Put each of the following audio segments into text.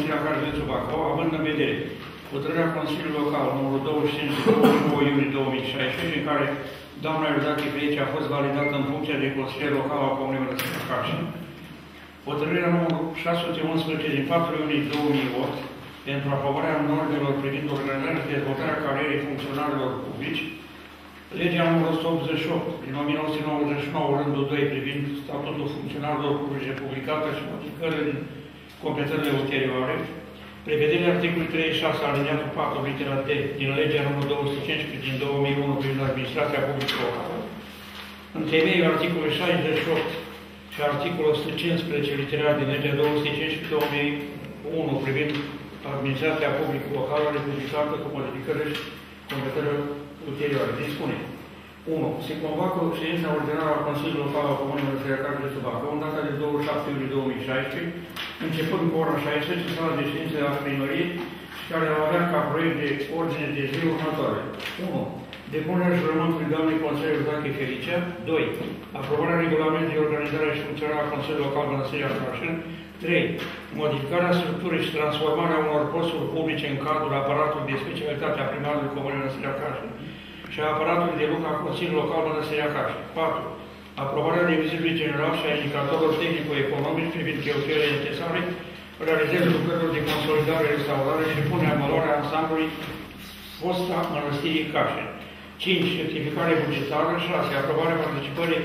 Primarul Comunei Mănăstirea Cașii de Bacău, având în vedere hotărârea Consiliului Local numărul 25 din 29 iulie 2016, în care doamna Iordache Priece a fost validată în funcție de Consiliul Local al Comunei Mănăstirea Cașii, hotărârea numărul 611 din 4 iunie 2008, pentru aprobarea normelor privind organizarea și dezvoltarea carierei funcționarilor publici, legea numărul 188 din 1999, rândul 2, privind statutul funcționarilor publice publicată și modificările din completările ulterioare, prevederile articolului 36 aliniatul 4 litera D din legea numărul 215 din 2001 privind administrația publică locală, în temeiul articolului 68 și articolul 115 literar din legea 215 2001 privind administrația publică locală republicată cu modificări și completări ulterioare. Dispune. 1. Se convoacă ședința ordinară a Consiliului Local al Comunei Mărăsăria Cartea de Bacău, în data de 27 iulie 2016, începând cu ora 16, în sala de ședințe de la primărie, și care va avea ca proiect de ordine de zi următoare. 1. Depunerea jurământului doamnei Consiliului Dache Felicea. 2. Aprobarea regulamentului de organizare și funcționare a Consiliului Local Mănăstirea Brașen. 3. Modificarea structurii și transformarea unor posturi publice în cadrul aparatului de specialitate a primarului Comunei Mănăstirea Cașin și a aparatului de lucru a Consiliului Local Mănăstirea Cașin. 4. Aprobarea revizului general și a indicatorilor tehnico-economici privind cheltuielile necesare, realizării lucrărilor de consolidare, restaurare și punerea valoare a ansamblului fosta Mănăstirii Cașin. 5. Certificare bugetară. 6. Aprobarea participării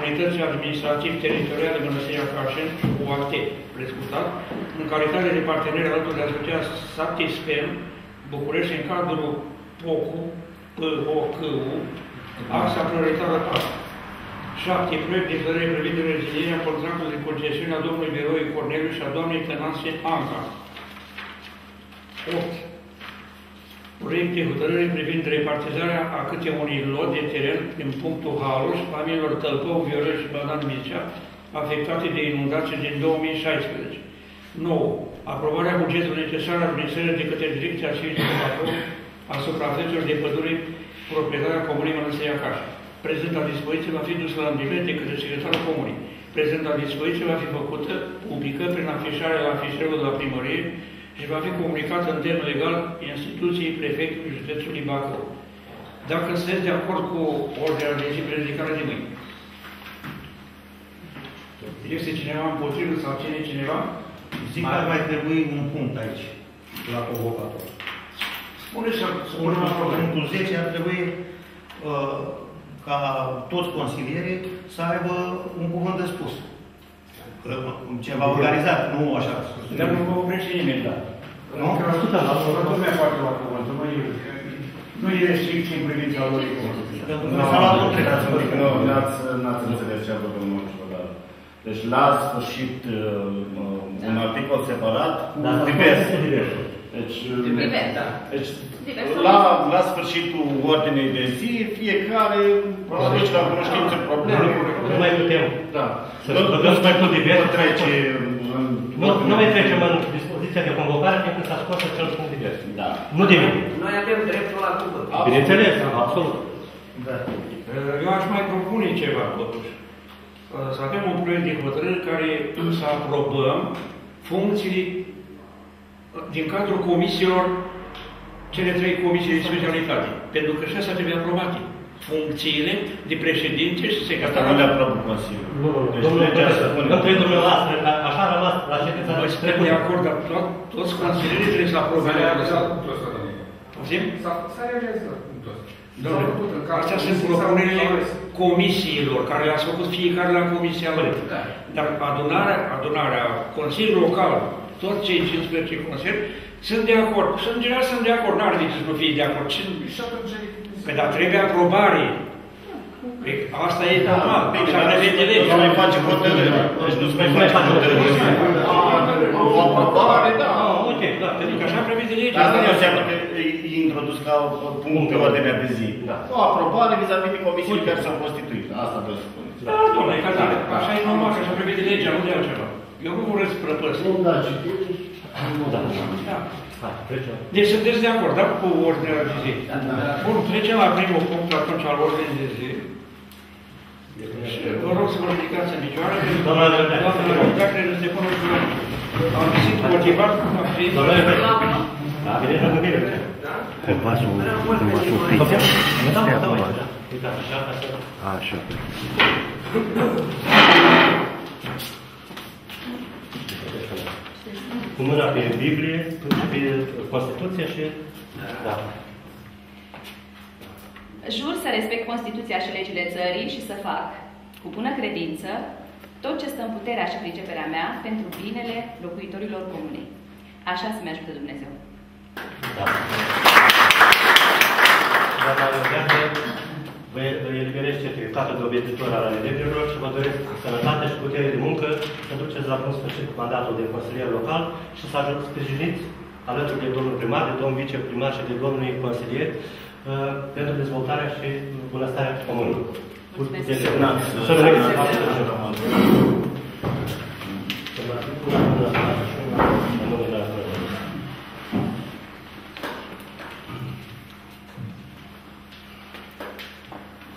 Unității Administrativ-Teritoriale Mănăstirea Cașin, UAT, prescutat, în calitate de partener alături de asociația Satisfem, București, în cadrul POCU, POCU, axa prioritară 4. 7. Proiect de hotărâre privind rezilierea contractului de concesiune a domnului Beroi Corneliu și a doamnei Tănase Anca. 8 proiect de hotărâre privind repartizarea a câte unui lot de teren în punctul Haluș, familiilor Tălpău, Viorel și Badan Mircea, afectate de inundații din 2016. 9. Aprobarea bugetului necesar administrării de către Direcția Civică de Bacău a suprafețelor de pădure proprietatea Comunei Mănăstirea Cașa. Prezenta dispoziție va fi dusă la îndemână de către secretarul Comunei. Prezenta dispoziție va fi făcută publică prin afișare la afișerul de la primărie și va fi comunicată în termen legal instituției prefectului județului Bacău. Dacă sunteți de acord cu ordinea de zi predicare de mâine. Este cineva împotrivă sau cine cineva? Zic că ar mai trebui un punct aici, la convocator. Spune să Spune punctul 10 ar trebui uh, ca toți consilierii să aibă un cuvânt de spus. Că Ceva organizat, nu așa. Dar nu vă oprește nimeni, da. Nu? Toată lumea poate lua cuvântul, nu e, nu e restricție în privința lor cuvântul. Nu s-a luat un trecut. Nu, n-ați, n-ați înțeles ce a făcut domnul Ciudat. Deci la sfârșit uh, un articol separat cu diverse. Deci, Da. deci la, la sfârșitul ordinei de zi, fiecare aduce la cunoștință probleme. Nu mai putem. Da. Să Nu- băgăm nu- mai tot divers. nu trece în... Nu, nu mai trecem în dispoziția de convocare decât când s-a scos acel punct divers. Da. Nu de mine. Noi avem dreptul la cuvânt. Bineînțeles, absolut. Da. Eu aș mai propune ceva, totuși. Să avem un proiect de hotărâre care să aprobăm funcții din cadrul comisiilor, cele trei comisii de specialitate. Pentru că și asta trebuie aprobate. Funcțiile de președinte și Asta secretar. nu le aprobă Consiliul. Nu, nu, Deci domnul legea profesor, spune. nu trebuie dumneavoastră, dar așa a rămas la ședința Noi suntem de acord, dar to- toți consilierii trebuie să aprobe. S-a realizat punctul ăsta, domnule. Zim? S-a- S-a realizat punctul ăsta. Domnule, S-a făcut în cadrul astea sunt comisiei, s-a propunerile ales. comisiilor, care le-ați făcut fiecare la comisia lor. Da. Dar adunarea, adunarea Consiliului Local, toți cei 15 consilieri, sunt de acord. Și în general sunt de acord, n-ar de ce să nu fie de acord. Și- Și atunci... Păi, dar trebuie aprobare. Păi, asta e normal, Bine, așa dar prevede nu legea. mai face hotărâre. Deci nu se mai face hotărâre. O aprobare, da. Ah, ok, da, Pentru pentru că că așa prevede legea. Asta nu înseamnă că e introdus ca punct pe ordinea de zi. Da. O aprobare vis-a-vis de comisiile care s-au constituit. Asta vreau să spun. Da, domnule, că da, așa e normal, că așa prevede legea, nu de altceva. Eu nu urăsc prăpăst. Nu, da, citiți. Da. Da. Hai, trecem. Deci sunteți de acord, da, cu ordinea de zi? Da, da. Bun, trecem la primul punct atunci al ordinii de zi. Și vă rog să vă ridicați în picioare. Doamna Leoteacă. Doamna Leoteacă, ne se pune că am găsit motivat a fi... Doamna Leoteacă. Da, bine, lângă mine. Vasul, vasul Copia? pic. Da, da, Stai da. acolo. Uitați, așa, așa. Așa. Cu mâna pe Biblie, pe Constituție și... Da. Jur să respect Constituția și legile țării și să fac, cu bună credință, tot ce stă în puterea și priceperea mea pentru binele locuitorilor comunei. Așa să-mi ajute Dumnezeu. Da. Doamna Leoteacă, vă eliberez certificatul de obiectitor al alegerilor și vă doresc sănătate și putere de muncă să duceți la bun sfârșit mandatul de consilier local și să ajut sprijiniți alături de domnul primar, de domnul viceprimar și de domnul consilier uh, pentru dezvoltarea și bunăstarea comunului. Mulțumesc. Semnați. Să rămâneți. semnați. Să vă asigur că bunăstare și în numele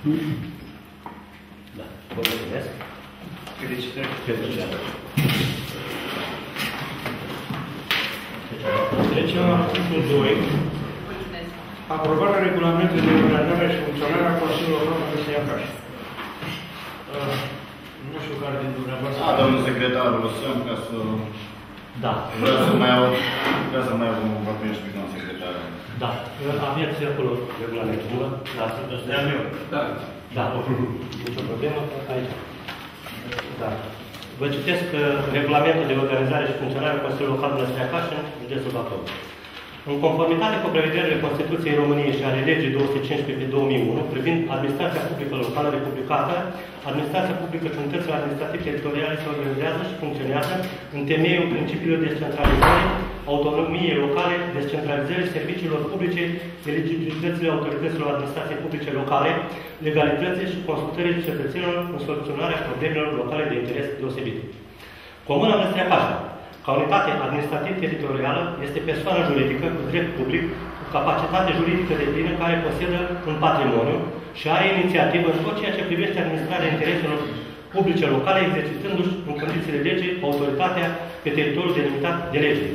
Domnului. Da, vă mulțumesc. Felicitări. Felicitări. Trecem la punctul 2. Mulțumesc. Aprobarea regulamentului de organizare și funcționare a Consiliului Local de Săiacaș. Uh, Nu știu care din dumneavoastră. Da, domnul secretar, lăsăm ca să... Da. Vreau să mai aud, vreau să mai aud un vorbim și pe domnul secretar. Da. Aveți acolo regulamentul, nu? Da, să De-al meu. Da. Da, nicio problemă aici. Da. Vă citesc uh, regulamentul de organizare și funcționare a Consiliului Local Mănăstirea Cașin, județul Bacău. În conformitate cu prevederile Constituției României și ale legii 215 pe 2001 privind administrația publică locală republicată, administrația publică și unitățile administrativ-teritoriale se organizează și funcționează în temeiul principiilor descentralizării, autonomiei locale, descentralizării serviciilor publice, eligibilitățile autorităților administrației publice locale, legalității și consultării cetățenilor în soluționarea problemelor locale de interes deosebit. Comuna Măstrea Cașa, ca unitate administrativ-teritorială, este persoană juridică cu drept public, cu capacitate juridică de plină, care posedă un patrimoniu și are inițiativă în tot ceea ce privește administrarea intereselor publice locale, exercitându-și în condițiile legii autoritatea pe teritoriul delimitat de lege.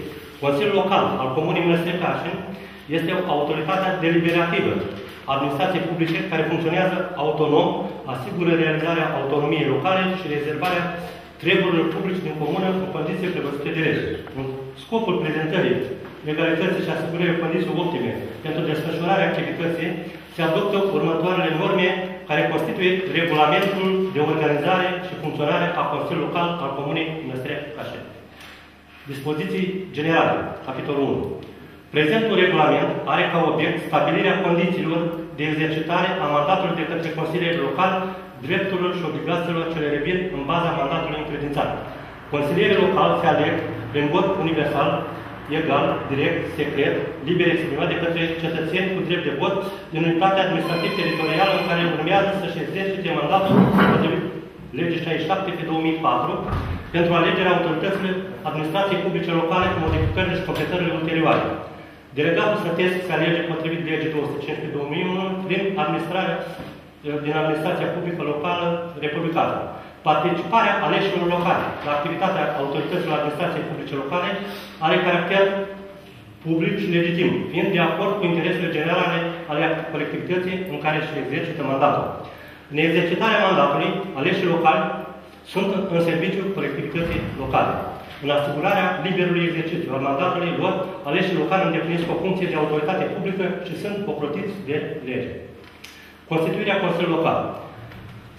Consiliul Local al Comunii Mănăstire Cașin este autoritatea deliberativă a administrației publice care funcționează autonom, asigură realizarea autonomiei locale și rezervarea treburilor publice din comună în condiții prevăzute de lege. În scopul prezentării legalității și asigurării condiții optime pentru desfășurarea activității se adoptă următoarele norme care constituie regulamentul de organizare și funcționare a Consiliului Local al Comunei Măstrea Cașet. Dispoziții generale, capitolul 1. Prezentul regulament are ca obiect stabilirea condițiilor de exercitare a mandatului de către consilierii local, drepturilor și obligațiilor ce le revin în baza mandatului încredințat. Consilierii locali se aleg prin vot universal, egal, direct, secret, liber exprimat de către cetățeni cu drept de vot din unitatea administrativ-teritorială în care urmează să-și exercite mandatul potrivit legii 67 pe 2004 pentru alegerea autorităților administrației publice locale cu modificările și completările ulterioare. Delegatul stătesc se alege potrivit legii 215-2001 prin administrarea din administrația publică locală republicană. Participarea aleșilor locale la activitatea autorităților administrației publice locale are caracter public și legitim, fiind de acord cu interesele generale ale colectivității în care își exercită mandatul. În exercitarea mandatului, aleșii locali sunt în serviciul colectivității locale. În asigurarea liberului exercițiu al mandatului lor, aleșii locali îndeplinesc o funcție de autoritate publică și sunt ocrotiți de lege. Constituirea Consiliului Local.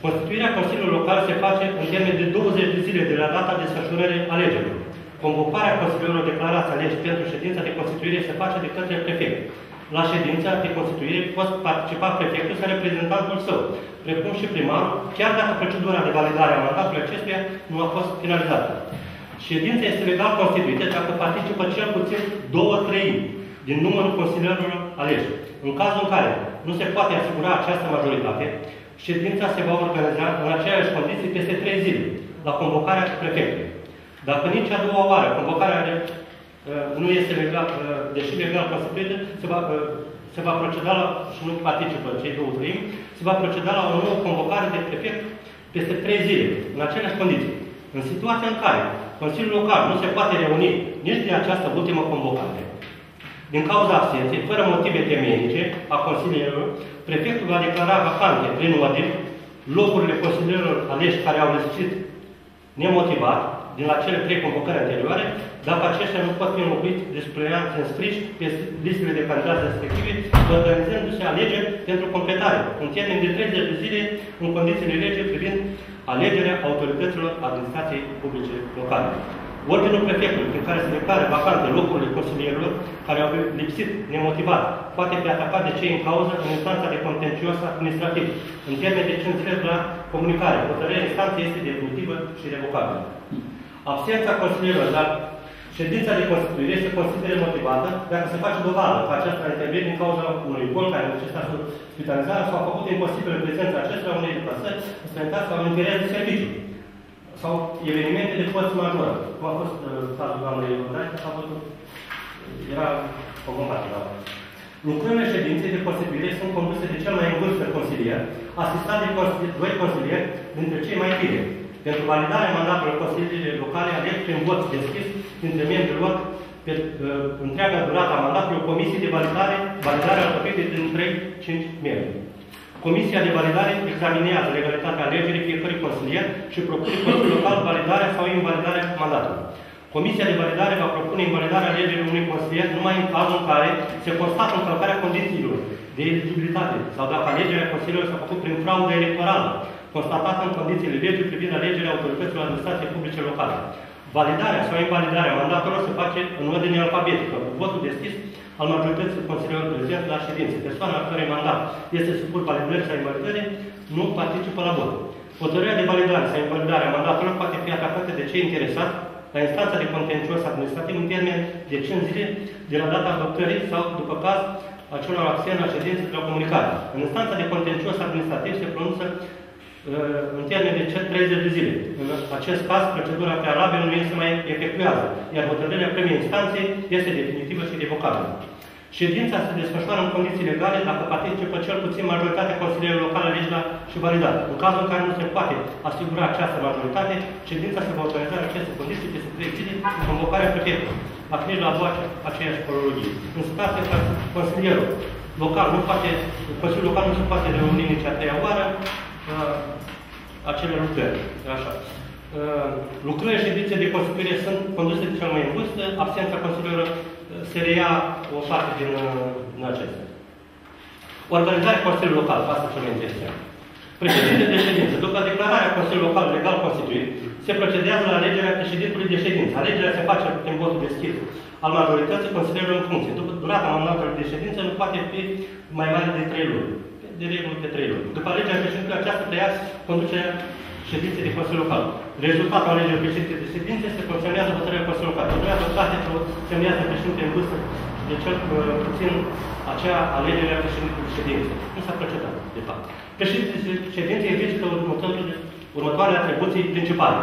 Constituirea Consiliului Local se face în termen de 20 de zile de la data desfășurării alegerilor. Convocarea Consiliului declarați aleși pentru ședința de constituire se face de către prefect. La ședința de constituire pot participa prefectul sau reprezentantul său, precum și primarul, chiar dacă procedura de validare a mandatului acestuia nu a fost finalizată. Ședința este legal constituită dacă participă cel puțin două treimi din numărul consilierilor aleși. În cazul în care nu se poate asigura această majoritate, ședința se va organiza în aceleași condiții peste trei zile, la convocarea prefectului. Dacă nici a doua oară convocarea de, uh, nu este legal, uh, deși legal constituită, se va, uh, se va proceda la, și nu participă cei două treimi, se va proceda la o nouă convocare de prefect peste trei zile, în aceleași condiții. În situația în care Consiliul Local nu se poate reuni nici de această ultimă convocare, din cauza absenței, fără motive temenice a consilierilor, prefectul va declara vacante prin ordin locurile consilierilor aleși care au lăsit nemotivat din la cele trei convocări anterioare, dacă aceștia nu pot fi înlocuiți de supleanți înscriși pe listele de candidați respective, organizându-se alegeri pentru completare, în termen de 30 de zile, în condițiile lege privind alegerea autorităților administrației publice locale. Ordinul prefectului, prin care se declară vacante locurile consilierilor care au lipsit nemotivat, poate fi atacat de cei în cauză în instanța de contencios administrativ, în termen de 5 zile la comunicare. Hotărârea instanței este definitivă și revocabilă. Absența consilierilor la ședința de constituire este consideră motivată dacă se face dovadă că aceasta a intervenit din cauza unui bol care necesita spitalizarea sau a făcut imposibilă prezența acestora unei deplasări străinătate sau un interes de serviciu sau evenimente de forță majoră. Cum a fost uh, cazul doamnei Iordani, a fost, era o companie la Lucrările ședinței de constituire sunt conduse de cel mai în vârstă consilier, asistat de doi consilieri dintre cei mai tineri. Pentru validarea mandatului consilierilor locale aleg prin vot deschis dintre membrii lor pe uh, întreaga durată a mandatului o comisie de validare, validare alfabetică din 3-5 membri. Comisia de validare examinează legalitatea alegerii fiecărui consilier și propune Consiliul Local validarea sau invalidarea mandatului. Comisia de validare va propune invalidarea alegerii unui consilier numai în cazul în care se constată încălcarea condițiilor de eligibilitate sau dacă alegerea consilierului s-a făcut prin fraudă electorală, constatată în condițiile legii privind alegerea autorităților administrației publice locale. Validarea sau invalidarea mandatelor se face în ordine alfabetică, cu votul deschis al majorității consilierilor prezent la ședințe. Persoana a cărei mandat este supus validării sau invalidării nu participă la vot. Hotărârea de validare sau invalidare a mandatelor poate fi atacată de cei interesați la instanța de contencios administrativ în termen de 5 zile de la data adoptării sau, după caz, a celor abțin la ședințe de la comunicare. În instanța de contencios administrativ se pronunță uh, în termen de 30 de zile. În acest caz, procedura prealabilă nu este mai efectuează, iar hotărârea premiei instanței este definitivă și revocabilă. Ședința se desfășoară în condiții legale dacă participă cel puțin majoritatea consilierilor locale legea și validată. În cazul în care nu se poate asigura această majoritate, ședința se va organiza în aceste condiții peste trei zile în convocarea prefectului. La finul la doua aceeași polologie. În situația că consilierul local nu poate, Consiliul Local nu se poate reuni nici a treia oară, uh, acele lucrări. Așa. Uh, lucrările ședințe de constituire sunt conduse de cel mai în vârstă, absența consilierilor se reia o parte din, din acestea. Organizarea Consiliului Local, asta cel mai interesant. Președinte de ședință. După declararea Consiliului Local legal constituit, se procedează la alegerea președintului de ședință. Alegerea se face prin votul deschis al majorității consilierilor în funcție. După durata mandatului de ședință nu poate fi mai mare de 3 luni. De regulă de 3 luni. După alegerea președintelui, această preia conducerea ședințe de Consiliul Local. Rezultatul alegerii președinte de ședințe se consemnează hotărârea Consiliului Local. Hotărârea adoptate semnează președinte în vârstă de cel puțin acea alegere a președintelui de ședință. Nu s-a procedat, de fapt. Președintele de ședință exercită următoarele atribuții principale.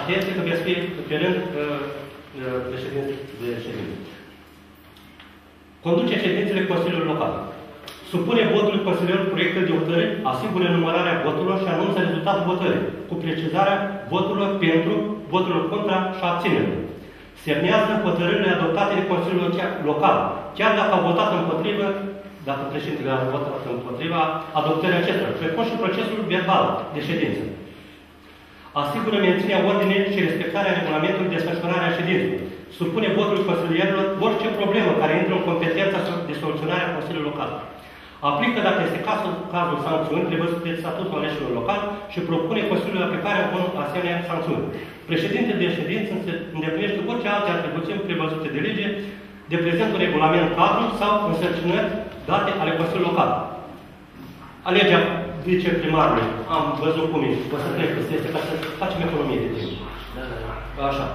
Atenție că veți fi pe rând uh, uh, președinte de ședință. Conduce ședințele Consiliului Local supune votului consilierul proiecte de hotărâri, asigură numărarea voturilor și anunță rezultatul votării, cu precizarea voturilor pentru, voturilor contra și abținerilor. Semnează hotărârile adoptate de Consiliul Local, chiar dacă au votat împotrivă, dacă președintele a votat împotriva adoptării acestora, precum și procesul verbal de ședință. Asigură menținerea ordinei și respectarea regulamentului de desfășurare a ședinței. Supune votului consilierilor orice problemă care intră în competența de soluționare a Consiliului Local. Aplică, dacă este cazul, cazul sancțiuni prevăzute de statutul aleșilor local și propune Consiliului aplicarea unor asemenea sancțiuni. Președintele de ședință îndeplinește orice alte atribuții prevăzute de lege, de prezentul regulament cadru sau însărcinări date ale Consiliului Local. Alegea viceprimarului, am văzut cum e, o să trec peste este ca să facem economie de timp. Așa.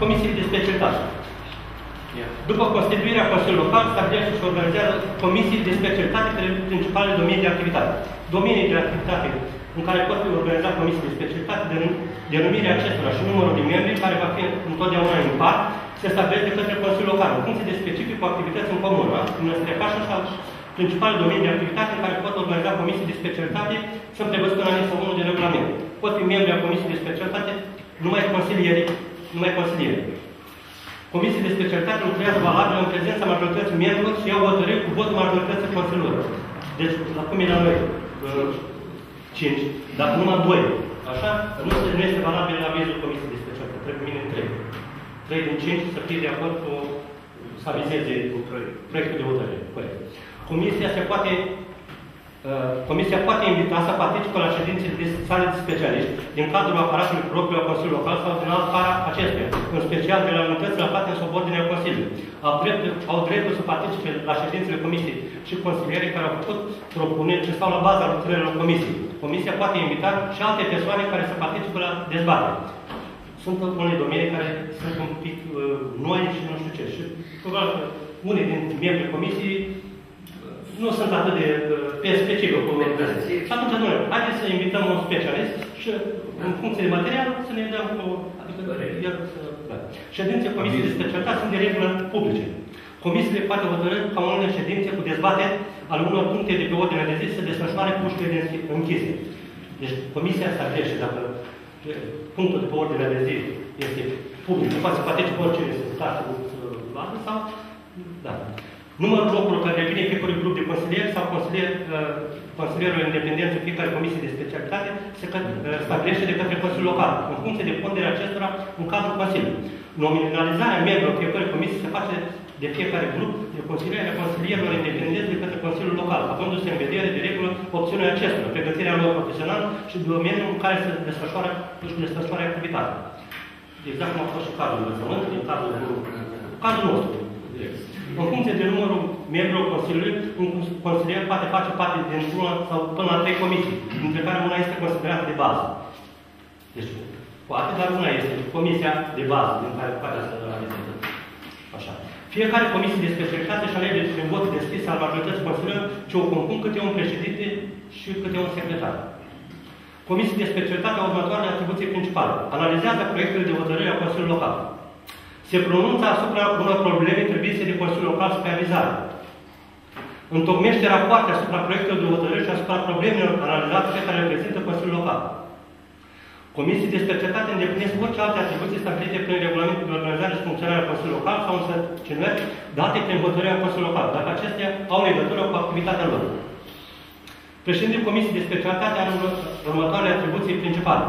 Comisie de specialitate. După constituirea Consiliului Local, stabilește și organizează comisii de specialitate pe principalele domenii de activitate. Domenii de activitate în care pot fi organizate comisii de specialitate de denumirea acestora și numărul de membri, care va fi întotdeauna în part, se stabilește de către Consiliul Local, în funcție de specificul activități în comun, da? în strepașă sau principale domenii de activitate în care pot organiza comisii de specialitate, sunt prevăzute în anexă 1 de regulament. Pot fi membri a comisiei de specialitate numai consilieri, numai consilieri. Comisii de specialitate lucrează valabil în prezența majorității membrilor și iau hotărâri cu votul majorității consiliilor. Deci, acum e la noi uh, 5, dar numai 2. Așa? Nu, se, nu este valabil la avizul Comisiei de specialitate. Trebuie minim 3. 3 din 5 să fie de acord cu să avizeze proiectul de hotărâre. Comisia se poate Uh, Comisia poate invita să participe la ședințe de sale de specialiști din cadrul aparatului propriu al Consiliului Local sau din alt para acestuia, în special de la unitățile aflate în subordinea Consiliului. Au, drept, au dreptul să participe la ședințele Comisiei și consilierii care au făcut propuneri ce stau la baza lucrărilor Comisiei. Comisia poate invita și alte persoane care să participe la dezbatere. Sunt unele domenii care sunt un pic uh, noi și nu știu ce. Și probabil că unii din membrii Comisiei nu sunt atât de pe specific cum Și atunci, domnule, haideți să invităm un specialist și în funcție de material să ne dăm o... Adică el să... Da. Ședințe comisiei de specialitate sunt de regulă publice. Comisiile poate hotărâ ca unele ședințe cu dezbateri ale unor puncte de pe ordine de zi să desfășoare cu ușile închise. Deci comisia se stabilește dacă punctul de pe ordine de zi este public, poate să participe oricine să state cu sau... Da. Numărul locurilor care revine fiecare grup de consilieri sau consilier, uh, consilierul independent în fiecare comisie de specialitate se uh, stabilește de către Consiliul Local, în funcție de ponderea acestora în cadrul Consiliului. Nominalizarea membrilor fiecare comisie se face de fiecare grup de consiliere a consilierilor independenți de către Consiliul Local, avându-se în vedere de regulă opțiunea acestora, pregătirea lor profesională și domeniul în care se desfășoară, își desfășoară activitatea. Exact cum a fost și cazul învățământului, în cazul, cazul nostru. În funcție de numărul membrilor Consiliului, un consilier poate face parte din una sau până la trei comisii, dintre care una este considerată de bază. Deci, poate, dar una este comisia de bază, din care poate să realizeze. Așa. Fiecare comisie de specialitate își alege prin vot deschis al majorității Consiliului ce o compun câte un președinte și câte un secretar. Comisii de specialitate au următoarele atribuții principale. Analizează proiectele de hotărâre a Consiliului Local se pronunță asupra unor probleme trimise de Consiliul Local Supervizare. Întocmește rapoarte asupra proiectelor de hotărâre și asupra problemelor analizate pe care le prezintă Consiliul Local. Comisii de specialitate îndeplinesc orice alte atribuții stabilite prin regulamentul de organizare și funcționare a Consiliului Local sau însărcinări date prin hotărârea Consiliului Local, dacă acestea au legătură cu activitatea lor. Președintele Comisiei de Specialitate are următoarele atribuții principale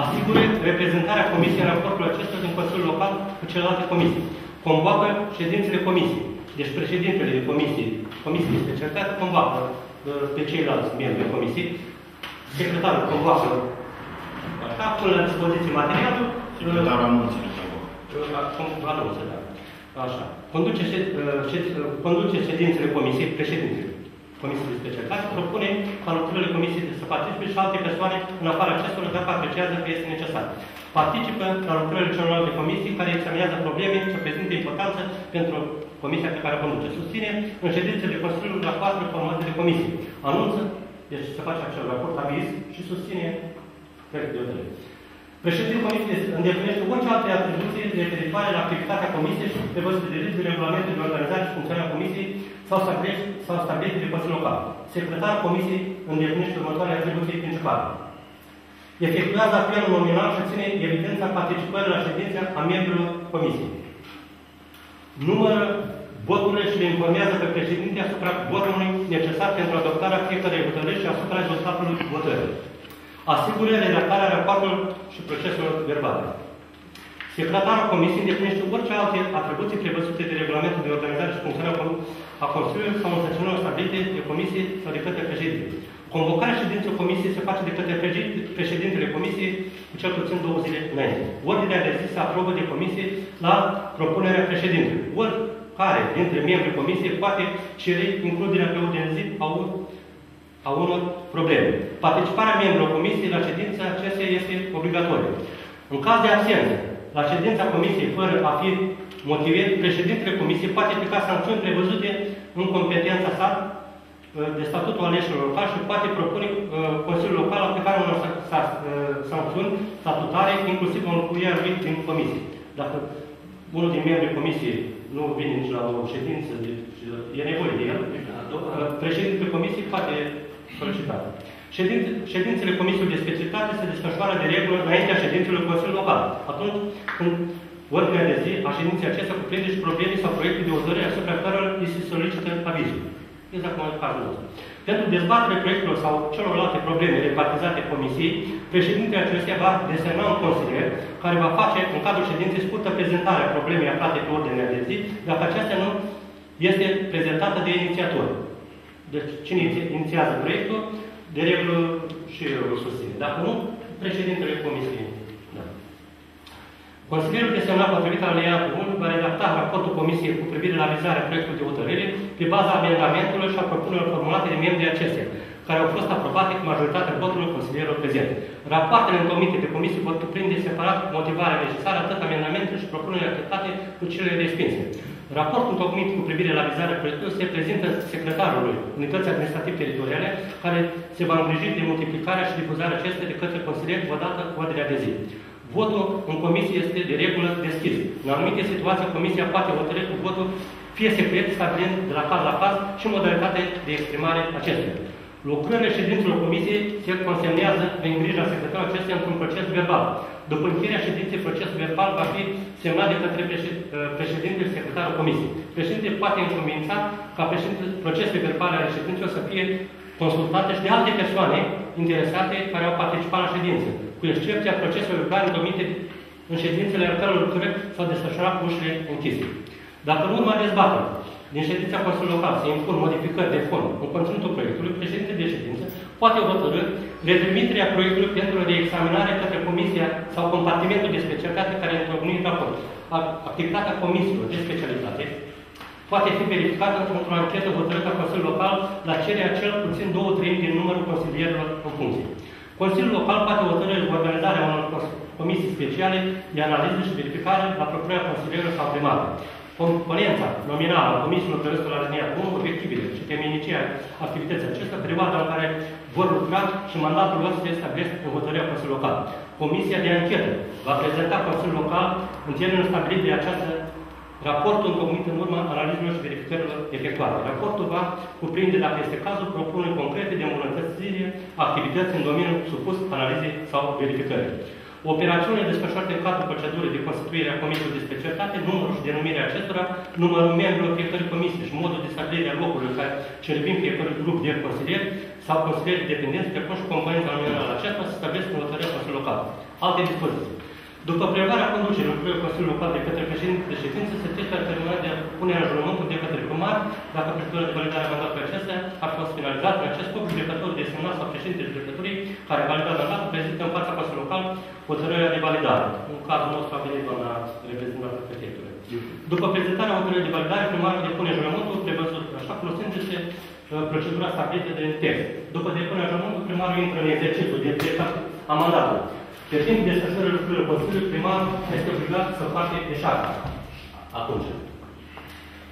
asigure reprezentarea comisiei în raportul acesta din Consiliul Local cu celelalte comisii. Convoacă ședințele comisiei. Deci președintele de comisie, comisie de specialitate, convoacă uh, pe ceilalți membri de comisie. Secretarul convoacă așa, pune la dispoziție materialul. Secretarul anunță. Anunță, da. Așa. Conduce, uh, conduce ședințele comisiei, președintele. Comisiei de specialitate, propune ca lucrările Comisiei să participe și alte persoane în afara acestor dacă apreciază că este necesar. Participă la lucrările celorlalte comisii care examinează probleme și prezintă importanță pentru comisia pe care o conduce. Susține în ședințe de Consiliul la patru formate de comisii. Anunță, deci se face acel raport aviz și susține proiectul de hotărâre. Președintele Comisiei îndeplinește orice alte atribuții referitoare la activitatea Comisiei și prevăzute de legi de regulamente de organizare și funcționarea Comisiei sau stabilite, sau stabilite de Consiliul Local. Secretarul Comisiei îndeplinește următoarele atribuții principale. Efectuează apelul nominal și ține evidența participării la ședința a membrilor Comisiei. Numără voturile și le informează pe președinte asupra votului necesar pentru adoptarea fiecărei hotărâri și asupra rezultatului votării asigură redactarea raportului și proceselor verbale. Secretarul Comisiei îndeplinește orice alte atribuții prevăzute de regulamentul de organizare și funcționare a Consiliului sau însăcinărilor stabilite de Comisie sau de către președinte. Convocarea ședinței Comisiei se face de către președintele Comisiei cu cel puțin două zile înainte. Ordinea de zi se aprobă de Comisie la propunerea președintelui. Oricare dintre membrii Comisiei poate cere includerea pe ordine de zi a a unor probleme. Participarea membrilor Comisiei la ședința acestea este obligatorie. În caz de absență, la ședința Comisiei, fără a fi motive, președintele Comisiei poate aplica sancțiuni prevăzute în competența sa de statutul aleșilor locali și poate propune uh, Consiliul Local aplicarea unor sa- sa- uh, sancțiuni statutare, inclusiv înlocuirea lui din comisie. Dacă unul din membrii comisiei nu vine nici la o ședință, deci e nevoie de el, uh, președintele comisiei poate solicita. Ședințe- Ședințele Comisiei de Specialitate se desfășoară de regulă înaintea ședințelor Consiliului Local. Atunci când ordinea de zi a ședinței acestea cuprinde și probleme sau proiecte de hotărâre asupra cărora îi se solicită avizul. Exact cum în cazul nostru. Pentru dezbaterea proiectelor sau celorlalte probleme repartizate Comisiei, președintele acesteia va desemna un consilier care va face în cadrul ședinței scurtă prezentare a problemei aflate pe ordinea de zi, dacă aceasta nu este prezentată de inițiator. Deci, cine iniți- inițiază proiectul, de regulă și eu îl susțin. Dacă nu, președintele Comisiei. Da. Consilierul desemnat potrivit alineatul 1 va redacta raportul Comisiei cu privire la vizarea proiectului de hotărâre pe baza amendamentelor și a propunerilor formulate de membrii acestea, care au fost aprobate cu majoritatea voturilor consilierilor prezente. Rapoartele întocmite de comisie vor cuprinde separat motivarea necesară atât amendamentele și propunerile acceptate cât cele respinse. Raportul întocmit cu privire la vizarea proiectului se prezintă secretarului Unității Administrative Teritoriale, care se va îngriji de multiplicarea și difuzarea acestea de către consilier odată cu ordinea de zi. Votul în comisie este de regulă deschis. În anumite situații, comisia poate hotărâi cu votul fie secret, stabilind de la caz la caz și modalitatea de exprimare acestuia. Lucrările ședințelor comisiei se consemnează prin grija secretarului acestea într-un proces verbal. După încheierea ședinței, procesul verbal va fi semnat de către președ- președintele și secretarul comisiei. Președintele poate încumința ca președintele procesele verbale ale ședințelor să fie consultate și de alte persoane interesate care au participat la ședință, cu excepția proceselor verbale domite în ședințele în căror lucrări s-au desfășurat cu ușile închise. Dacă în urma dezbaterii din ședința Consiliului Local se impun modificări de fond în conținutul proiectului, președintele de ședință poate hotărâ retrimiterea proiectului pentru reexaminare către Comisia sau compartimentul de specialitate care a întocmit raport. A- Activitatea comisiilor de specialitate poate fi verificată într-o anchetă hotărâtă a Consiliului Local la cererea cel puțin două treimi din numărul consilierilor în funcție. Consiliul Local poate hotărâ organizarea unor cons- comisii speciale de analiză și verificare la propunerea consilierilor sau primară. Componența nominală a comisiilor prevăzută la linia 1, obiectivele și temenicia activității acestea, perioada în care vor lucra și mandatul lor se stabilește în hotărârea Consiliului Local. Comisia de anchetă va prezenta Consiliul Local în termenul stabilit de această raportul întocmit în urma analizelor și verificărilor efectuate. Raportul va cuprinde, dacă este cazul, propuneri concrete de îmbunătățire a activității în domeniul supus analizei sau verificării. Operațiunile desfășurate în cadrul procedurii de constituire a comisiei de specialitate, numărul și denumirea acestora, numărul membrilor fiecărui comisie și modul de stabilire a locului în care ce revin fiecărui grup de consilieri sau consilieri dependenți, precum și componența nominală acestora, se stabilesc în hotărârea Consiliului Local. Alte dispoziții. După prelevarea conducerii lucrării Consiliului Local de către președinte de ședință, se trece la terminarea de punerea în jurământul de către primar, dacă procedura de validare a mandatului acesta a fost finalizată, în acest scop, judecătorul desemnat sau președintele judecătorii care a validat mandatul prezintă în fața Consiliului Local hotărârea de validare. În cazul nostru a venit doamna reprezentantă prefectului. După prezentarea hotărârii de validare, primarul depune jurământul prevăzut așa folosindu-se uh, procedura stabilită de text. După depunerea jurământului, primarul intră în exercițiul de dreptate a mandatului. Pe timp de desfășurării lucrurilor Consiliului, primarul este obligat să facă eșară. Atunci.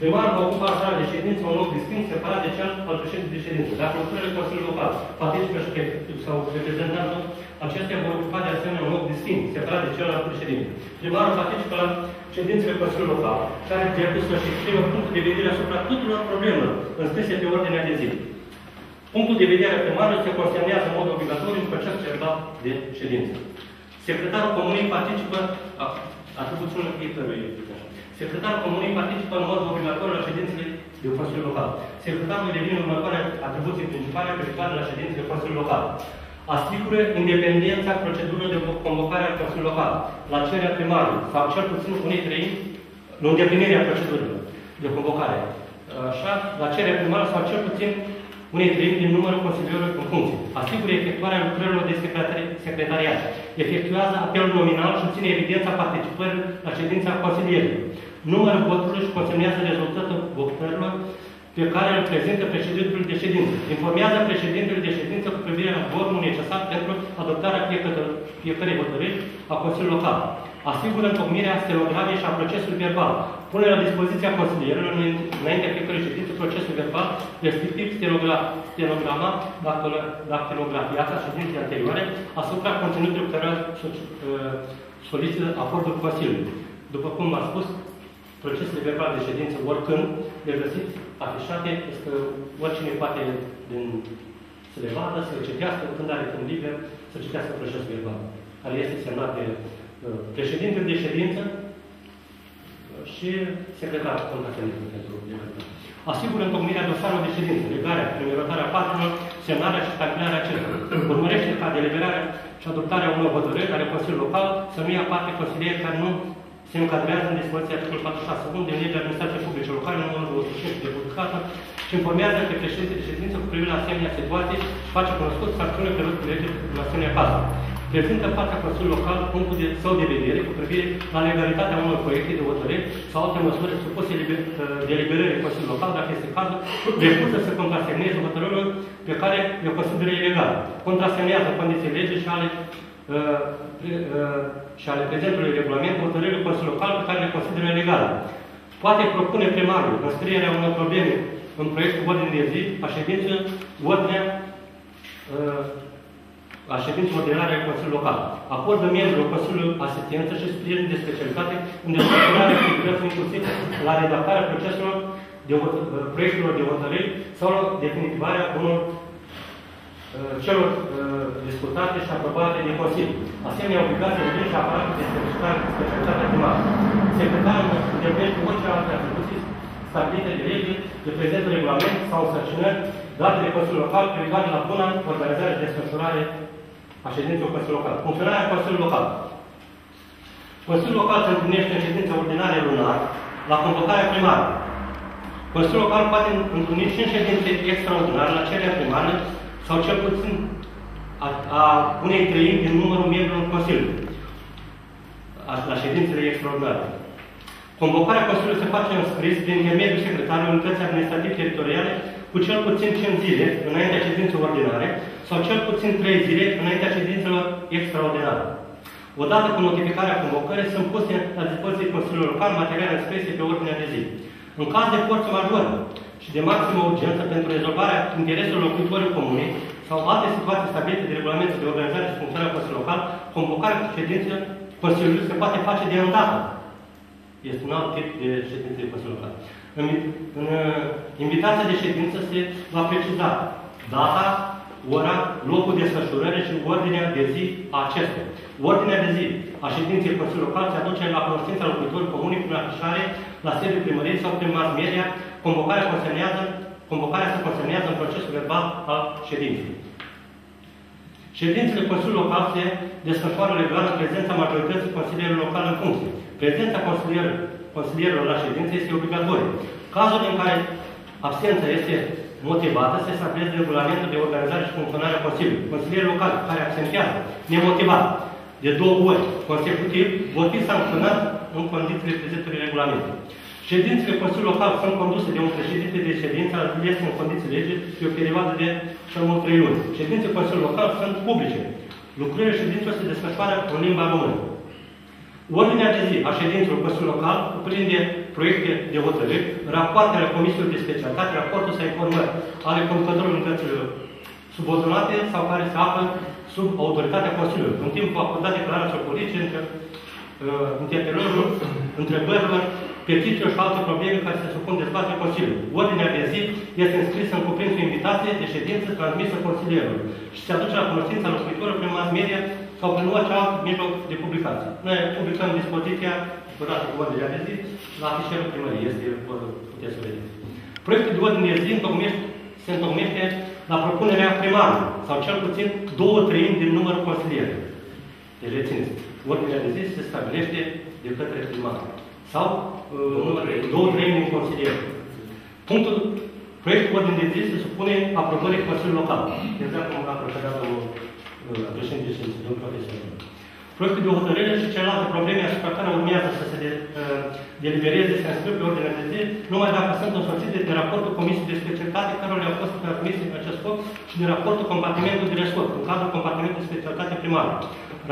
Primarul va ocupa sala de ședință un loc distinct separat de cel al președintelui de ședință. Dacă lucrările Consiliului Local participă și efectiv sau reprezentantul, acestea vor ocupa de asemenea un loc distinct, separat de cel al președintelui. Primarul participă la ședințele Consiliului Local, care trebuie să-și exprime punctul de vedere asupra tuturor problemelor înscrise pe ordinea de zi. Punctul de vedere al primarului se consemnează în mod obligatoriu în procesul verbal de ședință. Secretarul comunei participă, a, atribuțiunile fiecărui, Secretarul comunei participă în mod obligatoriu la ședințele de Consiliul Local. Secretarul devine următoarea atribuție principală privitoare la ședințele Consiliului Local. Asigură independența procedurilor de convocare a Consiliului Local, la cererea primarului, sau cel puțin unei treimi, în îndeplinirea procedurilor de convocare. Așa, la cererea primarului sau cel puțin unei treimi din numărul consilierilor în funcție. Asigură efectuarea lucrărilor de secretari- secretariat. Efectuează apelul nominal și ține evidența participării la ședința consilierilor. Numărul voturilor și consemnează rezultatul votărilor pe care îl prezintă președintele de ședință. Informează președintele de ședință cu privire la votul necesar pentru adoptarea fiecare- fiecărei hotărâri a Consiliului Local. Asigură întocmirea stenogramei și a procesului verbal, pune la dispoziția consilierilor înaintea fiecărui ședințe procesul verbal, respectiv stenogra- stenograma dactilografiată a ședinței anterioare, asupra conținutului care solicită acordul Consiliului. După cum am spus, procesele verbale de ședință, oricând le găsiți afișate, este oricine poate din, să le vadă, să le citească, când are timp liber, să citească procesul verbal, care este semnat de uh, președintele de ședință uh, și secretarul contrasemnului pentru libertate. Asigură întocmirea dosarului de ședință, legarea, numerotarea paginilor, semnarea și stabilarea acestora. Urmărește ca deliberarea și adoptarea unor hotărâri ale Consiliului Local să nu ia parte consilieri care nu se încadrează în dispoziția articolul 46 din legea administrației publice locale, numărul 205 de publicată, și informează pe președinte de ședință cu privire la asemenea situație și face cunoscut sancțiunile prevăzute cu legea în asemenea cazuri. Prezintă partea Consiliului Local punctul de său de vedere cu privire la legalitatea unor proiecte de hotărâri sau alte măsuri supuse deliberării Consiliului Local, dacă este cazul, refuză să contrasemneze hotărârile pe care le consideră ilegale. Contrasemnează condiții lege și ale uh, uh, și ale prezentului regulament hotărârile Consiliului Local pe care le consideră legale. Poate propune primarul înscrierea unor probleme în proiectul ordine de zi a ședință, ordinea uh, la ședință ordinare a Consiliului Local. Acordă membrilor Consiliului asistență și sprijin de specialitate în desfășurarea activității inclusiv la redactarea proceselor de proiectelor de hotărâri sau la definitivarea unor uh, celor uh, discutate și aprobate de Consiliu. Asemenea, obligația de și aparatul de specialitate primară. Secretarul îndeplinește orice alte atribuții stabilite de lege, de prezent regulament sau sărcinări date de Consiliul Local private la bună organizare și desfășurare a ședinței Consiliului Local. Funcționarea Consiliului Local. Consiliul Local se întâlnește în ședință ordinare lunar la convocarea primară. Consiliul Local poate întâlni și în ședințe extraordinare la cererea primară sau cel puțin a, a unei treimi din numărul membrilor Consiliului la ședințele extraordinare. Convocarea Consiliului se face în scris prin intermediul secretarului unității administrative teritoriale cu cel puțin 5 zile înaintea ședinței ordinare sau cel puțin 3 zile înaintea ședințelor extraordinare. Odată cu notificarea convocării sunt puse la dispoziție Consiliului Local materiale scrise pe ordinea de zi. În caz de forță majoră și de maximă urgență pentru rezolvarea intereselor locuitorilor comune sau alte situații stabilite de regulamentul de organizare și funcționare a Consiliului Local, convocarea de ședință Consiliului se poate face de îndată. Este un alt tip de ședință de Consiliul Local. În, în invitația de ședință se va preciza data, ora, locul de desfășurare și ordinea de zi a acestea. Ordinea de zi a ședinței Consiliului Local se aduce la cunoștința locuitorilor comuni prin afișare la sediul primăriei sau prin mass media. Convocarea, consemnează, convocarea se consemnează în procesul verbal al ședinței. Ședințele Consiliului Local se desfășoară legal în prezența majorității consilierilor locale în funcție. Prezența consilierilor, consilierilor la ședință este obligatorie. Cazul în care absența este motivată, se stabilește regulamentul de organizare și funcționare a Consiliului. Consilierii locali care absentează nemotivat de două ori consecutiv vor fi sancționați în condițiile prezentului regulamentului. Ședințele Consiliului Local sunt conduse de un președinte de ședință ales în condiții lege pe o perioadă de cel mult trei luni. Ședințele Consiliului Local sunt publice. Lucrurile ședințelor se desfășoară în limba română. Ordinea de zi a ședințelor Consiliului Local cuprinde proiecte de hotărâri, rapoartele Comisiei de Specialitate, raportul sau informări ale conducătorilor unităților subordonate sau care se află sub autoritatea Consiliului. În timpul acordat declarațiilor politice, între, uh, interpelărilor, întrebărilor, petițiilor și alte probleme care se supun dezbatere Consiliului. Ordinea de zi este înscrisă în cuprinsul invitație de ședință transmisă Consilierului și se aduce la cunoștința locuitorilor prin mass media sau prin orice alt mijloc de publicație. Noi publicăm dispoziția, odată cu ordinea de zi, la afișerul primăriei. Este, puteți să vedeți. Proiectul de ordine de zi se întocmește la propunerea primarului, sau cel puțin două treimi din numărul consilierilor. Deci rețineți, ordinea de zi se stabilește de către primar. Sau uh, două treimi din consilier. Punctul, proiectul ordine de zi se supune aprobării Consiliului Local. Exact cum a procedat domnul uh, președinte și domnul profesor. Proiectul de hotărâre și celelalte probleme asupra care urmează să se de, uh, delibereze, să înscriu pe ordinea de zi, numai dacă sunt însoțite de raportul Comisiei de Specialitate care le-au fost transmise în acest scop și de raportul compartimentului de resort, în cadrul compartimentului de specialitate primară.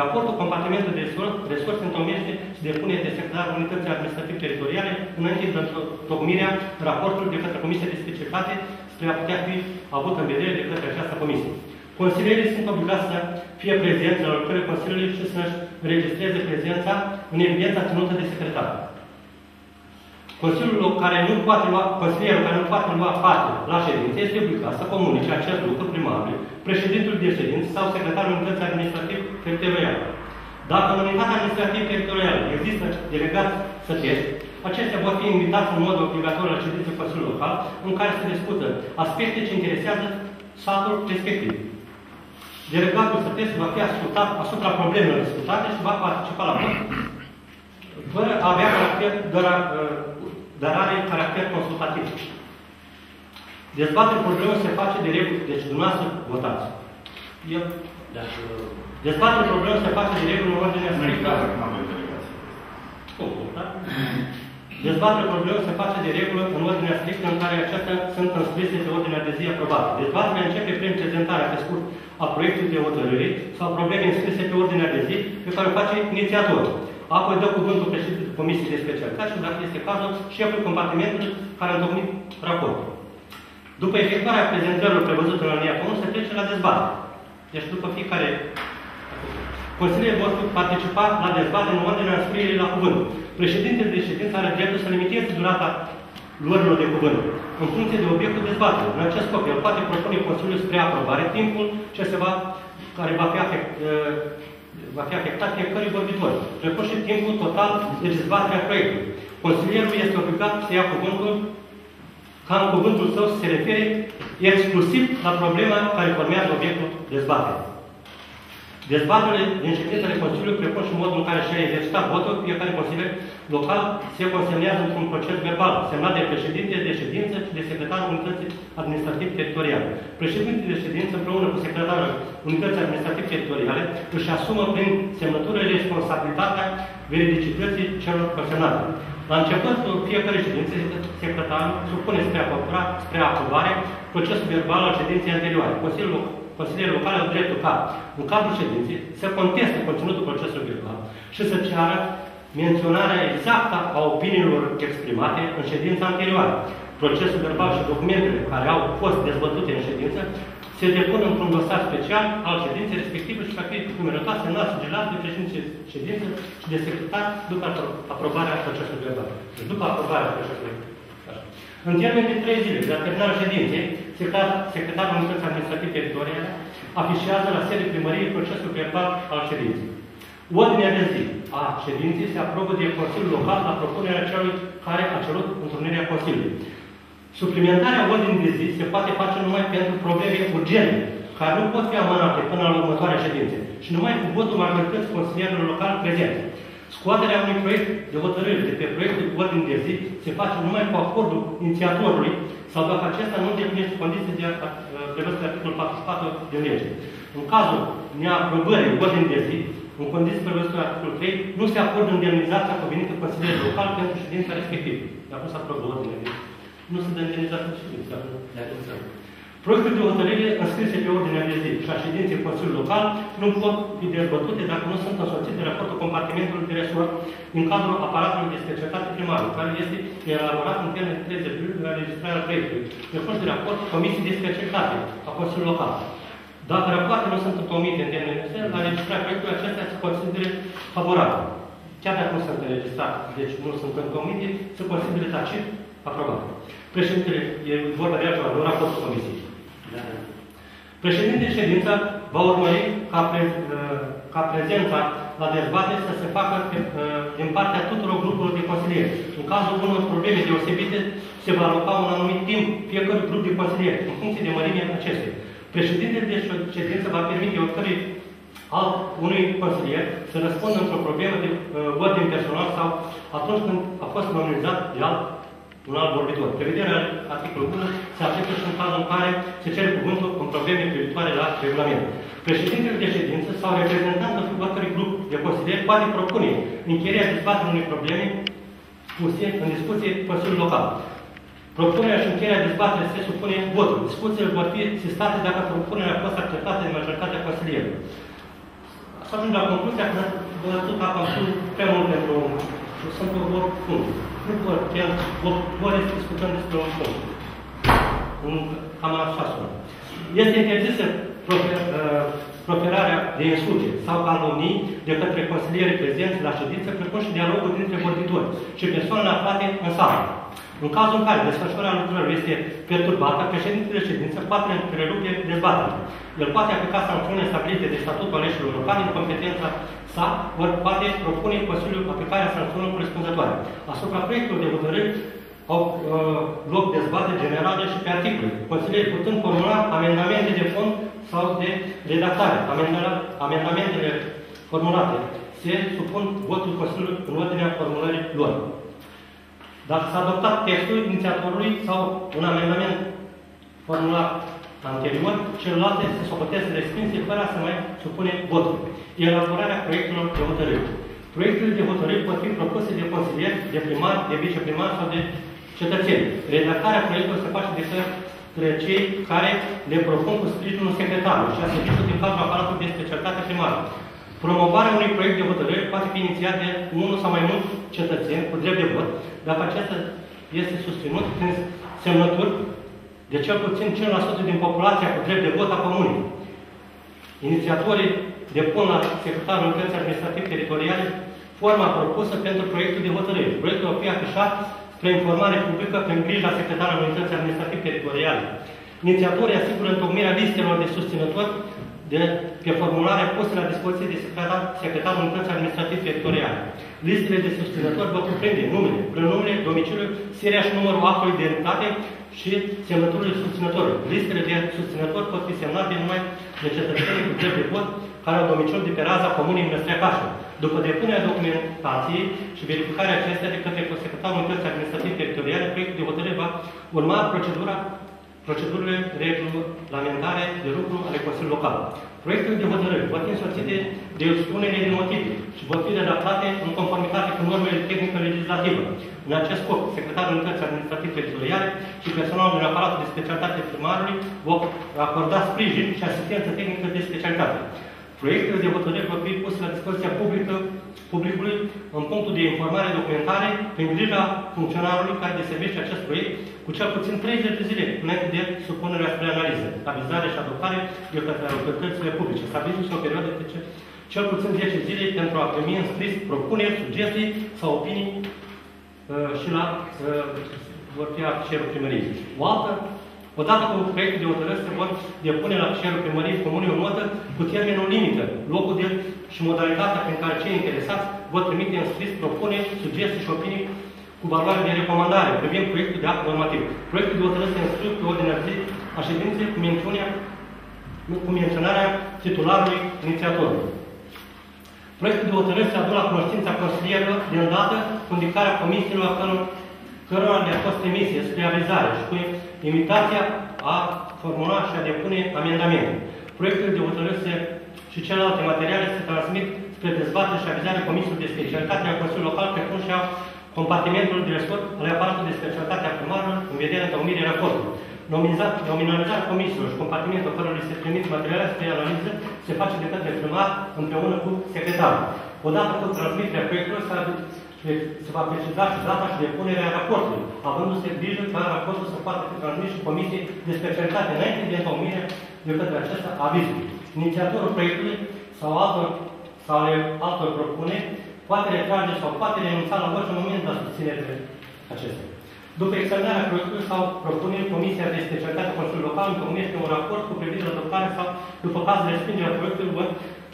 Raportul compartimentului de resort, resort se întocmește și depune de secretarul Unității Administrative Teritoriale înainte de întocmirea raportului de către Comisia de Specialitate spre a putea fi avut în vedere de către această comisie. Consilierii sunt obligați să fie prezenți la lucrările Consiliului și să-și înregistreze prezența în evidența ținută de secretar. Consiliul care nu poate lua, consilierul care nu poate lua parte la ședință este obligat să comunice acest lucru primarului, președintului de ședință sau secretarul unității administrativ teritoriale. Dacă în unitatea administrativ teritorială există delegați să test, acestea vor fi invitați în mod obligatoriu la ședință Consiliului Local, în care se discută aspecte ce interesează satul respectiv. Delegatul să test va fi ascultat asupra problemelor discutate și va participa la vot, fără a avea caracter, doar, dar are caracter consultativ. Dezbaterea problemelor se face de regulă, deci dumneavoastră votați. Eu, dacă Dezbaterea problemelor se face de regulă în ordinea strictă. Da? Dezbaterea problemelor se face de regulă în ordinea strictă în care acestea sunt înscrise pe ordinea de zi aprobată. Dezbaterea începe prin prezentarea pe scurt a proiectului de hotărâre sau probleme înscrise pe ordinea de zi pe care o face inițiatorul. Apoi dă cuvântul președintele Comisiei de Specialitate și, dacă este cazul, șeful compartimentului care a întocmit raportul. După efectuarea prezentărilor prevăzute la linia 1, se trece la dezbatere. Deci după fiecare Consiliile vor participa la dezbatere în ordinea înscrierii la cuvânt. Președintele de ședință are dreptul să limiteze durata luărilor de cuvânt, în funcție de obiectul dezbaterii. În acest scop, el poate propune Consiliul spre aprobare timpul ce se va, care va fi, afect, uh, va fi afectat fiecărui vorbitor, precum și timpul total de dezbatere a proiectului. Consilierul este obligat să ia cuvântul ca în cuvântul său să se refere exclusiv la problema care formează obiectul dezbaterii. Dezbaterile din ședințele Consiliului, precum și modul în care și-a exercitat votul, fiecare consilier local se consemnează într-un proces verbal, semnat de președinte de ședință și de secretarul Unității Administrative Teritoriale. Președintele de ședință, împreună cu secretarul Unității Administrative Teritoriale, își asumă prin semnătură responsabilitatea veridicității celor consemnate. La începutul fiecare ședințe, secretarul supune spre aprobare, spre aprobare procesul verbal al ședinței anterioare. Consiliul consilierii locale au dreptul ca, în cadrul ședinței, să conteste conținutul procesului verbal și să ceară menționarea exactă a opiniilor exprimate în ședința anterioară. Procesul verbal și documentele care au fost dezbătute în ședință se depun într-un dosar special al ședinței respective și va fi numerotat, semnat și gelat de președinte ședință și de secretar după aprobarea procesului verbal. Deci după aprobarea procesului verbal. În termen de trei zile, de la terminarea ședinței, secretarul Unității Administrative Teritoriale afișează la sede primăriei procesul verbal al ședinței. Ordinea de zi a ședinței se aprobă de Consiliul Local la propunerea celui care a cerut întrunirea Consiliului. Suplimentarea ordinii de zi se poate face numai pentru probleme urgente, care nu pot fi amânate până la următoarea ședință și numai cu votul majorității consilierilor locali prezenți. Scoaterea unui proiect de hotărâre de pe proiectul de ordine de zi se face numai cu acordul inițiatorului sau dacă acesta nu îndeplinește condiții de prevăzute de articolul 44 de lege. În cazul neaprobării ordine de zi, în condiții prevăzute de articolul 3, nu se acordă indemnizația convenită consilierului local pentru ședința respectivă. Dacă nu se aprobă ordine de zi, nu se dă indemnizația ședința. Proiectul de hotărâre înscrise pe ordinea de zi și a ședinței Consiliului Local nu pot fi dezbătute dacă nu sunt însoțite de raportul compartimentului de resort în cadrul aparatului de specialitate primară, care este elaborat în termen de 30 de la registrarea proiectului, precum de raport Comisiei de Specialitate a Consiliului Local. Dacă rapoarte nu sunt întocmite în termen de la registrarea proiectului, acestea se consideră favorabile. Chiar dacă nu sunt înregistrate, deci nu sunt întocmite, se consideră tacit aprobate. Președintele, e vorba de altceva, nu raportul Comisiei. Președintele ședința va urmări ca, pre, ca prezența la dezbatere să se facă pe, din partea tuturor grupurilor de consilieri. În cazul unor probleme deosebite, se va aloca un anumit timp fiecărui grup de consilieri, în funcție de mărimea acestei. Președintele de ședință va permite oricărui alt unui consilier să răspundă într-o problemă de uh, ordine personal sau atunci când a fost nominalizat de alt un alt vorbitor. Prevederea articolului 1 se aplică și în cazul în care se cere cuvântul în probleme privitoare la regulament. Președintele de ședință sau reprezentantul oricărui grup de consilieri poate propune încheierea dezbaterii unei probleme puse în discuție Consiliul Local. Propunerea și încheierea dezbaterii se supune votul. Discuțiile vor fi sistate dacă propunerea a fost acceptată de majoritatea consilierilor. Să ajung la concluzia că vă duc acum prea mult pentru sunt o vor punct. Nu vor, chiar vor să discutăm despre un punct. În cam așa sună. Este interzisă proferarea de insulte sau calomnii de către consilierii prezenți la ședință, precum și dialogul dintre vorbitori și persoanele aflate în sală. În cazul în care desfășurarea lucrurilor este perturbată, președintele de ședință poate întrerupe dezbaterea. El poate aplica sancțiunile stabilite de statutul aleșilor locali în competența sa, ori poate propune Consiliul aplicarea sancțiunilor corespunzătoare. Asupra proiectului de hotărâri au uh, loc dezbateri generale și pe articole. Consilierii putând formula amendamente de fond sau de redactare. Amendamentele formulate se supun votul Consiliului în ordinea formulării lor. Dacă s-a adoptat textul inițiatorului sau un amendament formulat anterior, celelalte se socotesc respinse fără a se mai supune votul. Elaborarea proiectelor de hotărâri. Proiectele de hotărâri pot fi propuse de consilier, de primar, de viceprimar sau de cetățeni. Redactarea proiectelor se face de către cei care le propun cu sprijinul secretarului și a serviciului din cadrul aparatului de specialitate primară. Promovarea unui proiect de hotărâre poate fi inițiat de unul sau mai mulți cetățeni cu drept de vot, dacă acesta este susținut prin semnături de cel puțin 5% din populația cu drept de vot a comunei. Inițiatorii depun la secretarul Unității Administrativ Teritoriale forma propusă pentru proiectul de hotărâre. Proiectul va fi afișat spre informare publică prin grija secretarului Unității Administrativ Teritoriale. Inițiatorii asigură întocmirea listelor de susținători de, pe formulare puse la dispoziție de secretar, secretarul Unității Administrativ Teritoriale. Listele de susținători vor cuprinde numele, prenumele, domiciliul, seria și numărul actului de identitate și semnăturile susținătorului. Listele de susținători pot fi semnate numai de cetățenii cu drept de vot care au domiciliul de pe raza comunii Măstreacașă. După depunerea documentației și verificarea acestea de către secretarul Unității Administrativ Teritoriale, proiectul de hotărâre va urma procedura procedurile regulamentare de lucru ale Consiliului Local. Proiectele de hotărâri vor fi însoțite de expunere de motive și vor fi redactate în conformitate cu normele tehnică legislativă. În acest scop, Secretarul Unității Administrative Teritoriale și personalul din aparatul de specialitate primarului vor acorda sprijin și asistență tehnică de specialitate. Proiectele de hotărâri vor fi puse la dispoziția publică, publicului în punctul de informare documentare prin grija funcționarului care deservește acest proiect cu cel puțin 30 de zile înainte de supunerea spre analiză, avizare și adoptare de către autoritățile publice, stabilindu-se o perioadă de cel puțin 10 zile pentru a primi în scris propuneri, sugestii sau opinii uh, și la uh, vor fi cerul primăriei. O altă Odată cu proiectul de hotărâre se pot depune la cerul primăriei comunei o notă cu termenul limită, locul de și modalitatea prin care cei interesați vor trimite în scris propuneri, sugestii și opinii cu valoare de recomandare privind proiectul de act normativ. Proiectul de hotărâre se înscrie pe ordinea zi a ședinței cu, cu menționarea titularului inițiatorului. Proiectul de hotărâre se adună la cunoștința consilierilor de îndată cu indicarea comisiilor cărora le-a fost emisie spre avizare și cu imitația a formula și a depune amendamente. Proiectul de hotărâre și celelalte materiale se transmit spre dezbatere și avizare Comisiei de Specialitate a Consiliului Local, precum și a compartimentului de resort al aparatului de specialitate a primarului în vederea întocmirii raportului. Nominalizarea comisiilor și compartimentul cărora li se trimit materiale spre analiză se face de către primar împreună cu secretarul. Odată cu transmiterea proiectului se va preciza și data și depunerea raportului, avându-se grijă ca raportul să poată fi transmis și comisie de specialitate înainte de întocmire de către acesta avizul. Inițiatorul proiectului sau altor, sau ale altor propuneri poate retrage sau poate renunța la orice moment la susținere acestea. După examinarea proiectului sau propuneri, Comisia de Specialitate Consiliului Local întocmește un raport cu privire la adoptare sau, după caz de respingerea proiectului, vă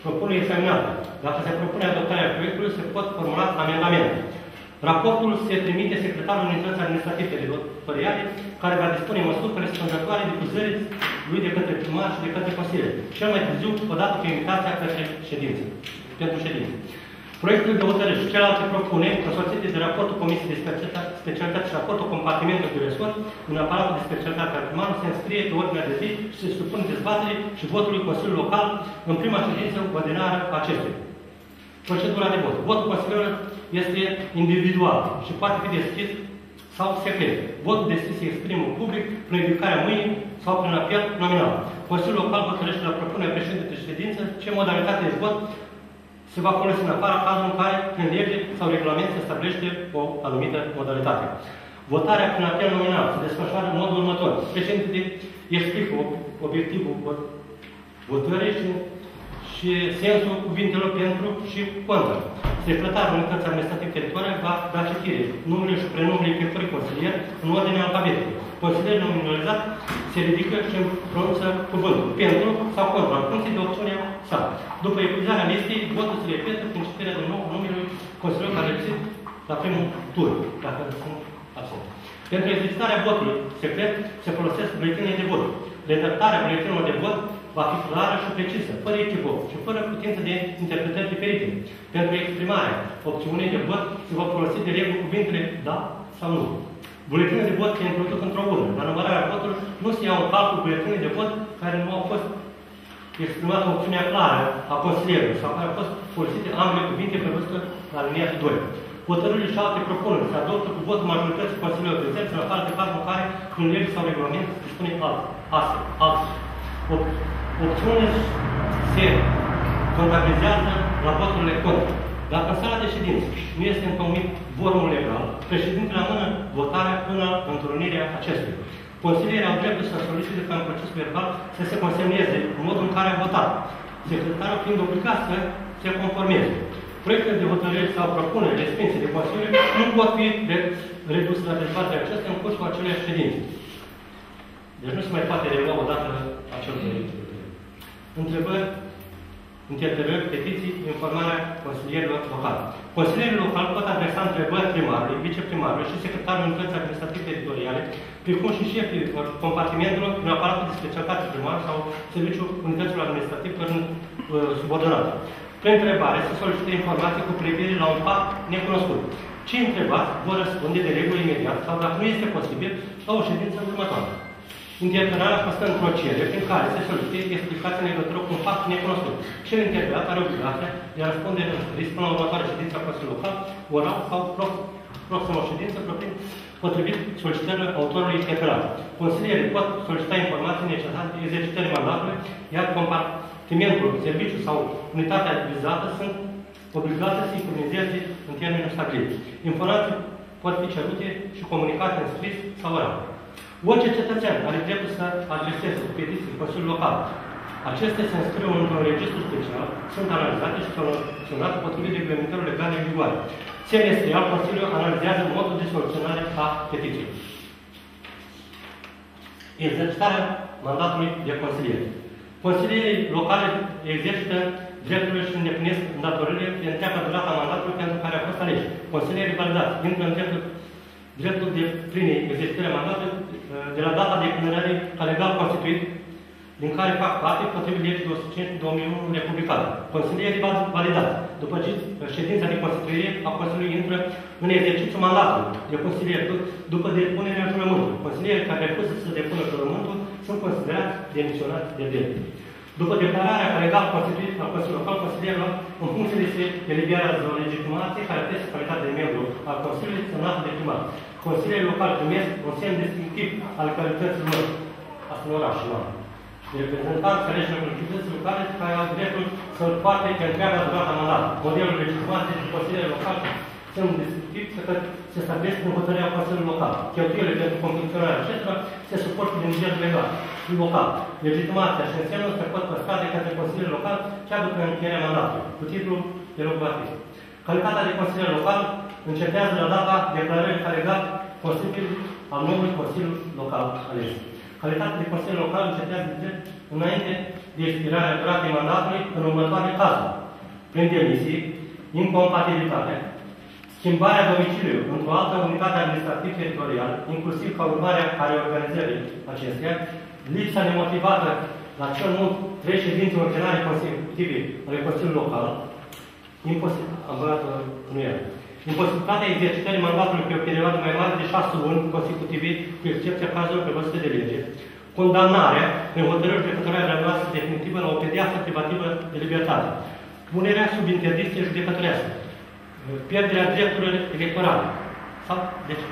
propune examinată. Dacă se propune adoptarea proiectului, se pot formula amendamente. Raportul se trimite secretarul Unității Administrative Teritoriale, care va dispune măsuri corespunzătoare difuzării lui de către primar și de către consilier. Cel mai târziu, odată cu invitația către ședință, pentru ședință. Proiectul de hotărâre și celelalte propuneri, însoțite de raportul Comisiei de Specialitate specialitate și raportul compartimentului de resort în aparatul de specialitate al primarului se înscrie pe ordinea de zi și se supun dezbaterii și votului Consiliului Local în prima ședință ordinară a acestuia. Procedura de vot. Votul Consiliului este individual și poate fi deschis sau secret. Votul deschis se exprimă public prin ridicarea mâinii sau prin apel nominal. Consiliul Local hotărăște la propunerea președinte de ședință ce modalitate de vot se va folosi în afara cazului în care, prin lege sau regulament, se stabilește o anumită modalitate. Votarea prin apel nominal se desfășoară în modul următor. Președintele explică obiectivul votării și, și sensul cuvintelor pentru și contra. Secretarul Unității Administrative Teritoriale va da citire numele și prenumele fiecărui consilier în ordine alfabetică. Consilierul nominalizat se ridică și pronunță cuvântul pentru sau contra, în funcție de opțiunea sa. După epuizarea listei, votul se repetă prin citirea de nou numelui consilierului care lipsit la primul tur, dacă sunt absent. Pentru exercitarea votului secret se folosesc buletine de vot. Redactarea buletinelor de vot va fi clară și precisă, fără echivoc și fără putință de interpretări diferite. Pentru exprimarea opțiunii de vot se va folosi de regulă cuvintele da sau nu. Buletinele de vot se introduc într-o urmă. La numărarea voturilor nu se iau în calcul buletinele de vot care nu au fost exprimată opțiunea clară a consilierului sau care au fost folosite ambele cuvinte prevăzute la liniatul 2. Hotărârile și alte propuneri se adoptă cu votul majorității Consiliului Prezență, în afară de cazul în care, prin lege sau regulament, se spune alt, astfel, altfel. Op- opțiunile se contabilizează la voturile contra. Dacă în sala de ședință nu este întocmit vormul legal, președintele amână votarea până la întrunirea acestuia. Consilierii au dreptul să solicite ca în procesul verbal să se consemneze în modul în care a votat, secretarul fiind obligat să se conformeze. Proiectele de hotărâri sau propuneri respinse de Consiliu nu pot fi reduse la dezbaterea acestea în cursul acelei ședințe. Deci nu se mai poate relua odată acel proiect. Întrebări, interpelări, petiții, informarea consilierilor locali. Consilierii locali pot adresa întrebări primarului, viceprimarului și secretarul unității administrative teritoriale, precum și șefii compartimentelor în aparatul de specialitate primar sau serviciul unităților administrative în uh, subordonat. Prin întrebare se solicită informații cu privire la un fapt necunoscut. Cei întrebați vor răspunde de regulă imediat sau, dacă nu este posibil, la o ședință următoare. Interpelarea constă într-o cerere prin care se solicită explicații în legătură cu un fapt necunoscut. Cel interpelat are obligația de a răspunde în scris până la următoarea ședință a Consiliului Local, oral sau proximă ședință, potrivit solicitărilor autorului interpelat. Consilierii pot solicita informații necesare de exercitării mandatului, iar compartimentul, serviciu sau unitatea vizată sunt obligate să-i furnizeze în termenul stabilit. Informații pot fi cerute și comunicate în scris sau oral. Orice cetățean are dreptul să adreseze petiții Consiliul Local. Acestea se înscriu într-un registru special, sunt analizate și soluționate potrivit reglementărilor legale în vigoare. Semestrial, Consiliul analizează modul de soluționare a petiției. Exercitarea mandatului de consilier. Consilierii locale exercită drepturile și îndeplinesc îndatoririle de întreaga durata mandatului pentru care a fost ales. Consilierii validați intră în dreptul, dreptul de pline exercitarea mandatului de la data de declarare ca legal constituit din care fac parte potrivit legii 205-2001 republicană. Consilierii validați. După ce ședința de constituire a Consiliului intră în exercițiu mandatului de consilier după depunerea jurământului. Consilierii care refuză să depună jurământul sunt considerați demisionați de drept. După declararea ca legal constituit al Consiliului Local, consilierilor, în funcție de se eliberează o legitimație care este calitatea de membru al Consiliului Senat de primar. Consilierii locali primesc un semn distinctiv al calității lor. Asta în oraș, nu reprezentanți care și colectivității locale care au dreptul să-l poarte pe întreaga durata mandatului. Modelul legislativ și consiliile locale sunt distribuit să se stabilesc în hotărârea Consiliului Local. Cheltuielile pentru confecționarea acestora se suportă din bugetul legal local. Legitimația și însemnul se pot păstra de către Consiliul Local chiar după încheierea mandatului, cu titlul de locativ. Calitatea de consilier local încetează la data declarării ca legal posibil al noului Consiliu Local ales. Calitatea de consilier local încetează de înainte de expirarea duratei mandatului în următoare cazuri. Prin demisie, incompatibilitate, schimbarea domiciliului într-o altă unitate administrativ-teritorială, inclusiv ca urmare a reorganizării acesteia, lipsa nemotivată la cel mult trei ședințe ordinare consecutive ale Consiliului Local, am băgat în el. Imposibilitatea exercitării mandatului pe o perioadă mai mare de șase luni consecutive, cu excepția cazurilor prevăzute de lege, condamnarea prin hotărâri judecătoare rămase definitivă la o pedeapsă privativă de libertate, punerea sub interdicție judecătorească, pierderea drepturilor electorale. Sau deci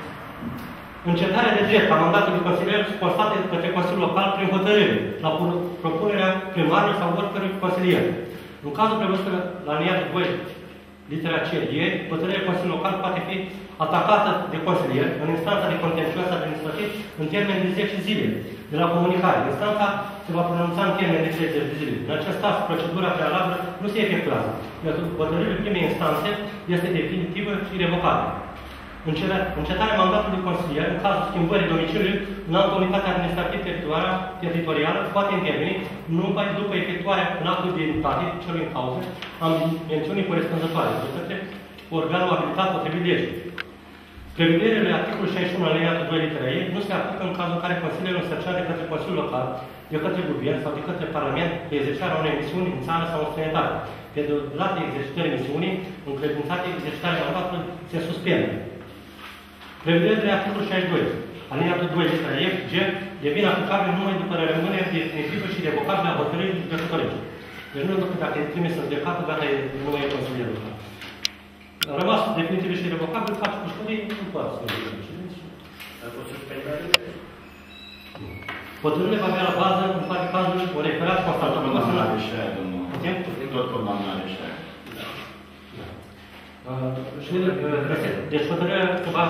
Încetarea de drept a mandatului consilier se constată către Consiliul Local prin hotărâre, la propunerea primarului sau oricărui consilier. În cazul prevăzut la liniatul 2, litera C, E, hotărârea Consiliului Local poate fi atacată de consilier în instanța de contencios administrativ în termen de 10 zile de la comunicare. Instanța se va pronunța în termen de 30 de zile. În acest caz, procedura prealabilă nu se efectuează. Hotărârea primei instanțe este definitivă și revocată. Încetarea mandatului consilier în cazul schimbării domiciliului în altă unitate administrativă teritorială poate interveni numai după efectuarea în actul de unitate celui în cauză a mențiunii corespunzătoare de către organul abilitat potrivit legii. Prevederile articolului 61 alineatul 2 litera ei nu se aplică în cazul în care Consiliul însărcinat de către Consiliul Local, de către Guvern sau de către Parlament pe exercitarea unei misiuni în țară sau în străinătate. Pe de dată exercitării misiunii, încredințate exercitarea mandatului se suspendă. Prevederile articolul 62, alineatul 2, litera F, G, devin aplicabile numai după rămânere definitivă și revocabilă a hotărârii judecătorești. Deci nu după dacă e trimis în judecată, gata, nu mai e consilierul. A rămas definitiv și revocabil, face custorii, nu poate să Hotărârile va avea la bază, în toate cazurile, o referat constatat. Condamnare și aia, domnul. Tot condamnare și aia. Deci hotărârea va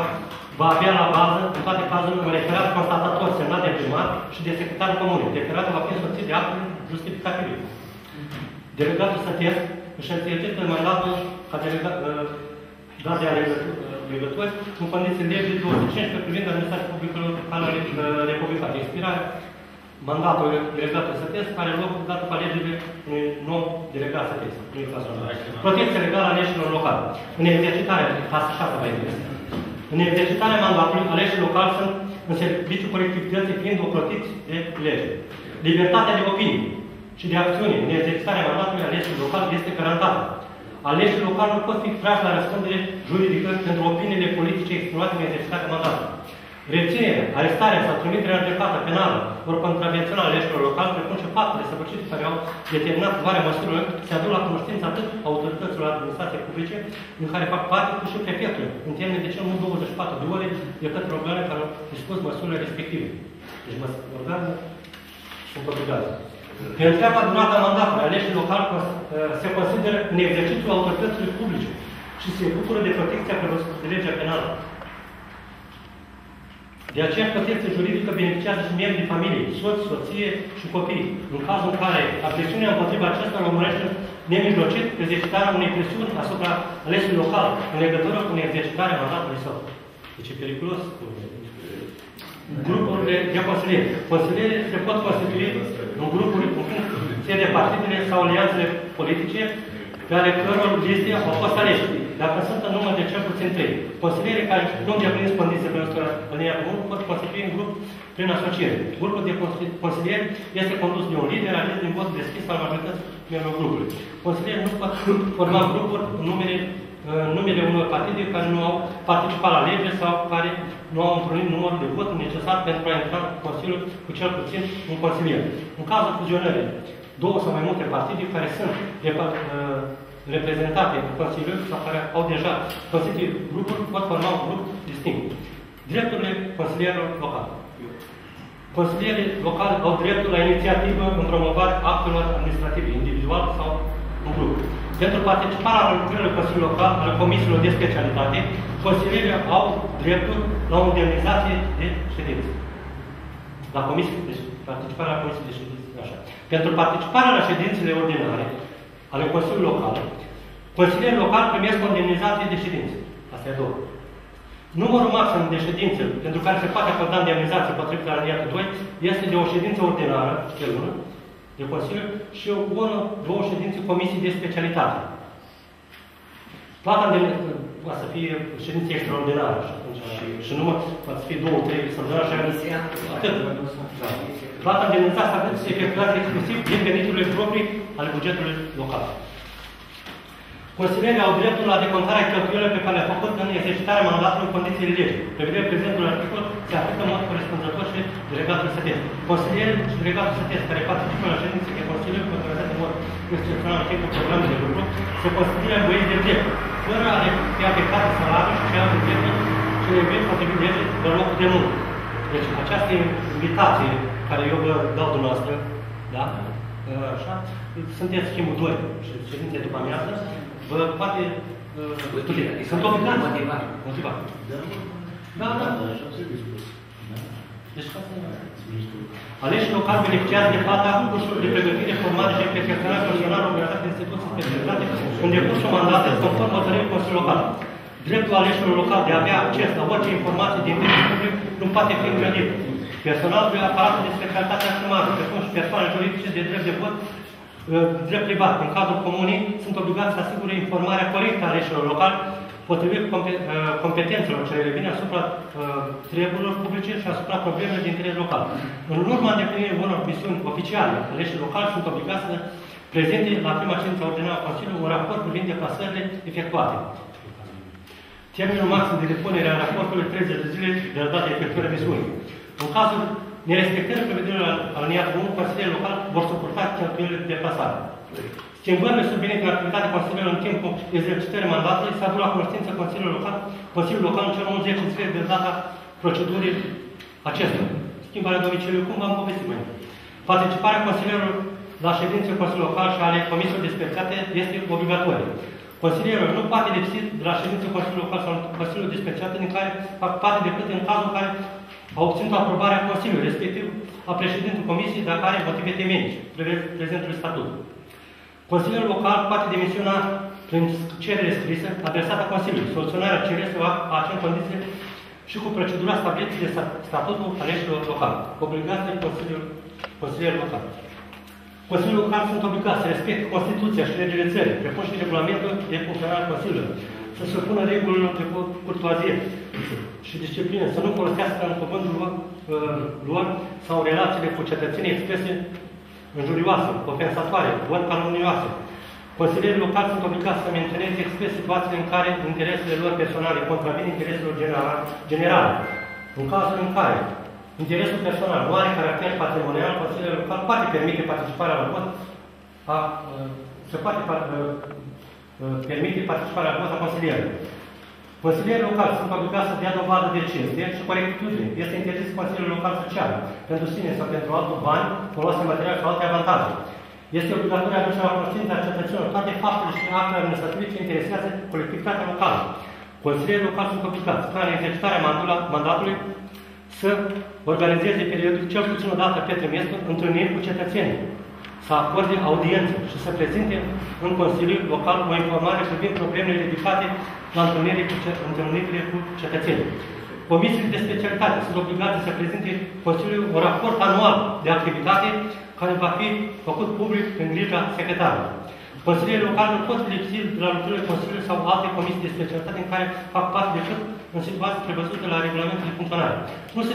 va avea la bază, în toate cazurile, un referat constatator semnat de primar și de secretarul comunei. Referatul va fi însoțit de actul justificativ. Delegatul stătesc își exercită mandatul ca delegat, uh, dat de legături în condiții legii 215 privind administrația publică locală republicană. Expirarea mandatul delegatului stătesc care loc dat cu alegerile unui nou delegat stătesc. Protecția legală a legilor locale. În exercitarea, asta așa va în exercitarea mandatului, aleșii locali sunt în serviciul colectivității fiind ocrotiți de lege. Libertatea de opinie și de acțiune în exercitarea mandatului aleșii locali este garantată. Aleșii locali nu pot fi trași la răspundere juridică pentru opiniile politice exprimate în exercitarea mandatului. Reținerea, arestarea sau trimiterea în judecată penală ori contravențională aleșilor locali, precum și faptele săvârșite care au determinat luarea măsurilor, se aduc la cunoștință atât autorităților administrației publice, în care fac parte, cât și prefectul, în termen de cel mult 24 de ore, de către organele care au dispus măsurile respective. Deci organul sunt obligate. Pe întreaga durată a mandatului, aleșii locali ă, se consideră în exercițiul autorităților publice și se bucură de protecția prevăzută de legea penală. De aceea, protecție juridică beneficiază și membrii familiei, soț, soție și copii, în cazul în care agresiunea împotriva acestora urmărește nemijlocit exercitarea unei presiuni asupra alesului local în legătură cu exercitarea mandatului său. Deci e periculos. Grupurile de consilieri. Consilierii se pot constitui în grupuri în funcție de partidele sau alianțele politice pe ale căror liste au fost aleși, dacă sunt în număr de cel puțin trei. Consilierii care nu îndeplinesc condiții pentru alineatul 1 pot constitui un grup prin asociere. Grupul de consilieri este condus de un lider ales din vot deschis al majorității membrilor grupului. Consilierii nu pot forma grupuri în numele numele unor partide care nu au participat la lege sau care nu au întrunit numărul de vot necesar pentru a intra în Consiliul cu cel puțin un consilier. În cazul fuzionării, două sau mai multe partide care sunt uh, reprezentate în Consiliul sau care au deja constituit grupuri, pot forma un grup distinct. Drepturile consilierilor locali. Consilierii locali au dreptul la inițiativă în promovarea actelor administrative, individual sau în grup. Pentru participarea la lucrările Consiliului Local, ale comisiilor de specialitate, consilierii au dreptul la o indemnizație de ședință. La comisii, deci participarea la comisii de ședință. Așa. Pentru participarea la ședințele ordinare ale Consiliului Local, consilierii locali primesc o indemnizație de ședință. Asta e două. Numărul maxim de ședințe pentru care se poate acorda indemnizație potrivit la aliniatul 2 este de o ședință ordinară, pe lună, de Consiliu, și o bună, două ședințe comisii de specialitate. Plata de poate să fie ședințe extraordinară și atunci și, și număr, poate să fie două, trei săptămâni și atât. Da. Plata de indemnizație să efectuată exclusiv din veniturile proprii ale bugetului local. Consilierii au dreptul la decontarea cheltuielilor pe care le-a făcut în exercitarea mandatului în condițiile legii. Prevederea prezentul articol se aplică în mod corespunzător și delegatul sătesc. Consilierii și delegatul sătesc care participă la ședințe de Consiliu organizate în mod excepțional în timpul programului de lucru se consideră băieți de drept, fără a le fi afectate salariul și alte drepturi și le vin potrivit legii de locul de muncă. Deci această invitație care eu vă dau dumneavoastră, da? Așa, sunteți schimbul 2 și ședințe după amiază, vă poate uh, sunt obligați. Motivat. Motivat. Da, da. Da. Deci, Aleșii locali beneficiază de plata cursuri de pregătire, formare și perfecționare profesională organizate de instituții specializate în decursul mandatului conform hotărârii Consiliului Local. Dreptul aleșilor locali de a avea acces la orice informație din mediul public nu poate fi îngrădit. Personal de aparatul de specialitate primară, precum și persoane juridice de drept de vot, uh, drept privat, în cadrul comunii, sunt obligați să asigure informarea corectă a aleșilor locali potrivit compe- uh, competențelor ce revine asupra uh, treburilor publice și asupra problemelor de interes local. În urma îndeplinirii unor misiuni oficiale, aleșii locali sunt obligați să prezente la prima ședință ordinară a Consiliului un raport privind deplasările efectuate. Termenul maxim de depunere a raportului 30 de zile de la data efectuării misiunii. În cazul nerespectării prevederilor al aliniatul 1, Consiliul Local vor suporta cheltuielile de deplasare. Schimbările survenite în activitatea Consiliului în timpul exercitării mandatului s-a dus la cunoștință Consiliul Local, Consiliul Local în cel mult 10 zile de data procedurii acestora. Schimbarea domiciliului, cum v-am povestit mai mult. Participarea consilierilor la ședințe Consiliului Local și ale comisiilor de specialitate este obligatorie. Consilierul nu poate lipsi de la ședințe Consiliului Local sau Consiliul de specialitate din care fac parte decât în cazul în care a obținut aprobarea Consiliului, respectiv a președintelui Comisiei, dacă are motive temenice, prezentul statut. Consiliul Local poate demisiona prin cerere scrisă adresată Consiliului. Soluționarea cererii se va face în condiții și cu procedura stabilită de statutul aleșilor locali. Obligația Consiliului Consiliul Local. Consiliul Local sunt obligați să respecte Constituția și legile țării, precum și regulamentul de funcționare al Consiliului, să se pună regulilor de curtoazie și disciplină, să nu folosească în cuvântul lor, uh, lor sau relațiile cu cetățenii exprese înjurioase, ofensatoare, ori calomnioase. Consilierii locali sunt obligați să menționeze expres situațiile în care interesele lor personale contravin intereselor generale. În cazul în care interesul personal nu are caracter patrimonial, Consiliul Local poate permite participarea la vot a, se poate permite participarea la vot a consilierului. Consilierii locali sunt obligați să dea dovadă de cinste și corectitudine. Este interzis Consiliul Local Social pentru sine sau pentru altul bani, foloase material sau alte avantaje. Este obligatoriu aducerea la cunoștință a cetățenilor toate faptele și actele administrative ce interesează colectivitatea locală. Consilierii locali sunt obligați, ca în exercitarea mandatului, să organizeze periodic cel puțin o dată pe trimestru întâlniri cu cetățenii, să acorde audiențe și să prezinte în Consiliul Local o informare privind problemele ridicate la întâlnirile cu, întâlnirile cu cetățenii. Comisiile de specialitate sunt obligate să prezinte Consiliului un raport anual de activitate care va fi făcut public în grija secretarului. Consilierii locali nu pot lipsi de la lucrările Consiliului sau alte comisii de specialitate în care fac parte decât în situații prevăzute la regulamentul de funcționare. Nu se,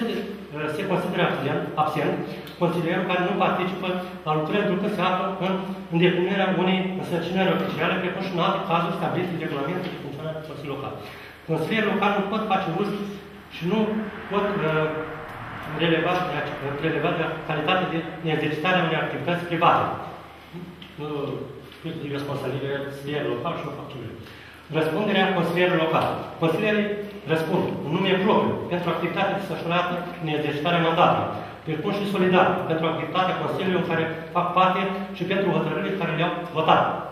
se consideră absent, absent consilierul care nu participă la lucrări pentru că se află în îndeplinirea unei însărcinări oficiale, precum și în alte cazuri stabilite de regulamentul de funcționare a Consiliului Local. Consilierii locali nu pot face uz și nu pot uh, releva, releva de calitate de exercitare a unei activități private. Nu, de responsabilitatea local și o factură. Răspunderea consilierului local. Consilierii răspund în nume propriu pentru activitatea desfășurată în exercitarea mandatului, precum și solidar pentru activitatea Consiliului în care fac parte și pentru hotărârile care le-au votat.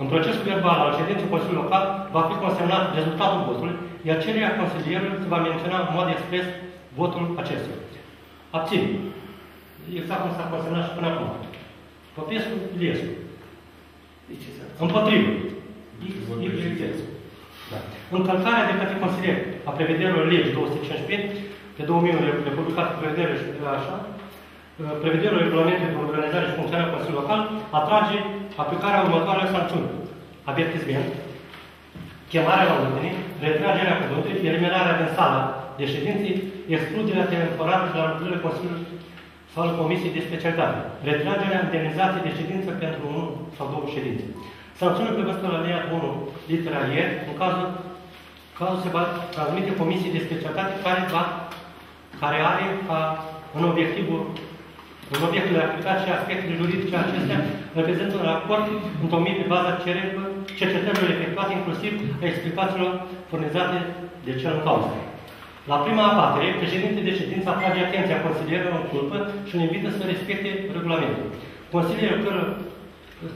În procesul verbal al ședinței Consiliului Local va fi consemnat rezultatul votului, iar cererea consilierului se va menționa în mod expres votul acestuia. Abțin. Exact cum s-a consemnat și până acum. Popescu, Iliescu. Împotrivă. Da. Încălcarea de către consilier a prevederilor legii 215 pe 2001 republicat cu prevedere și așa, prevederilor regulamentului de organizare și funcționare a Consiliului Local atrage aplicarea următoarelor sancțiuni. Avertisment, chemarea la ordine, retragerea cuvântului, eliminarea din sala de ședințe, excluderea temporară de la lucrările Consiliului sau al Comisiei de Specialitate, retragerea indemnizației de ședință pentru unul sau două ședințe, Sancțiunile prevăzute la linia 1, litera E, în cazul, cazul se va transmite comisii de specialitate care, va, care are ca în obiectivul în obiectul de activitate și aspectele juridice acestea reprezintă un raport întocmit pe baza cererilor, cercetărilor efectuate, inclusiv a explicațiilor furnizate de cel în cauză. La prima abatere, președintele de ședință atrage atenția consilierilor în culpă și îl invită să respecte regulamentul. Consilierii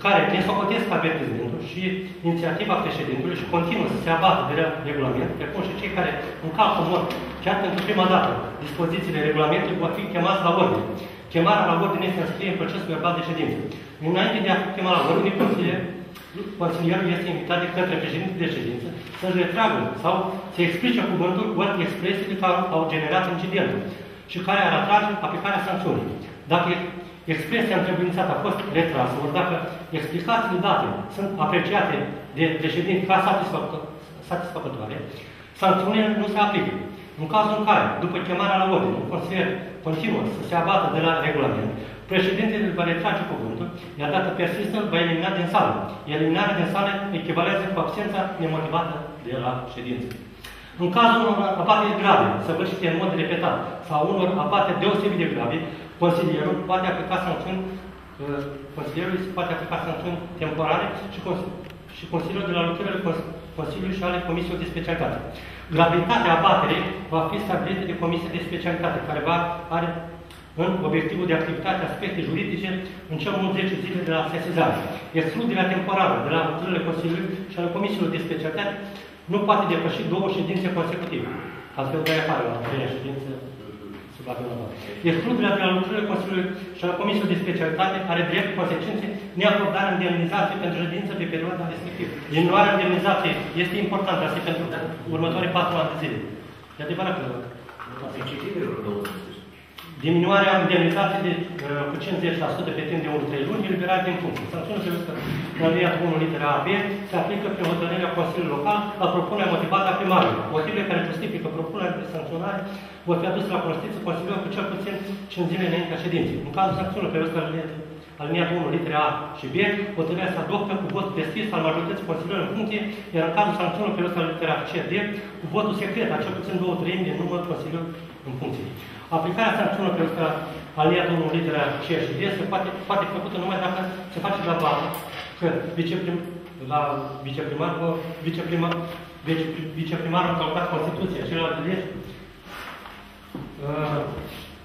care ne socotesc avertizmentul și inițiativa președintelui și continuă să se abată de regulament, precum și cei care încalcă mult, chiar pentru prima dată, dispozițiile regulamentului vor fi chemați la ordine. Chemarea la ordine se înscrie în procesul verbal de ședință. Înainte de a fi chemat la ordine, consilier, consilierul este invitat de către președintele de ședință să-și retragă sau să explice cuvântul ori expresiile care au generat incidentul și care ar atrage aplicarea sancțiunii. Dacă expresia întrebuințată a fost retrasă, ori dacă explicațiile date sunt apreciate de președinte ca satisfăcătoare, sancțiunile nu se aplică. În cazul în care, după chemarea la ordine, un consilier continuă să se abată de la regulament, președintele îl va retrage cuvântul, iar dacă persistă, îl va elimina din sală. Eliminarea din sală echivalează cu absența nemotivată de la ședință. În cazul unor apate grave, săvârșite în mod repetat, sau unor apate deosebit de grave, consilierul poate aplica sancțiuni uh, Consilierul poate aplica sancțiuni temporare și, și Consiliul de la lucrările Consiliului și ale Comisiei de Specialitate. Gravitatea abaterei va fi stabilită de Comisie de Specialitate, care va are în obiectivul de activitate aspecte juridice în cel mult 10 zile de la sesizare. Excluderea temporară de la lucrările Consiliului și ale Comisiilor de Specialitate nu poate depăși două ședințe consecutive. Altfel de apare la treia ședință Excluderea de la lucrările Consiliului și a Comisiei de Specialitate are drept consecințe neacordarea indemnizației pentru ședință pe perioada respectivă. Diminuarea indemnizației este importantă asta pentru următorii patru ani de zile. E adevărat că Diminuarea indemnizației de, uh, cu 50% pe timp de 1-3 luni, eliberarea din funcție. Sancțiunea prevăzută în alineatul 1 litera A, B, se aplică prin hotărârea Consiliului Local la propunerea motivată a primarului. Motivele care justifică propunerea de sancționare vor fi aduse la cunoștință Consiliului cu cel puțin 5 zile înaintea ședinței. În cazul sancțiunii prevăzută aliniatul 1, litere A și B, hotărârea se adoptă cu vot deschis al majorității Consiliului în funcție, iar în cazul sancțiunilor prevăzută la litera C, D, cu votul secret a cel puțin două treimi din numărul Consiliului în funcție. Aplicarea sancțiunilor pe ăsta aliatul 1 litera C și D se poate, poate fi făcută numai dacă se face la bază că viceprim, la viceprimar, viceprimar, viceprimar a calcat Constituția, celelalte legi uh,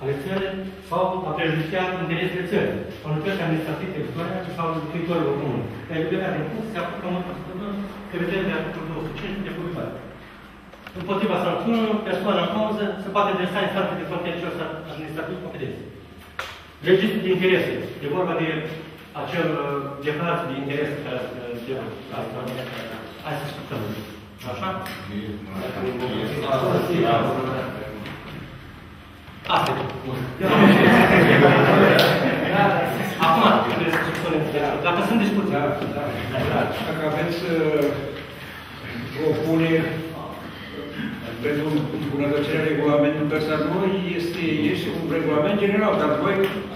ale țării sau a prejudiciat interesele țării, unități administrative teritoriale sau teritoriul comun. Dar libertatea din funcție se aplică în mod pe vedere de articolul 205 de publicare. Împotriva sancțiunilor, persoana în cauză se poate adresa instanțe de contencios administrativ competențe. Registrul de interese. E vorba de acel uh, declarație de interese care de Hai să discutăm. Așa? Asta Acum trebuie să spunem. Dacă sunt discuții. Dacă aveți uh, propuneri pentru îmbunătățirea regulamentului ăsta, noi este, este un regulament general, dar voi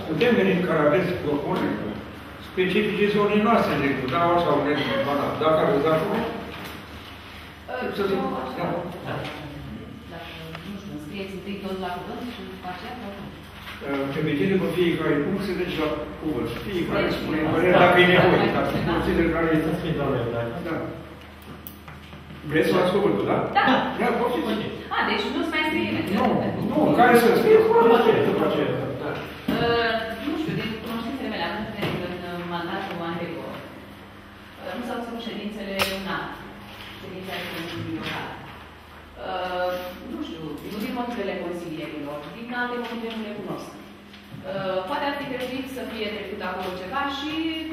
putem veni care aveți propuneri specifice zonei noastre, de Gudaua sau de Bana. Dacă aveți de acolo, să zic, da. Nu știu, scrieți întâi tot la cuvânt și după aceea pe vedere pe fiecare punct se deci la cuvânt. Fiecare spune părerea dacă e nevoie, dar consider care este. Da. Vreți să luați cuvântul, da? Da. Da, poftiți. A, deci nu-ți mai scrie nimeni. Nu, nu, care să scrie? După aceea, după aceea. Da. Uh, nu știu, din cunoștințele mele, având în vedere în mandatul anterior, uh, nu s-au ținut ședințele lunare, ședințele Consiliului Local. Uh, nu știu, nu din motivele consilierilor, din alte motive nu le cunosc. Uh, poate ar fi trebuit să fie trecut acolo ceva și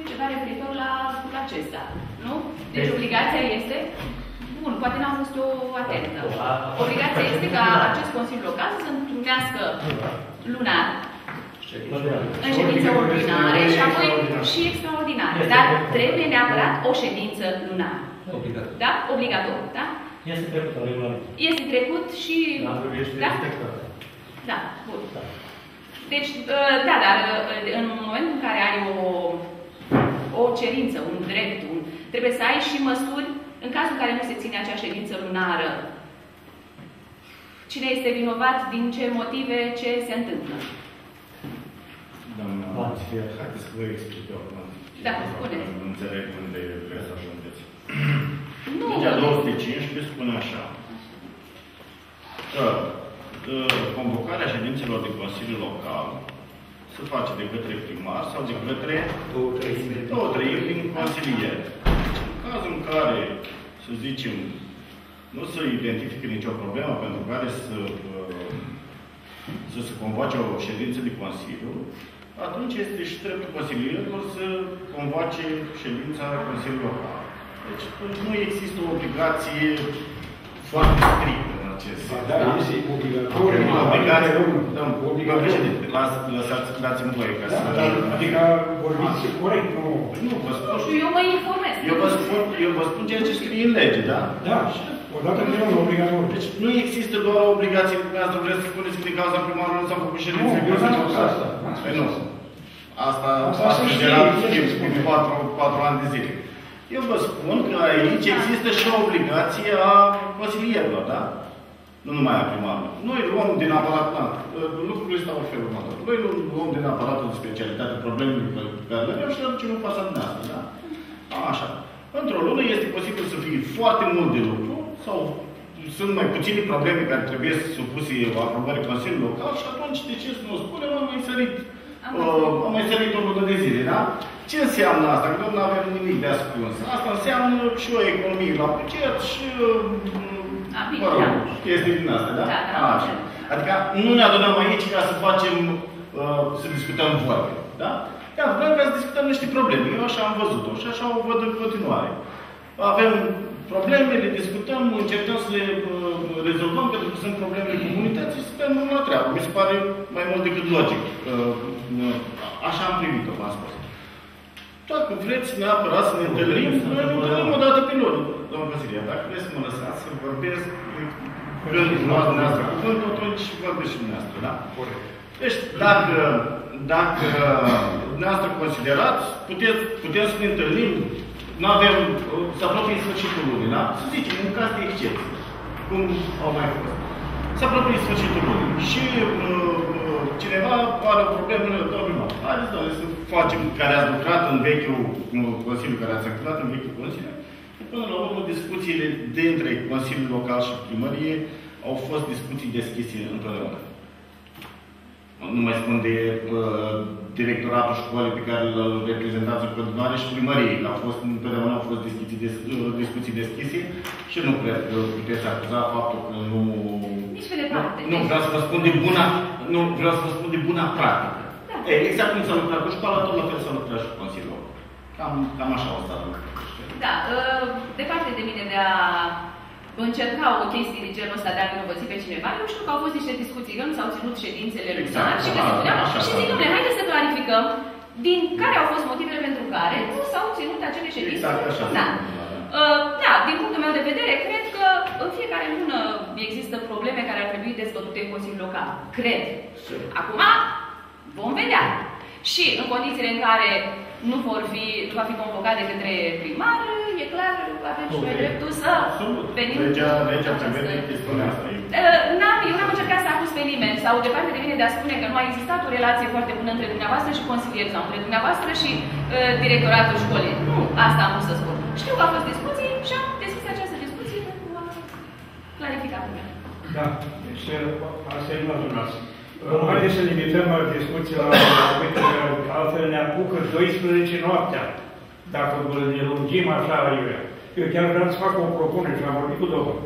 ceva referitor la, la acesta. Nu? Deci obligația este Bun, poate n-am fost o atentă. Obligația este ca acest Consiliu Local să întrunească lunar în ședință ordinare și apoi și extraordinare. Dar trebuie neapărat o ședință lunară. Obligatoriu. Da? Obligatoriu, da? Este trecut în regulament. Este trecut și... Da? Da, bun. Deci, da, dar în momentul în care ai o, o cerință, un drept, un, Trebuie să ai și măsuri în cazul în care nu se ține acea ședință lunară. Cine este vinovat, din ce motive, ce se întâmplă. Doamna, Da. haideți să vă explic eu acum. Da, spuneți. Nu înțeleg unde vreți să ajungeți. Nu, Legea 215 spune așa. Că uh, convocarea ședințelor de Consiliu Local se face de către primar sau de către Două, trei zile. două treimi din consilieri. În cazul în care, să zicem, nu se identifică nicio problemă pentru care să, uh, să se convoace o ședință de Consiliu, atunci este și dreptul consilierilor să convoace ședința Consiliului Local. Deci nu există o obligație foarte strictă în acest sens. Da, este obligatoriu. Obligație, Obligatoriu. domnul Obligatoriu. președinte, las- lăsați, dați-mi voie ca să... Da, Adică vorbiți corect, nu... Nu, vă spun, nu știu, eu mă informez. eu vă spun, eu vă spun ceea ce scrie în lege, da? Da, odată că e un obligatoriu. Deci nu există doar o obligație, dumneavoastră vreți să spuneți că din cauza primarului nu s-au făcut ședințe. Nu, eu n-am spus asta. N-am spus Păi nu. asta. Asta Asta a să știi, sugerat ce să timp spun. de patru, patru ani de zile. Eu vă spun că aici există și o obligație a consilierilor, da? Nu numai a primarului. Noi luăm din aparat, da, lucrurile stau în felul următor. Noi luăm din aparatul de specialitate problemele pe care le avem și le aducem în fața dumneavoastră, da? Așa. Într-o lună este posibil să fie foarte mult de lucru sau sunt mai puține probleme care trebuie supuse aprobării Consiliului Local și atunci, de ce să nu spunem, am mai sărit, Am uh, am mai sărit o lună de zile, da? Ce înseamnă asta? Că nu avem nimic de ascuns. Asta înseamnă și o economie la buget și, A, uh, bine, mă rog, da. chestii din astea, da? Da, da, Așa. Adică nu ne adunăm aici ca să facem, uh, să discutăm vorbe, da? Da, vrem ca să discutăm niște probleme. Eu așa am văzut-o și așa o văd în continuare. Avem probleme, le discutăm, încercăm să le uh, rezolvăm, pentru că sunt problemele comunității, suntem la treabă. Mi se pare mai mult decât logic. Uh, uh, așa am primit-o, v-am spus. Dacă vreți neapărat să ne întâlnim, noi ne întâlnim o dată pe lună, domnul Vasilie. Dacă vreți să mă lăsați să vorbesc, când luați dumneavoastră cuvântul, atunci vorbesc și dumneavoastră, da? Deci, dacă, dacă dumneavoastră considerați, puteți, putem să ne întâlnim, nu avem, să apropie sfârșitul lunii, da? Să zicem, în caz de excepție, cum au mai fost. Să apropie sfârșitul lunii și uh, uh, cineva are o problemă, domnul, haideți, doamne, să facem, care ați lucrat în vechiul uh, Consiliu, care ați activat în vechiul Consiliu, Până la urmă, discuțiile dintre Consiliul Local și Primărie au fost discuții deschise întotdeauna. Nu mai spun de uh, directoratul școlii pe care îl reprezentați în continuare și primăriei, că au fost, întotdeauna au fost discuții, des, uh, discuții deschise și nu cred că puteți acuza faptul că nu... Nici pe departe. Nu, vreau să vă spun de buna, nu, vreau să vă spun de buna practică. Da. E, exact cum s-a lucrat cu școala, tot la fel s-a lucrat și cu Consiliul. Cam, cam așa au stat lucrurile. Da, uh, departe de mine de a încerca o chestie de genul ăsta de a vinovăți pe cineva, eu știu că au fost niște discuții, că nu s-au ținut ședințele Exact, exact, și că da, se spunea, așa, și da. zic, domnule, haideți să clarificăm din care au fost motivele pentru care nu s-au ținut acele ședințe. Exact așa. Da. Uh, da, din punctul meu de vedere, cred că în fiecare lună există probleme care ar trebui dezbătute în Consiliul Local. Cred. Acum, vom vedea. Și în condițiile în care nu vor fi, nu va fi convocat de către primar, e clar, avem și noi Ok. dreptul să Absolut. Venim Legea, cu legea această- prevede chestiunea asta. Eu- Uh, N-am, eu n-am încercat să acuz pe nimeni sau departe de mine de a spune că nu a existat o relație foarte bună între dumneavoastră și consilieri sau între dumneavoastră și uh, directoratul școlii. Nu, asta am vrut să spun. Știu că au fost discuții și am deschis această discuție pentru a clarifica problema. Da, deci asta e dumneavoastră. Haideți să limităm discuția la uite, că altfel ne apucă 12 noaptea, dacă ne lungim așa iurea. Eu chiar vreau să fac o propunere și am vorbit cu domnul.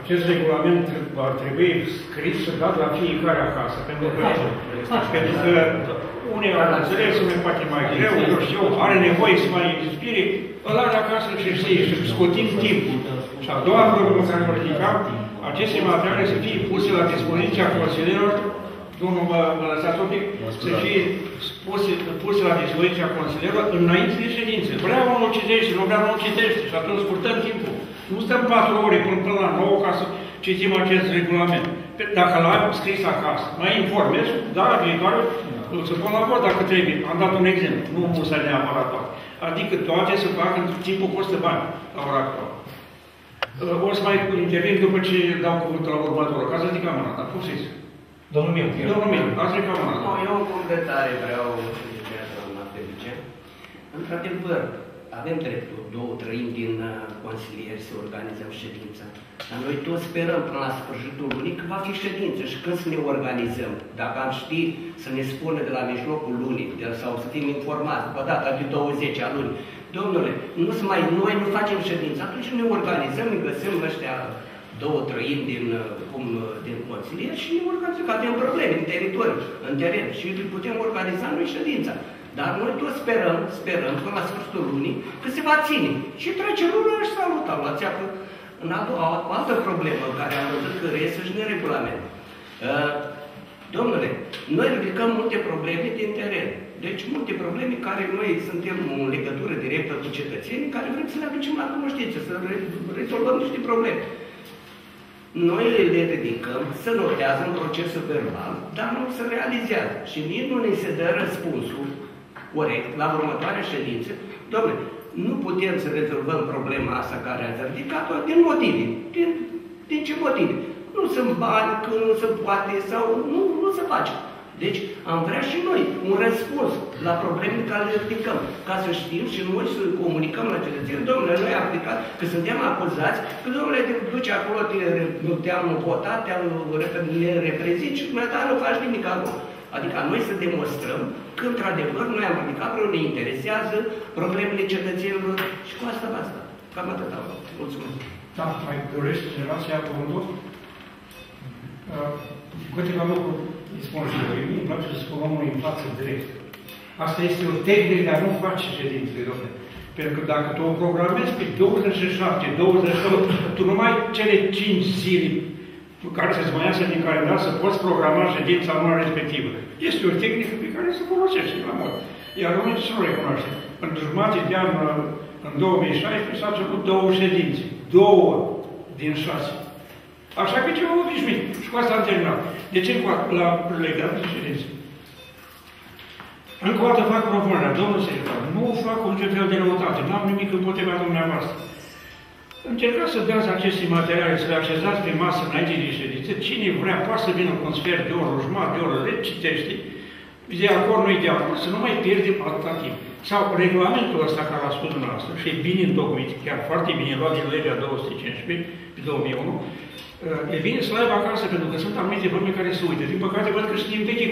Acest regulament ar trebui scris și dat la fiecare acasă, pentru că, pentru că unii au înțeles, unii poate mai greu, eu știu, are nevoie să mai inspire, îl are acasă și știe, și scotim timpul. Și a doua problemă care vă ridicam, aceste materiale să fie puse la dispoziția consilierilor, domnul mă, mă lăsați un pic, să fie puse, puse la dispoziția consilierilor înainte de ședință. Vrea unul citește, nu vrea unul citește și atunci scurtăm timpul. Nu stăm patru ore până, până la 9 ca să citim acest regulament. Pe- Dacă l-am scris acasă, mai informez, da, viitoare, îl să pun la vot dacă trebuie. Am dat un exemplu, nu musă neapărat toate. Adică toate se fac în timpul costă bani, la ora actuală. O să mai intervin după ce dau cuvântul la următorul, ca să zic la mână, dar poftiți. Domnul Miu. Domnul Miu, ați zic la mână. Nu, eu o completare vreau să ziceam, doamna Felice. Într-adevăr, avem dreptul, două trăimi din uh, consilieri să organizăm ședința. Dar noi toți sperăm până la sfârșitul lunii că va fi ședință și când să ne organizăm, dacă am ști să ne spună de la mijlocul lunii de, sau să fim informați după data de 20 a lunii, domnule, nu să mai noi nu facem ședință, atunci ne organizăm, ne găsim ăștia două trăimi din, uh, cum, uh, din consilieri și ne organizăm, că avem probleme în teritoriu, în teren și putem organiza noi ședința. Dar noi toți sperăm, sperăm până la sfârșitul lunii că se va ține. Și trece luna și salută la țeapă în a doua, o altă problemă care am văzut că reiese și în regulament. Uh, domnule, noi ridicăm multe probleme din teren. Deci multe probleme care noi suntem în legătură directă cu cetățenii, care vrem să le aducem la cunoștință, să re rezolvăm niște probleme. Noi le ridicăm, să notează în procesul verbal, dar nu se realizează. Și nici nu ne se dă răspunsul corect la următoarea ședință. Domnule, nu putem să rezolvăm problema asta care ați ridicat-o din motive. Din, din ce motive? Nu sunt bani, că nu se poate sau nu, nu se face. Deci am vrea și noi un răspuns la problemele care le ridicăm, ca să știm și noi să comunicăm la cetățeni, domnule, noi am aplicat, că suntem acuzați, că domnule, te duci acolo, te-am votat, te-am ne reprezint și dumneavoastră nu faci nimic acolo. Adică noi să demonstrăm că, într-adevăr, noi am ridicat că ne interesează problemele cetățenilor și cu asta basta. Cam atât am Mulțumesc. Da, mai dorește cineva să ia cuvântul? Uh, câteva lucruri îi spun și eu. Mie îmi place să spun omului în față direct. Asta este o tehnică de a nu face ședințe, domnule. Pentru că dacă tu o programezi pe 27, 28, tu numai cele 5 zile care să-ți mai iasă din calendar să poți programa ședința luna respectivă. Este o tehnică pe care se folosește la mod. Iar românii să nu recunoaște. În jumătate de an, în 2016, s-au făcut două ședințe. Două din șase. Așa că ceva obișnuit. Și cu asta am terminat. De ce la legat de ședințe? Încă o dată fac propunerea, domnul secretar, nu fac cu niciun fel de noutate, nu am nimic împotriva dumneavoastră. Încercați să dați aceste materiale, să le așezați pe masă înainte de ședință. Cine vrea, poate să vină cu un sfert de oră, jumătate de oră, le citește. De acord, nu de acord, să nu mai pierdem atâta timp. Sau regulamentul ăsta care l-a spus dumneavoastră, și e bine întocmit, chiar foarte bine luat din legea 215 pe 2001, e bine să-l aibă acasă, pentru că sunt anumite probleme care se uită. Din păcate, văd că și din vechi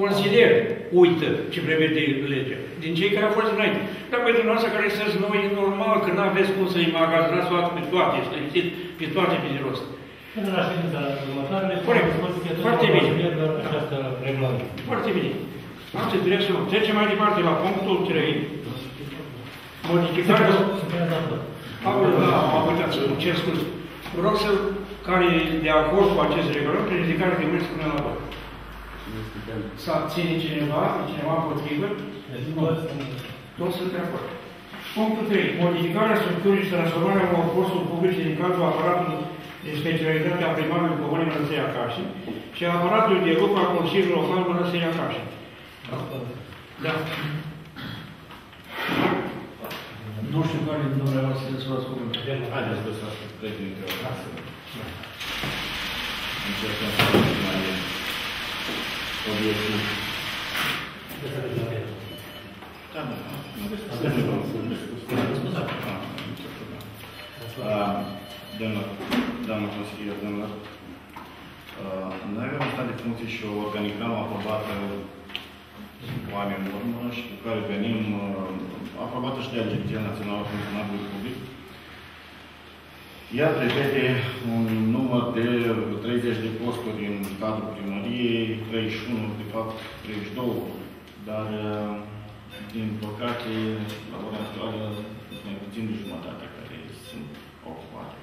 consilier uită ce prevede legea, din cei care au fost înainte. Dar pentru noastră care sunteți noi, e normal că nu aveți cum să-i magazinați toate pe toate, să le pe toate pe de rost. Până la ședința următoare, Corect. Foarte bine. Această regulament. Foarte bine. Ați direct să Trecem mai departe la punctul 3. Modificarea... Da, am uitat să cer scuze. Vă rog să, care e de acord cu acest regulament, ridicare de mâini până la vot. Să abține cineva, cineva împotrivă? Toți sunt de acord. Punctul 3. Modificarea structurii și transformarea unor posturi publice din cadrul aparatului de specialitate a primarului Comunei Mănăstirii Acașe și a aparatului de lucru a Consiliului Local Mănăstirii Acașe. Da. Nu știu care din dumneavoastră să luați cuvântul. Haideți să trecem dintre o casă. Încercăm să fim mai obiectiv. Da, da. Domnul, doamnă consilier, domnilor, noi avem un stat de funcții și o organigramă aprobată cu ani în urmă și cu care venim, aprobată și de Agenția Națională a Funcționarului Public. Ea prevede un număr de 30 de posturi în cadrul primăriei, 31, de fapt 32, dar din păcate, la ora actuală, mai puțin de jumătate care sunt ocupate.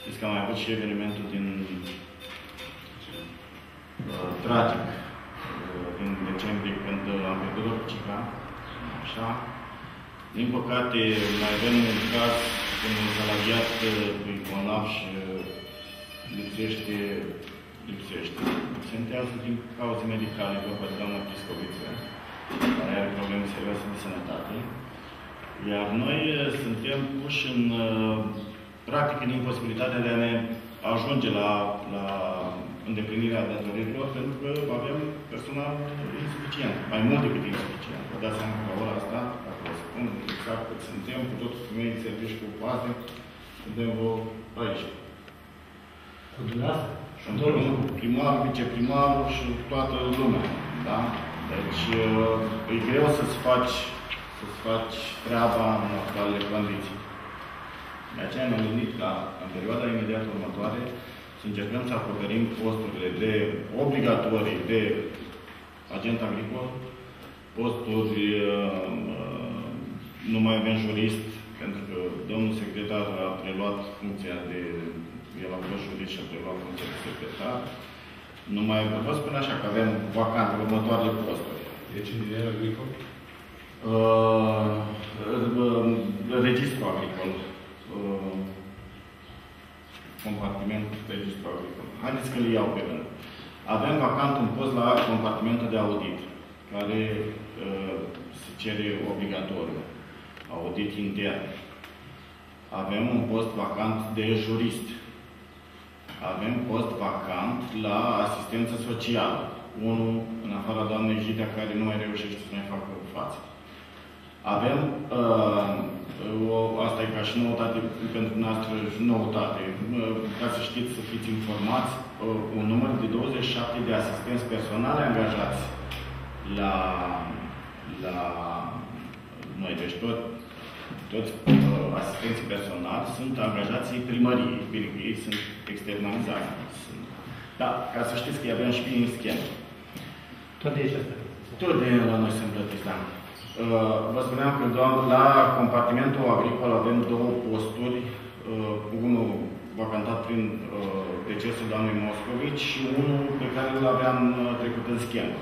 Știți că am mai avut și evenimentul din uh, tragic uh, din decembrie, când am pierdut Cica, așa. Din păcate, mai avem un caz când un salariat uh, bolnav și uh, lipsește, lipsește. Sentează din cauze medicale, vorba de doamna Piscoviță, care are probleme serioase de sănătate. Iar noi uh, suntem puși în, uh, practic, în imposibilitatea de a ne ajunge la, la îndeplinirea datoririlor, pentru că avem personal insuficient, mai mult decât insuficient. Suntem, cu tot femeii de serviciu cu poate, suntem vreo 14. Cu dumneavoastră? Și împreună cu primarul, viceprimarul și toată lumea. Da? Deci uh, e greu să-ți faci, să-ți faci treaba în actualele condiții. De aceea ne-am gândit ca în perioada imediat următoare să încercăm să acoperim posturile de obligatorii de agent agricol, posturi, uh, uh, nu mai avem jurist, pentru că domnul secretar a preluat funcția de, el a fost jurist și a preluat funcția de secretar. Nu mai vă spun așa că avem vacante următoarele posturi. Deci inginer agricol? Uh, uh, registru agricol. Uh, compartiment registru agricol. Haideți că le iau pe rând. Avem vacant un post la compartimentul de audit, care uh, se cere obligatoriu. Audit intern. Avem un post vacant de jurist. Avem post vacant la asistență socială. Unul, în afara doamnei Gidea, care nu mai reușește să mai facă față. Avem, uh, o, asta e ca și noutate pentru noastră, noutate, uh, ca să știți, să fiți informați, uh, un număr de 27 de asistenți personale angajați la, la noi. Deci tot, toți uh, asistenții personali sunt angajații primăriei, bine că ei sunt externalizați. Sunt. Da, ca să știți că îi avem și bine în schemă. Tot de aici asta. Tot de la noi sunt plătiți, da. Uh, Vă spuneam că doar la compartimentul agricol avem două posturi, uh, unul vacantat prin uh, decesul doamnei Moscovici și unul pe care îl aveam uh, trecut în schemă.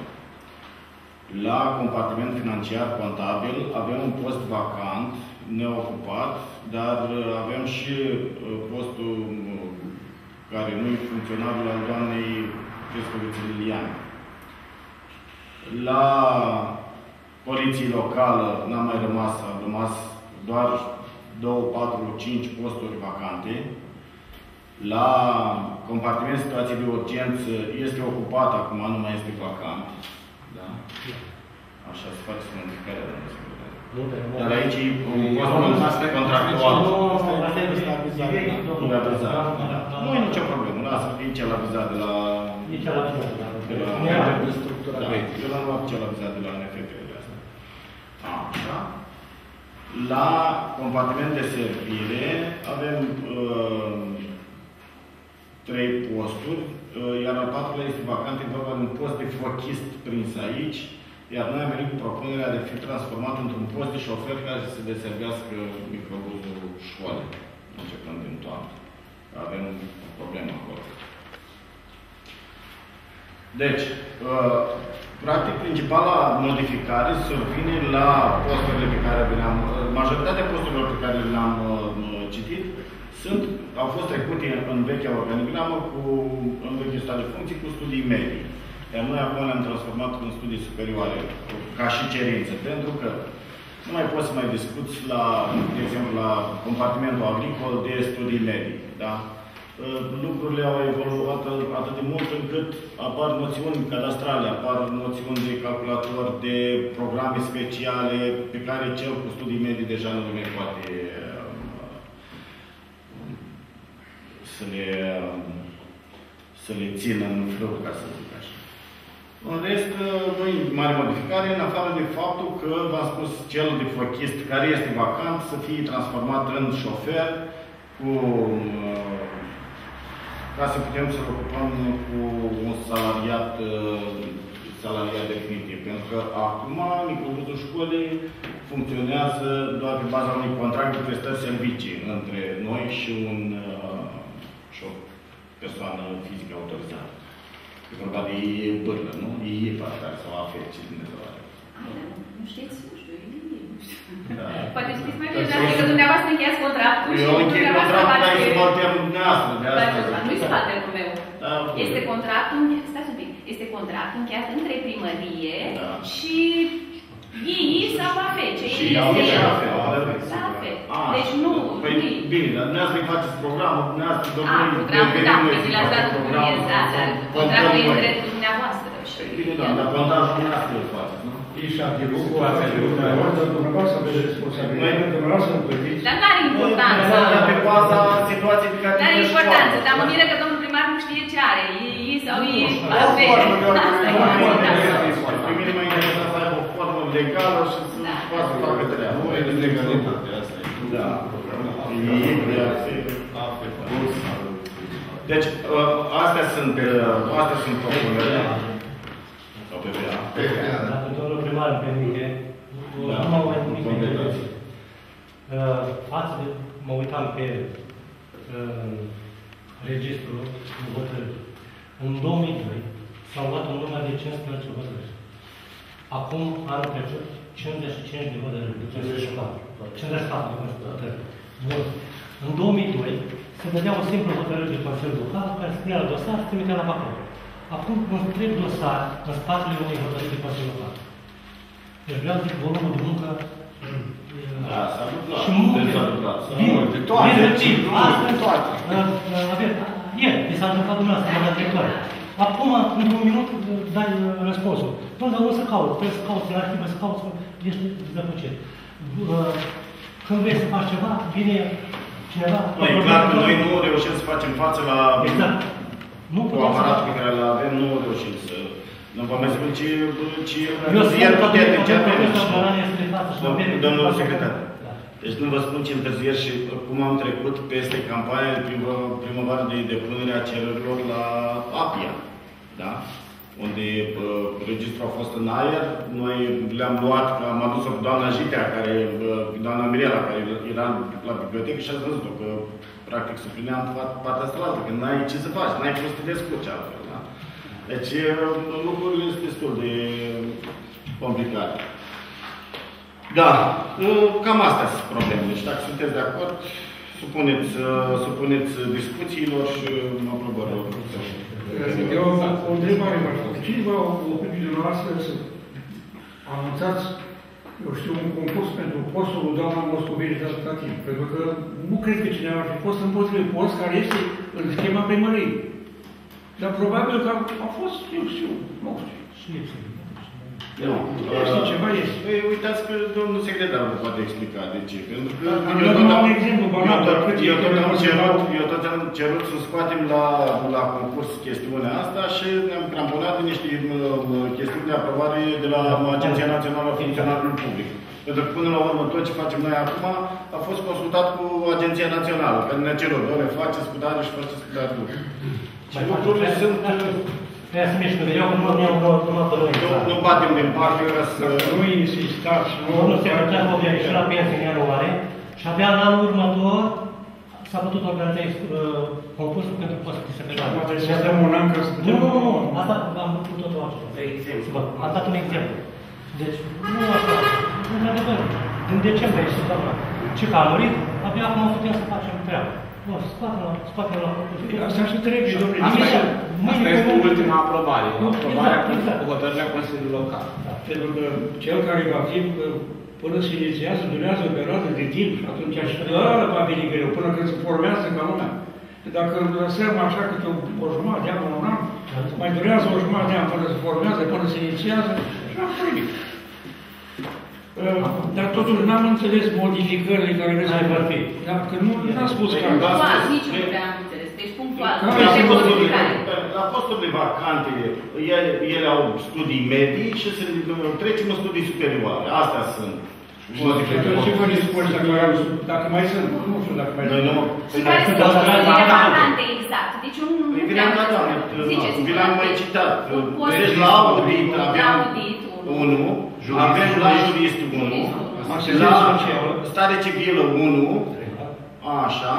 La compartiment financiar contabil avem un post vacant, neocupat, dar uh, avem și uh, postul uh, care nu e funcționabil al doamnei Crescoviță Lilian. La poliție locală n-a mai rămas, a rămas doar 2, 4, 5 posturi vacante. La compartiment situații de urgență este ocupat, acum nu mai este vacant. Da? Așa se face notificarea de secretar. Nu, dar nu. Dar aici e un post contractual. Nu avizat. Nu e nicio problemă. Lasă fie cel avizat de la... Nici la tine. De la... Nu era. Da, Eu l-am luat cel avizat de la NFP de asta. Așa. La compartiment de servire avem uh, trei posturi, uh, iar al patrulea este vacant, e vorba de un post de fochist prins aici, iar noi am venit cu propunerea de a fi transformat într-un post de șofer care să se deservească microbuzul școalei, începând din toamnă. Avem o problemă acolo. Deci, uh, practic, principala modificare survine la posturile pe care le-am, uh, majoritatea posturilor pe care le-am uh, citit sunt, au fost trecute în vechea organigramă cu, în vechea stat de funcții cu studii medii. Iar noi acum le-am transformat în studii superioare, ca și cerință, pentru că nu mai poți să mai discuți la, de exemplu, la compartimentul agricol de studii medii. Da? Uh, lucrurile au evoluat atât de mult încât apar noțiuni cadastrale, apar noțiuni de calculator, de programe speciale pe care cel cu studii medii deja nu le mai poate uh, să le, uh, să le țină în flău, ca să zic așa. În rest, nu e mare modificare, în afară de faptul că, v-am spus, cel de fochist care este vacant să fie transformat în șofer cu ca să putem să ocupăm cu un salariat, uh, salariat definitiv. Pentru că acum microbuzul școlii funcționează doar pe baza unui contract de prestări servicii între noi și, un, uh, și o persoană fizică autorizată. E vorba de ei pârlă, nu? Ei care sau afet, ce Dumnezeu are. Nu știți? Nu știu, nu știu. Da. Poate știți mai bine, dacă dumneavoastră încheiați contractul și Eu închei dumneavoastră contractul, dar e faceți- subalternul dumneavoastră, de asta zic. Nu-i spatele meu. Da, Este contractul, stați un pic, este contractul încheiat între primărie Da. și ei sau AFC. Și iau și la fel, La fel. A, Deci nu, Păi nu-i- bine, dar dumneavoastră îi faceți programul, dumneavoastră, A, domnului, programul, da, preferim noi că să vi l-ați facem dat cum programul, e, da, dar să contractul e contăm în noi. dreptul dumneavoastră. Și Păi Bine, da, dar contați dumneavoastră îl faceți, nu? Ișa de lucru, asta de lucru, dumneavoastră, dumneavoastră aveți responsabilitate, dumneavoastră îmi plătiți. Dar nu are importanță. Dar pe baza situației pe care Nu are le importanță, școală. dar mă miră că domnul primar nu știe ce are. Ei sau ei O avere. formă de Asta e organizare. important. Pe mine mă interesează să aibă o formă legală și să Da. poată să facă treaba. Nu e de legalitate, asta e. Da. E reacție. Deci, ă, astea sunt, ă, astea sunt propunerile. Sau PPA. Dacă domnul primar îmi permite, Da, nu mă mai nimic de completați. intervenție. Uh, Față de, mă uitam pe uh, registrul de hotărâri. În 2002 s-au luat un număr de 15 hotărâri. Acum, anul trecut, 55 de hotărâri, de 54. 54 de hotărâri. Bun. În 2002 se dădea o simplă hotărâre de Consiliu Local care scria la dosar, se trimitea la Bacău. Acum, un întreg dosar în spatele unei hotărâri de Consiliu Local. Deci vreau să zic, volumul de muncă Da, s-a dublat. și multe. Deci s-a dublat. S-a Bine, multe. Toate. bine, bine. Nu, Astăzi, toate. uh, uh, avem, ieri, mi s-a întâmplat dumneavoastră, data trecutoare. Acum, într-un minut, uh, dai uh, răspunsul. Domnule, dar unde să caut? Trebuie să caut în arhivă, să caut, să- ești zăpăcit. Uh, Când vrei să faci ceva, vine cineva... Nu, e clar că noi nu reușim să facem față la Exact. Nu cu putem să aparatul pe facem. care îl avem, nu reușim să... Nu vă mai spun ce, ce Eu spun întârzieri că puternice domnul avem. profesor Bălan este de față și Domnul- avem- Domnul secretar. Da. Deci nu vă spun ce întârzieri și cum am trecut peste campania de primă- primăvară de depunere a cererilor la APIA. Da? Unde uh, registrul a fost în aer, noi le-am luat, că am adus-o cu doamna Jitea, care, uh, doamna Mirela, care era la bibliotecă și ați văzut-o, că practic suplineam fa- partea asta la altă, că n-ai ce să faci, n-ai cum să te descurci altfel. Da? Deci uh, lucrurile sunt destul de complicate. Da, uh, cam astea sunt problemele. Și dacă sunteți de acord, supuneți, uh, supuneți discuțiilor și mă aprobă Eu o întrebare vă fac. Cine vă oprit dumneavoastră să anunțați, eu știu, un concurs pentru postul lui doamna Moscovici de administrativ? Pentru că nu cred că cineva ar fi fost împotriva post care este în schema primăriei. Dar probabil că a fost, eu știu, nu știu. Și lipsă de Nu. Este ceva este. Păi uitați că domnul secretar vă poate explica de ce. Pentru că Am eu dat tot am, un exemplu banal, eu dar tot, cred că eu tot e am ceva cerut, banal. eu tot am cerut să scoatem la, la concurs chestiunea asta și ne-am cramponat de niște uh, chestiuni de aprobare de la Agenția Națională a Funcționarului Public. Pentru că până la urmă tot ce facem noi acum a fost consultat cu Agenția Națională, care ne-a cerut, doamne, faceți cu tare și faceți cu tare lucru. Și lucrurile sunt... Trebuie să mișcă, eu nu, nu, nu, nu mă pără Nu, nu batem din parcă ca să... Nu insistați, nu... Domnul secretar Bobia a ieșit la pensie în ianuarie și abia în anul următor s-a putut organiza uh, concursul pentru postul de secretar. Poate să dăm un an ca să Nu, putem... nu, nu, nu, asta am făcut totul altceva. Să vă- Am dat un exemplu. Deci, nu așa, într-adevăr, din decembrie și doamna, ce că a murit, abia acum putem să facem treaba. Nu, scoate-l, scoate-l la concurs. Asta și trebuie, domnule. Asta Nimeni- e- Asta este ultima aprobare, Nu, aprobarea exact, exact. cu hotărârea Consiliului Local. Pentru că cel care va fi, până se inițiază, durează o perioadă de timp și atunci și ăla va veni greu, până când se formează ca lumea. Că Dacă îl lăsăm așa câte o, o jumătate de an, un an, mai durează o jumătate de an până se formează, până se inițiază și apoi nimic. Uh, Dar totuși n-am înțeles modificările care vreți să vor fi. Dar că nu n-a spus că... Da. Punctual, nici nu prea am înțeles. Deci punctual. Care Nu este este posturile, modificare. la posturile vacante, ele, ele au studii medii și se trecem în studii superioare. Astea sunt. Și atunci ce vă dispuneți dacă, dacă mai sunt? Nu știu dacă mai Noi sunt. nu... Și care sunt posturile vacante exact? Deci eu nu Păi nu vi prea le-am dat, am doamne, înțeles. Ziceți, vi le-am mai deci, citat. un post Deci la audit la aveam audit, unu. unul, avem la jurist 1, Asistență la socială. stare civilă 1, așa,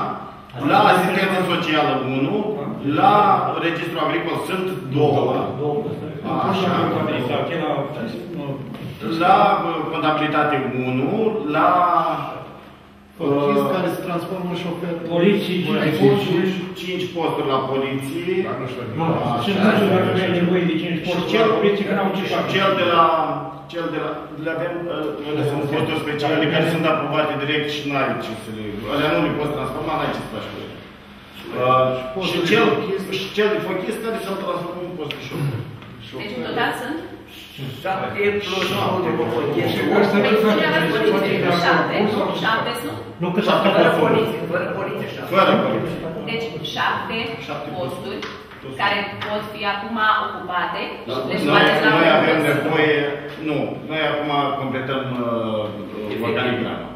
la asistență socială 1, la registrul agricol sunt 2, Două. Posturi. așa, contabilitate, la... la uh, contabilitate 1, la Chis uh, care se transformă în șofer. Poliții, cinci, cinci posturi la poliție, Dar nu știu. Nu, Și așa, nu știu dacă ai nevoie de 5 și și cel, Poliții că n-au ce și face. cel de la, cel de la, le avem, uh, ele sunt posturi speciale care sunt aprobate direct și n-ai ce să le, alea nu le poți transforma, n-ai ce să faci cu ele. Uh, și cel, și cel de fochist care s-au transformat în post de șofer. Deci în total sunt? Șapte plus unul de popotier. Și asta Păi nu spunea la face poliție, șapte, șapte sunt. Nu că Șapte șapte Fără persoane. poliție, fără poliție șapte. Fără poliție. Deci șapte Șapte posturi posturi. Care pot fi acum ocupate Da, și le Noi, scoateți la noi avem concurs. nevoie, nu, noi acum completăm uh, organigrama.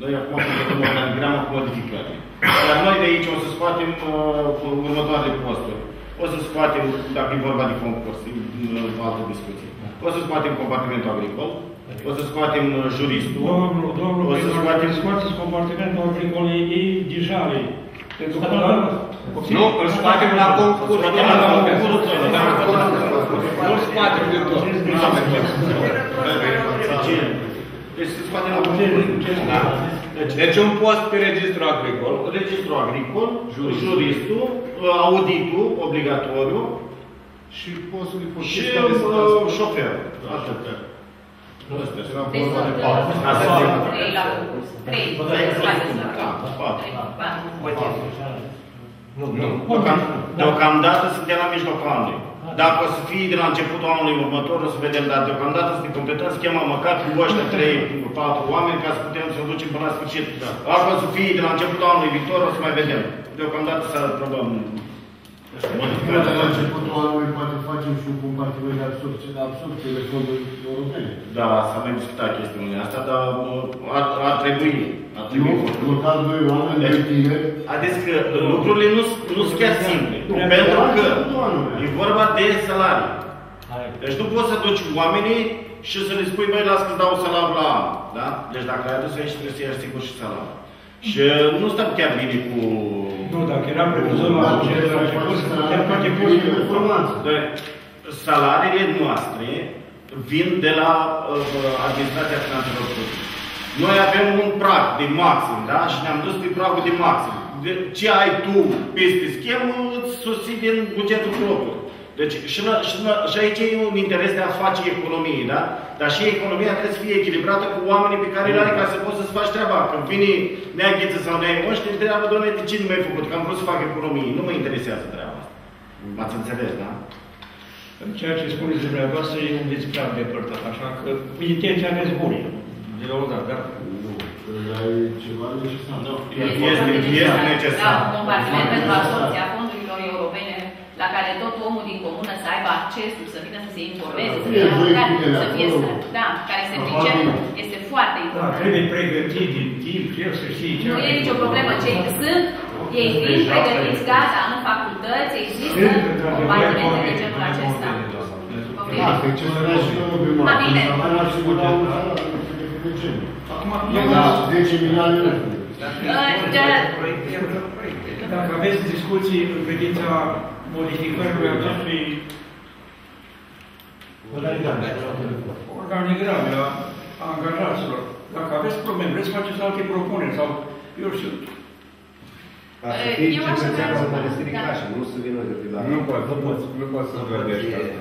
Noi acum completăm organigrama cu modificări. Dar noi de aici o să scoatem uh, următoarele posturi. O să scoatem, dacă e vorba de concurs, e uh, o altă discuție. O să scoatem compartimentul agricol, o să scoatem uh, juristul, Domnul, domnul, o să primar, scoatem... scoateți compartimentul agricol, ei deja le pentru că Da, la... Nu, îl scoatem la concurs. Scoatem la concurs, Da, Nu scoatem de tot. Nu avem Deci să scoatem la concurs. Da. Deci, Deci un post pe registru agricol. Registrul agricol, juristul, auditul obligatoriu Și postul de și post. uh, șofer. Atât. Astea sunt. Deci sunt uh, Asta zic. trei la concurs. Trei. Scoateți la Da, concurs. patru. Trei, patru. Nu, Nu. nu. Deocam- Deocamdată suntem la mijlocul anului. Dacă o să fie de la începutul anului următor, o să vedem, dar deocamdată să ne completăm schema măcar cu ăștia 3-4 oameni ca să putem să o ducem până la sfârșit. Dacă o să fie de la începutul anului viitor, o să mai vedem. Deocamdată să aprobăm Poate la începutul anului poate facem și un compartiment de absorpție, de absorpție de fonduri europene. Da, s-a mai discutat chestiunea asta, dar uh, ar, ar trebui. Ar trebui. Nu, măcar doi oameni, Deci- doi tineri. Haideți că lucrurile nu nu sunt chiar simple. Pentru că e vorba de salarii. Deci nu poți să duci oamenii și să le spui, băi, las că dau salariul la an. Da? Deci dacă ai adus aici, trebuie să iei sigur și salariul. Și nu stăm chiar bine cu... Nu, dacă era prevăzut la buget la început, să putem face posturile. informații. De, salariile noastre vin de la uh, administrația finanțelor publice. Noi avem un prag de maxim, da? Și ne-am dus pe pragul de maxim. De, ce ai tu peste schemă, îți susții din bugetul propriu. Deci și, la, și, la, și aici e un interes de a face economie, da? Dar și economia trebuie să fie echilibrată cu oamenii pe care îi are ca să poți să-ți faci treaba. Când vine nea Gheță sau nea Moș, te întreabă, doamne, de ce nu mi-ai făcut? Că am vrut să fac economie. Nu mă interesează treaba asta. M-ați înțeles, da? În ceea ce spuneți dumneavoastră, e un veți prea depărtat, așa că intenția aveți bune. De la o dată, dar Nu, ai ceva necesar. Nu, Este este, este necesar. Da, un compartiment pentru absorția fondurilor europene la care tot omul din comună să aibă accesul, să vină să se informeze, să fie avocat, să fie să, da, care se pricep, este foarte da, important. trebuie pregătit din timp, el să știe ce Nu are. e nicio problemă. Cei sunt, ei fiind pregătiți gata în facultăți, există compartimente de genul acesta. Ok? Da, pe ce să și domnul primar. Da, bine. Să mai asigura un salariu de gen. Acum, Da, 10 milioane de lei. Dacă aveți discuții în privința modificării acestui organigram la angajaților, dacă aveți probleme, vreți să faceți alte propuneri sau, eu știu, Ca să fii Eu aș cetățean vrea- al Mănăstirii da. Cașin, nu să vină de la... Nu poți, nu poți, nu poți să gândești asta.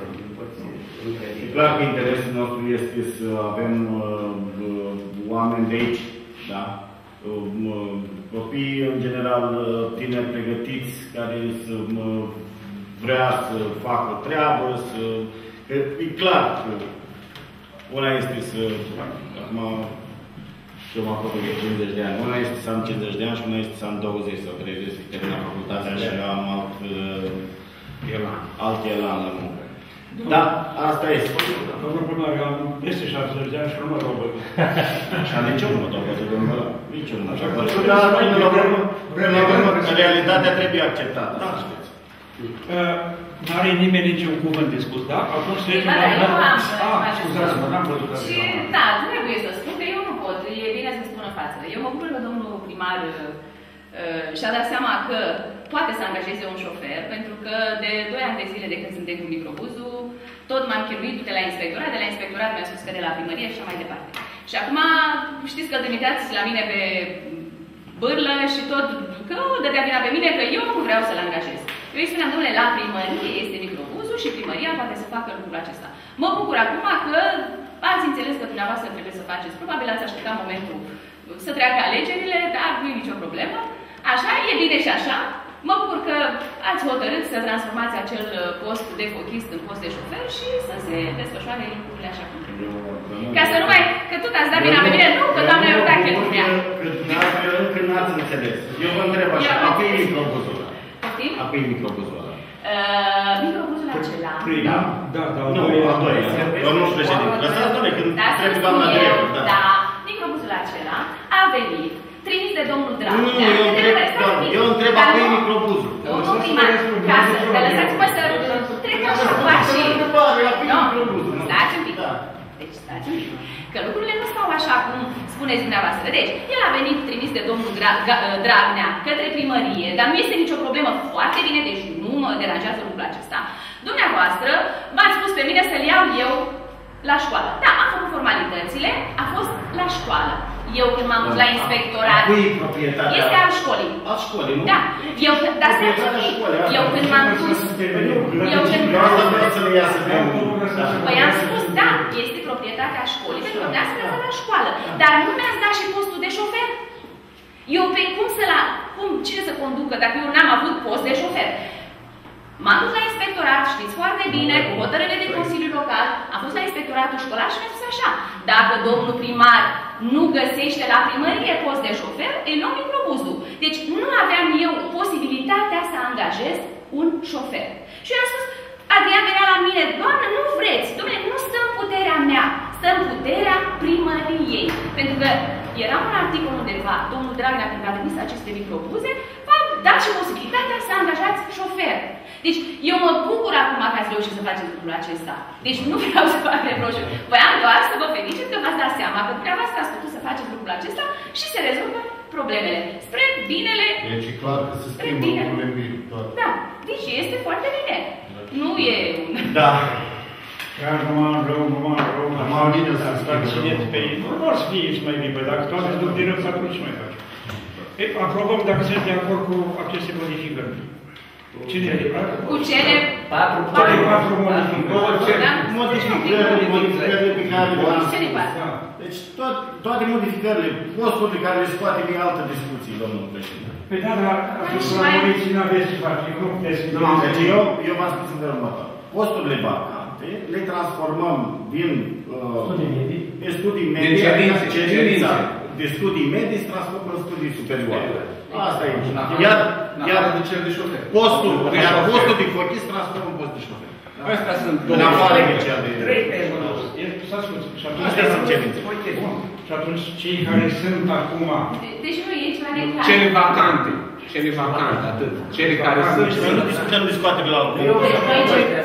E clar că interesul nostru este să avem uh, uh, oameni de aici, da? Uh, uh, copii, în general, uh, tineri pregătiți, care să uh, vrea să facă treabă, să... Că e clar că una este să... Acum, eu mă apropiu de 50 de ani. Una este să am 50 de ani și una este să am 20 sau 30, să termin facultatea și am alt, uh, Elan. alt elan la muncă. Da, asta este. domnul primar, eu am peste 70 de ani și nu mă dau băgă. Și nici eu nu mă dau bătut, domnul ăla. Nici eu nu mă dau bătut. Dar, până la urmă, până la urmă, realitatea trebuie acceptată. Da, știți. Nu are nimeni niciun cuvânt de spus, da? Atunci trecem Ba la... da, eu am, Ah, am scuzați-mă, n-am văzut Și asta. da, trebuie să spun că eu nu pot. E bine să spun în față. Eu mă bucur că domnul primar uh, și-a dat seama că poate să angajeze un șofer, pentru că de 2 ani de zile de când suntem cu microbuzul, tot m-am chinuit de la inspectorat, de la inspectorat mi-a spus că de la primărie și așa mai departe. Și acum știți că îl trimiteați la mine pe bârlă și tot că dădea vina pe mine că eu nu vreau să-l angajez. Eu îi spuneam, domnule, la primărie este microbuzul și primăria poate să facă lucrul acesta. Mă bucur acum că ați înțeles că dumneavoastră trebuie să faceți. Probabil ați așteptat momentul să treacă alegerile, dar nu e nicio problemă. Așa, e bine și așa. Mă bucur că ați hotărât să transformați acel post de fochist în post de șofer și să se desfășoare lucrurile așa cum trebuie. Ca să nu mai, că tot ați dat vina pe mine, nu, că doamna Iordache nu vrea. Eu încă n-ați înțeles. Eu vă întreb așa, Eu am a cui e înțeles. microbuzul ăla? Poftim? A cui e microbuzul ăla? Uh, microbuzul acela. Da. Da, da, Nu, a doilea. Domnul președinte. Lăsați, domnule, când Da, să trebuie spun doamna eu, director. da, microbuzul acela a venit, trimis de domnul Nu, Dragnea. nu, eu întreb, Trebuie să doamne, fie. eu întreb a Dar cui e nu- microbuzul. Domnul primar, ca să, că lăsați-mă să trec așa pașii. Nu, stați un pic. Da. Deci stați un pic. Că lucrurile nu stau așa cum spuneți dumneavoastră. Deci, el a venit trimis de domnul Gra- Ga- Dragnea către primărie, dar nu este nicio problemă foarte bine, deci nu mă deranjează lucrul acesta. Dumneavoastră m-ați spus pe mine să-l iau eu la școală. Da, am făcut formalitățile, a fost la școală. Eu când m-am dus la inspectorat, A cui e proprietatea? este al școlii. Al școlii, nu? Da, eu, dar stați un Proprietatea pic. școlii, asta. eu când m-am dus, eu când Asta vreau să le iasă pe Păi am spus, da, este proprietatea școlii, pentru că dumneavoastră la la școală. Dar nu mi-ați dat și postul de șofer. Eu pe cum să la, cum, cine să conducă dacă eu n-am avut post de șofer? M-am dus la inspectorat, știți foarte bine, cu hotărâre de Consiliu Local, am fost la inspectoratul școlar și mi-a spus așa, dacă domnul primar nu găsește la primărie post de șofer, îi luăm microbuzul. Deci nu aveam eu posibilitatea să angajez un șofer. Și eu am spus, Adrian venea la mine, doamnă, nu vreți, domnule, nu stă în puterea mea, stă în puterea primăriei. Pentru că era un articol undeva, domnul Dragnea, când a trimis aceste microbuze, v-a dat și posibilitatea să angajați șofer. Deci eu mă bucur acum că ați reușit să faceți lucrul acesta. Deci nu vreau să fac reproșuri. Voiam doar să vă felicit că v-ați dat seama că dumneavoastră ați putut să faceți lucrul acesta și se rezolvă problemele. Spre binele Deci e clar că se schimbă Bine. lucrurile în bine. Clar. da, deci este foarte bine. Nu e un... Da. Chiar numai rău, numai rău, Numai bine să Dar schimbă. țineți pe ei. Nu vor să fie și mai bine, dacă toate sunt de rău, atunci ce mai faci? Ei, aprobăm dacă sunteți de acord cu aceste modificări. Cine e? Cu cele Patru Toate patru... patru modificări. Da? Modificările, modificările pe care le Ce ne pasă? Da. Deci toate, toate modificările, posturile care le scoate din altă discuție, domnul președinte. Păi da, dar asupra muniții n-aveți ce face, nu puteți să Deci eu, eu v-am spus în felul următor. Posturile vacante le transformăm din uh, Studii medii. din studii Din medii, cerințe, cerința cerințe. de studii medii se transformă în studii superioare. Asta e. Iar, Iar, iar iar de cel de șofer. postul, De iar șofer. postul de fochist se transformă în post de șofer. Astea sunt În două. afară de cea de... Trei pe Să ascult. Și atunci, Astea sunt cerințe. Bun. Și atunci cei care sunt acum Deci nu e ceva neclar. Cele vacante. Cele vacante, atât. Cele care sunt. Noi nu discutăm de scoaterile la Noi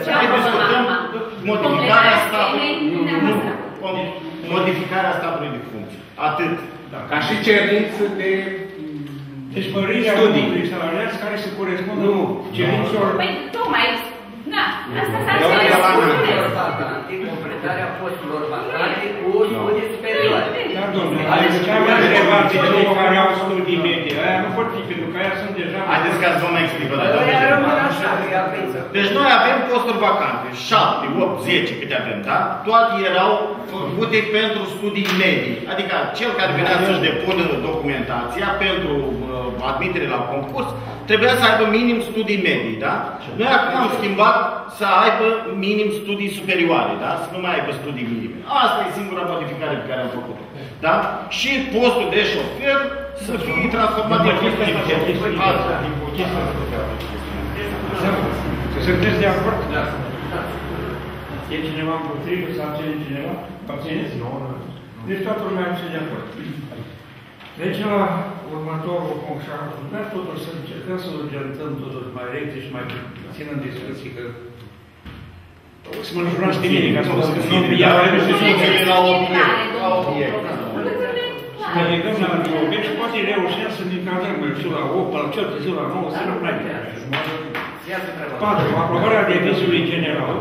ce am Noi făcut discutăm acum? modificarea Completarea statului. schemei Nu, dumneavoastră. com- modificarea statului de funcție. Atât. Ca și cerință de... Deci mărirea Studii. numărului salariați care să corespundă Nu. cerințelor. Păi, tocmai, na, asta s-a Doamna înțeles. Galana. posturilor vacante, completarea posturilor vacante cu studii superioare. Da, domnule, deci am întrebat pe cei care au studii medii. Aia nu pot fi, pentru că aia sunt deja... Haideți ca să vă mai explic o dată. Ăia rămân așa, că e apență. Deci noi avem posturi vacante, 7, 8, 10 câte avem, da? Toate erau făcute pentru studii medii. Adică cel care venea să-și depună documentația pentru uh, admitere la concurs, trebuia să aibă minim studii medii, da? Noi acum am schimbat să aibă minim studii superioare, da? Să nu mai aibă studii minime. Asta e singura modificare pe care am făcut-o. Da? Și postul de șofer să fie transformat în post de șofer. Asta. Să sunteți de acord? Da. E cineva împotrivă? Să abține cineva? Abțineți? Deci toată lumea este de acord. Deci la următorul punct și am putea totuși să încercăm să urgentăm totuși mai recte și mai puțin în discuții că să mă jurați pe mine, ca să vă spun, nu iau Lucrurile la obiect. La obiect. Să ne legăm la obiect și poate reușim să ne încadrăm și la 8, la cel târziu la 9, să nu mai Ia să întrebăm. 4. Aprobarea devizului general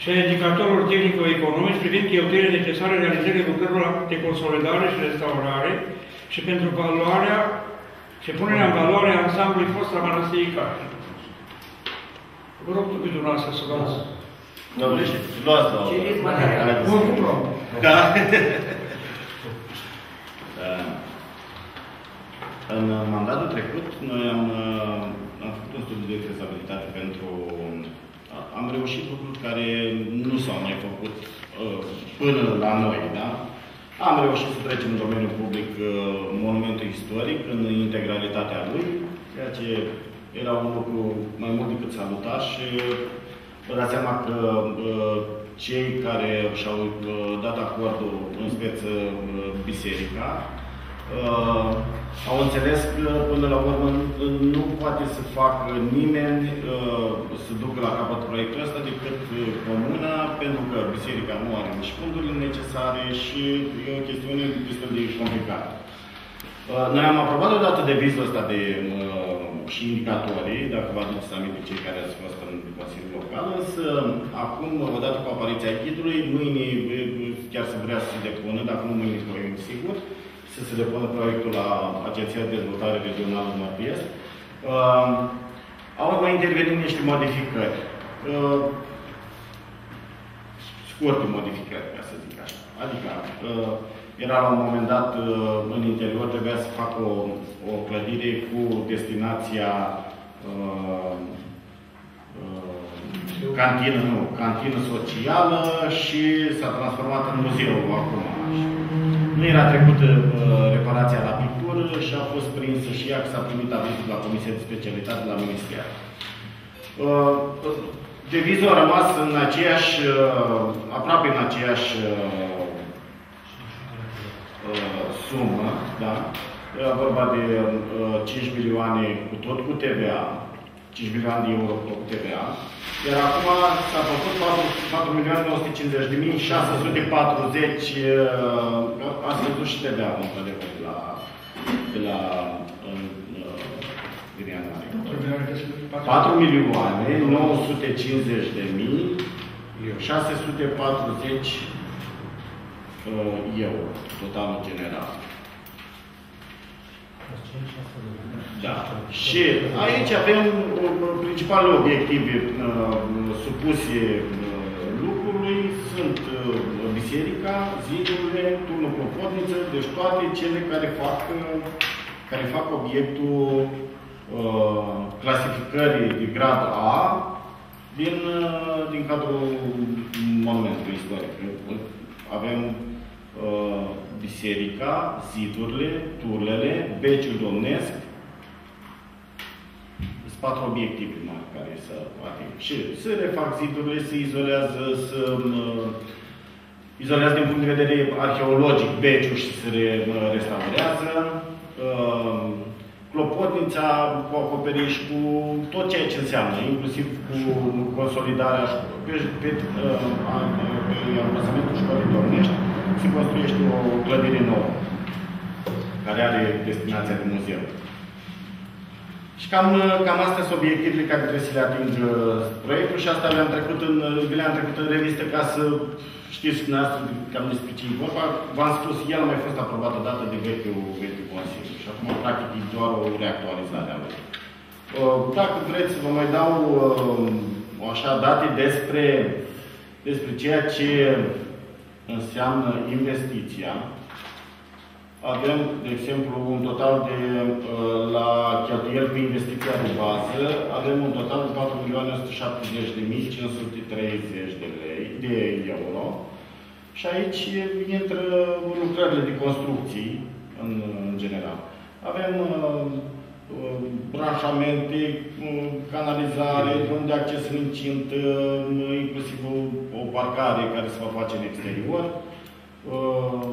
și a indicatorilor tehnico-economici privind cheltuielile necesare realizării lucrărilor de consolidare și restaurare și pentru valoarea și punerea în valoare a ansamblului fost la Mănăstirii Caș. Vă rog totuși dumneavoastră să luați. Domnule, luați la Citiți materialul. Bun, Da. Da. În mandatul trecut, noi am, uh, am făcut un studiu de trezabilitate pentru... Am reușit lucruri care nu s-au mai făcut uh, până la noi, da? Am reușit să trecem în domeniul public uh, monumentul istoric în integralitatea lui, ceea ce era un lucru mai mult decât salutar și vă dați seama că uh, cei care și-au uh, dat acordul în speță uh, biserica, uh, au înțeles că până la urmă nu poate să facă nimeni uh, să ducă la capăt proiectul ăsta decât uh, comuna, pentru că biserica nu are nici fondurile necesare și e o chestiune destul de complicată. Uh, Noi am aprobat odată devizul ăsta de uh, și indicatorii, dacă vă aduceți aminte cei care ați fost în Consiliul Local, însă acum, odată cu apariția ghidului, mâine uh, chiar să vrea să se depună, dacă nu mâine, mai sigur, să se depună proiectul la Agenția de Dezvoltare Regională Nord-Est. Uh, au mai intervenit niște modificări. Uh, scurte modificări, ca să zic așa. Adică, uh, era la un moment dat uh, în interior, trebuia să facă o, o clădire cu destinația uh, uh, cantină, nu, cantină socială și s-a transformat în muzeu acum. Nu era trecută uh, reparația la pictură și a fost prinsă și ea că s-a primit avizul la Comisia de Specialitate la Minister. Uh, devizul a rămas în aceeași, uh, aproape în aceeași uh, uh, sumă, da? Era vorba de uh, 5 milioane cu tot cu TVA, 5 milioane de euro cu tot cu TVA, iar acum s-a făcut 4, 4 milioane 950 de mii, 640, uh, a scăzut și TVA-ul, într-adevăr, de la, de la în, uh, din ianuarie. 4 milioane 950 de mii 640 uh, euro, totalul general. Da. Și aici avem uh, principalele obiective uh, supuse uh, lucrului, sunt uh, biserica, zidurile, turnul Clopotniță, deci toate cele care fac, uh, care fac obiectul uh, clasificării de grad A din, uh, din cadrul monumentului istoric. Avem uh, biserica, zidurile, turlele, beciul domnesc, sunt patru obiective mari care să ating. Și se refac zidurile, se izolează, să uh, izolează din punct de vedere arheologic beciul și se re, uh, restaurează. Uh, clopotnița cu acoperiș, cu tot ceea ce înseamnă, inclusiv cu consolidarea pe, pe, uh, pe învățământul școlii domnești, se construiește o clădire nouă, care are destinația de muzeu. Și cam, cam astea sunt obiectivele care trebuie să le atingă proiectul și asta le-am trecut în, le-am trecut în revistă ca să știți dumneavoastră cam despre ce e vorba. V-am spus, el a mai fost aprobat odată de vechiul, vechiul Consiliu și acum, practic, e doar o reactualizare a lui. Dacă vreți să vă mai dau așa date despre, despre ceea ce înseamnă investiția, avem, de exemplu, un total de, la cheltuieli pe investiția de bază, avem un total de 4.170.530 de lei, de euro. Și aici intră lucrările de construcții, în, în general. Avem uh, branșamente, canalizare, drum de acces în incintă, inclusiv o, o parcare care se va face în exterior. Uh,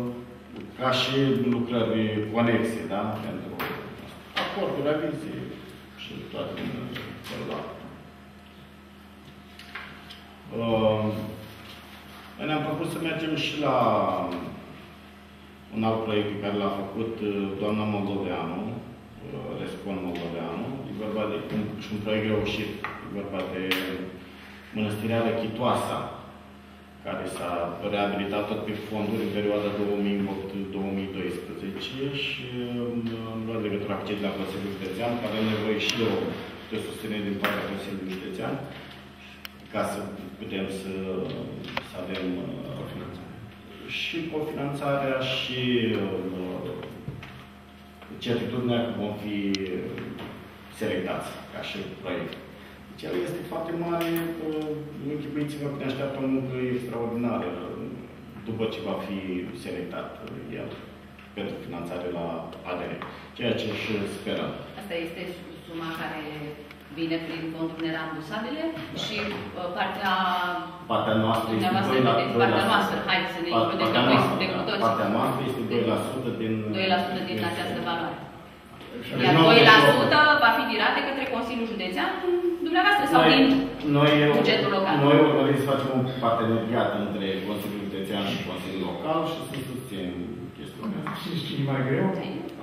ca și lucrări conexe, da? Pentru acorduri, avize și toate celelalte. Uh, ne-am propus să mergem și la un alt proiect pe care l-a făcut uh, doamna Moldoveanu, uh, Rescon Moldoveanu. E vorba de un, și un proiect reușit. E vorba de Mănăstirea Rechitoasa, care s-a reabilitat tot pe fonduri în perioada 2008-2012 și am luat legătura cu cei de la Consiliul Județean, care are nevoie și de o de susținere din partea Consiliului Județean. ca să putem să, să avem uh, și cofinanțarea și uh, certitudinea că vom fi selectați ca și proiect. Deci el este foarte mare, uh, închipuiți-vă că ne așteaptă o muncă extraordinară după ce va fi selectat el pentru finanțare la ADR, ceea ce și sperăm. Asta este suma care vine prin fonduri nerambursabile și uh, partea Partea noastră este dumneavoastră, 2 la, vedeți 2 partea la, noastră, haideți să ne Par- includem partea că noi noastră, suntem cu toți. Partea noastră este 2% din... 2% din această valoare. Deci Iar nu- 2% va fi virate către Consiliul Județean dumneavoastră sau Noi, din noi, bugetul local. Noi urmărim să facem un parteneriat între Consiliul Județean și Consiliul Local și să susținem chestiunea asta. Știți ce e mai greu?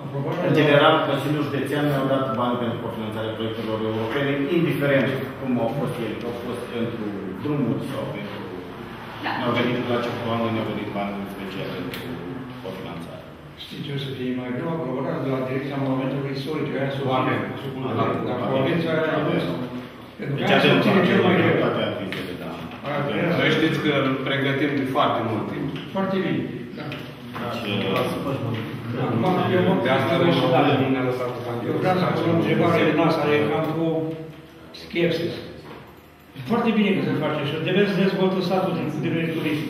Aprobarea În general, Consiliul Județean ne-a dat bani pentru cofinanțarea proiectelor europene, indiferent cum au fost ele, că au fost pentru drumuri sau pentru... Da. Ne-au venit la ce anul, ne-au venit bani în special pentru cofinanțare. Știți ce o să fie mai greu? Aprobarea de la Direcția Monumentului Istoric, aia să Oameni. Dacă convenția aia avem sau... Pentru că Deci aia se avem obține cel mai greu. toate avizele, da. Aia Avem- vrea. Noi știți că îl pregătim de foarte mult timp. Foarte bine. Da. Deci, Acum, eu mă De asta nu și ne-a lăsat cu Eu vreau să pun o întrebare din asta, e cam cu skepsis. Foarte bine că se face și trebuie să dezvoltă statul din punct de vedere turism.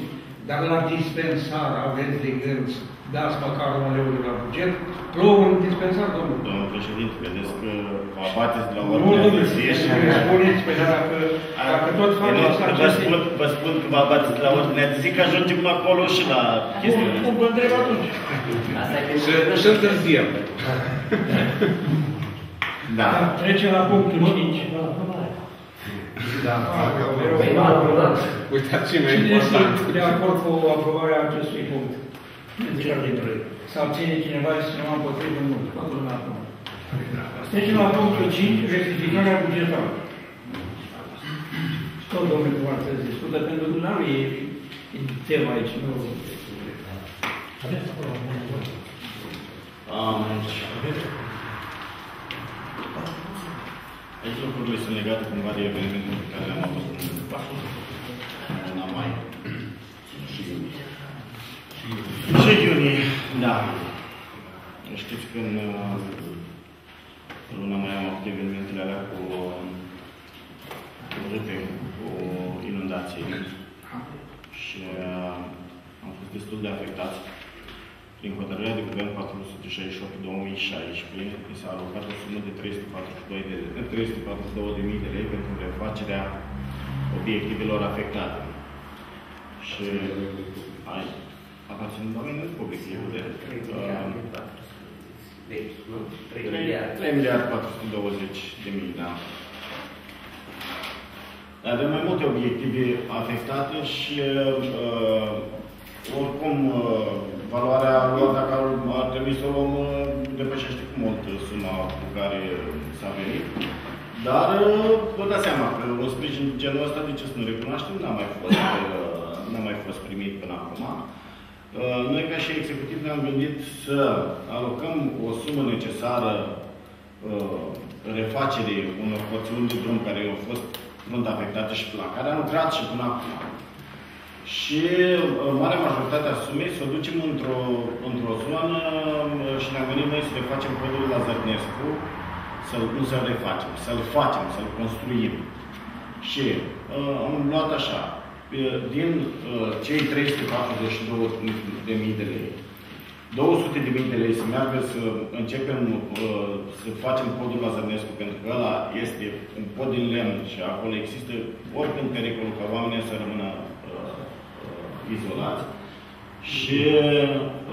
Dar la dispensar aveți de gând să dați măcar un leu de la buget? Plouă în dispensar, domnul. Domnul președinte, vedeți că vă abateți de la Nu, ordinea domnul, de zi și... spuneți, pe dacă, dacă tot Eu faceți nu- Vă aceste... spun, vă spun că vă abateți de la ordinea de zi, că ajungem acolo și la chestiile Cum vă întreb atunci? Asta e Și, și întârziem. Da. Trecem la punctul 5. Da. Păi nu, aprobat. Uitați ce mai Cine este important. de acord cu aprobarea acestui punct? Sau ține cineva și cineva împotrivă? Nu. Toată lumea acum. Trecem la punctul 5, rectificarea bugetară. Tot domnul cum ar trebui discută, pentru că nu e, e tema aici, nu... Um, aici lucrurile sunt legate cumva de evenimentul pe care l-am avut în în luna mai. Și iunie. Și iunie, da. Știți că în uh, luna mai am avut evenimentele alea cu cu râpe, cu inundații. Și uh, am fost destul de afectați prin hotărârea de guvern 468-2016, mi s-a alocat o sumă de 342 de, 342 de mii de lei pentru refacerea obiectivelor afectate. Și ai, aparținând oamenilor public, evident. Uh, Deci, nu? 3 3 miliarde. miliarde 420 de mii, da. Avem mai multe obiective afectate și uh, oricum uh, valoarea lor, dacă ar, ar trebui să o luăm, uh, depășește cu mult suma cu care s-a venit. Dar uh, vă dați seama că un sprijin de genul ăsta, de ce să nu recunoaștem, n-a mai fost, uh, n-a mai fost primit până acum. Uh, Noi, ca și executiv, ne-am gândit să alocăm o sumă necesară uh, refacerii unor porțiuni de drum care au fost frunt afectate și la care am lucrat și până acum. Și uh, marea majoritate a sumei să o ducem într-o într zonă uh, și ne-am gândit noi să refacem podul la Zărnescu, să nu să-l refacem, să-l facem, să-l construim. Și uh, am luat așa, uh, din uh, cei 342 de mii de lei, 200 de mii de lei să meargă să începem uh, să facem podul la Zărnescu, pentru că ăla este un pod din lemn și acolo există oricând pericolul ca oamenii să rămână uh, uh, izolați. Și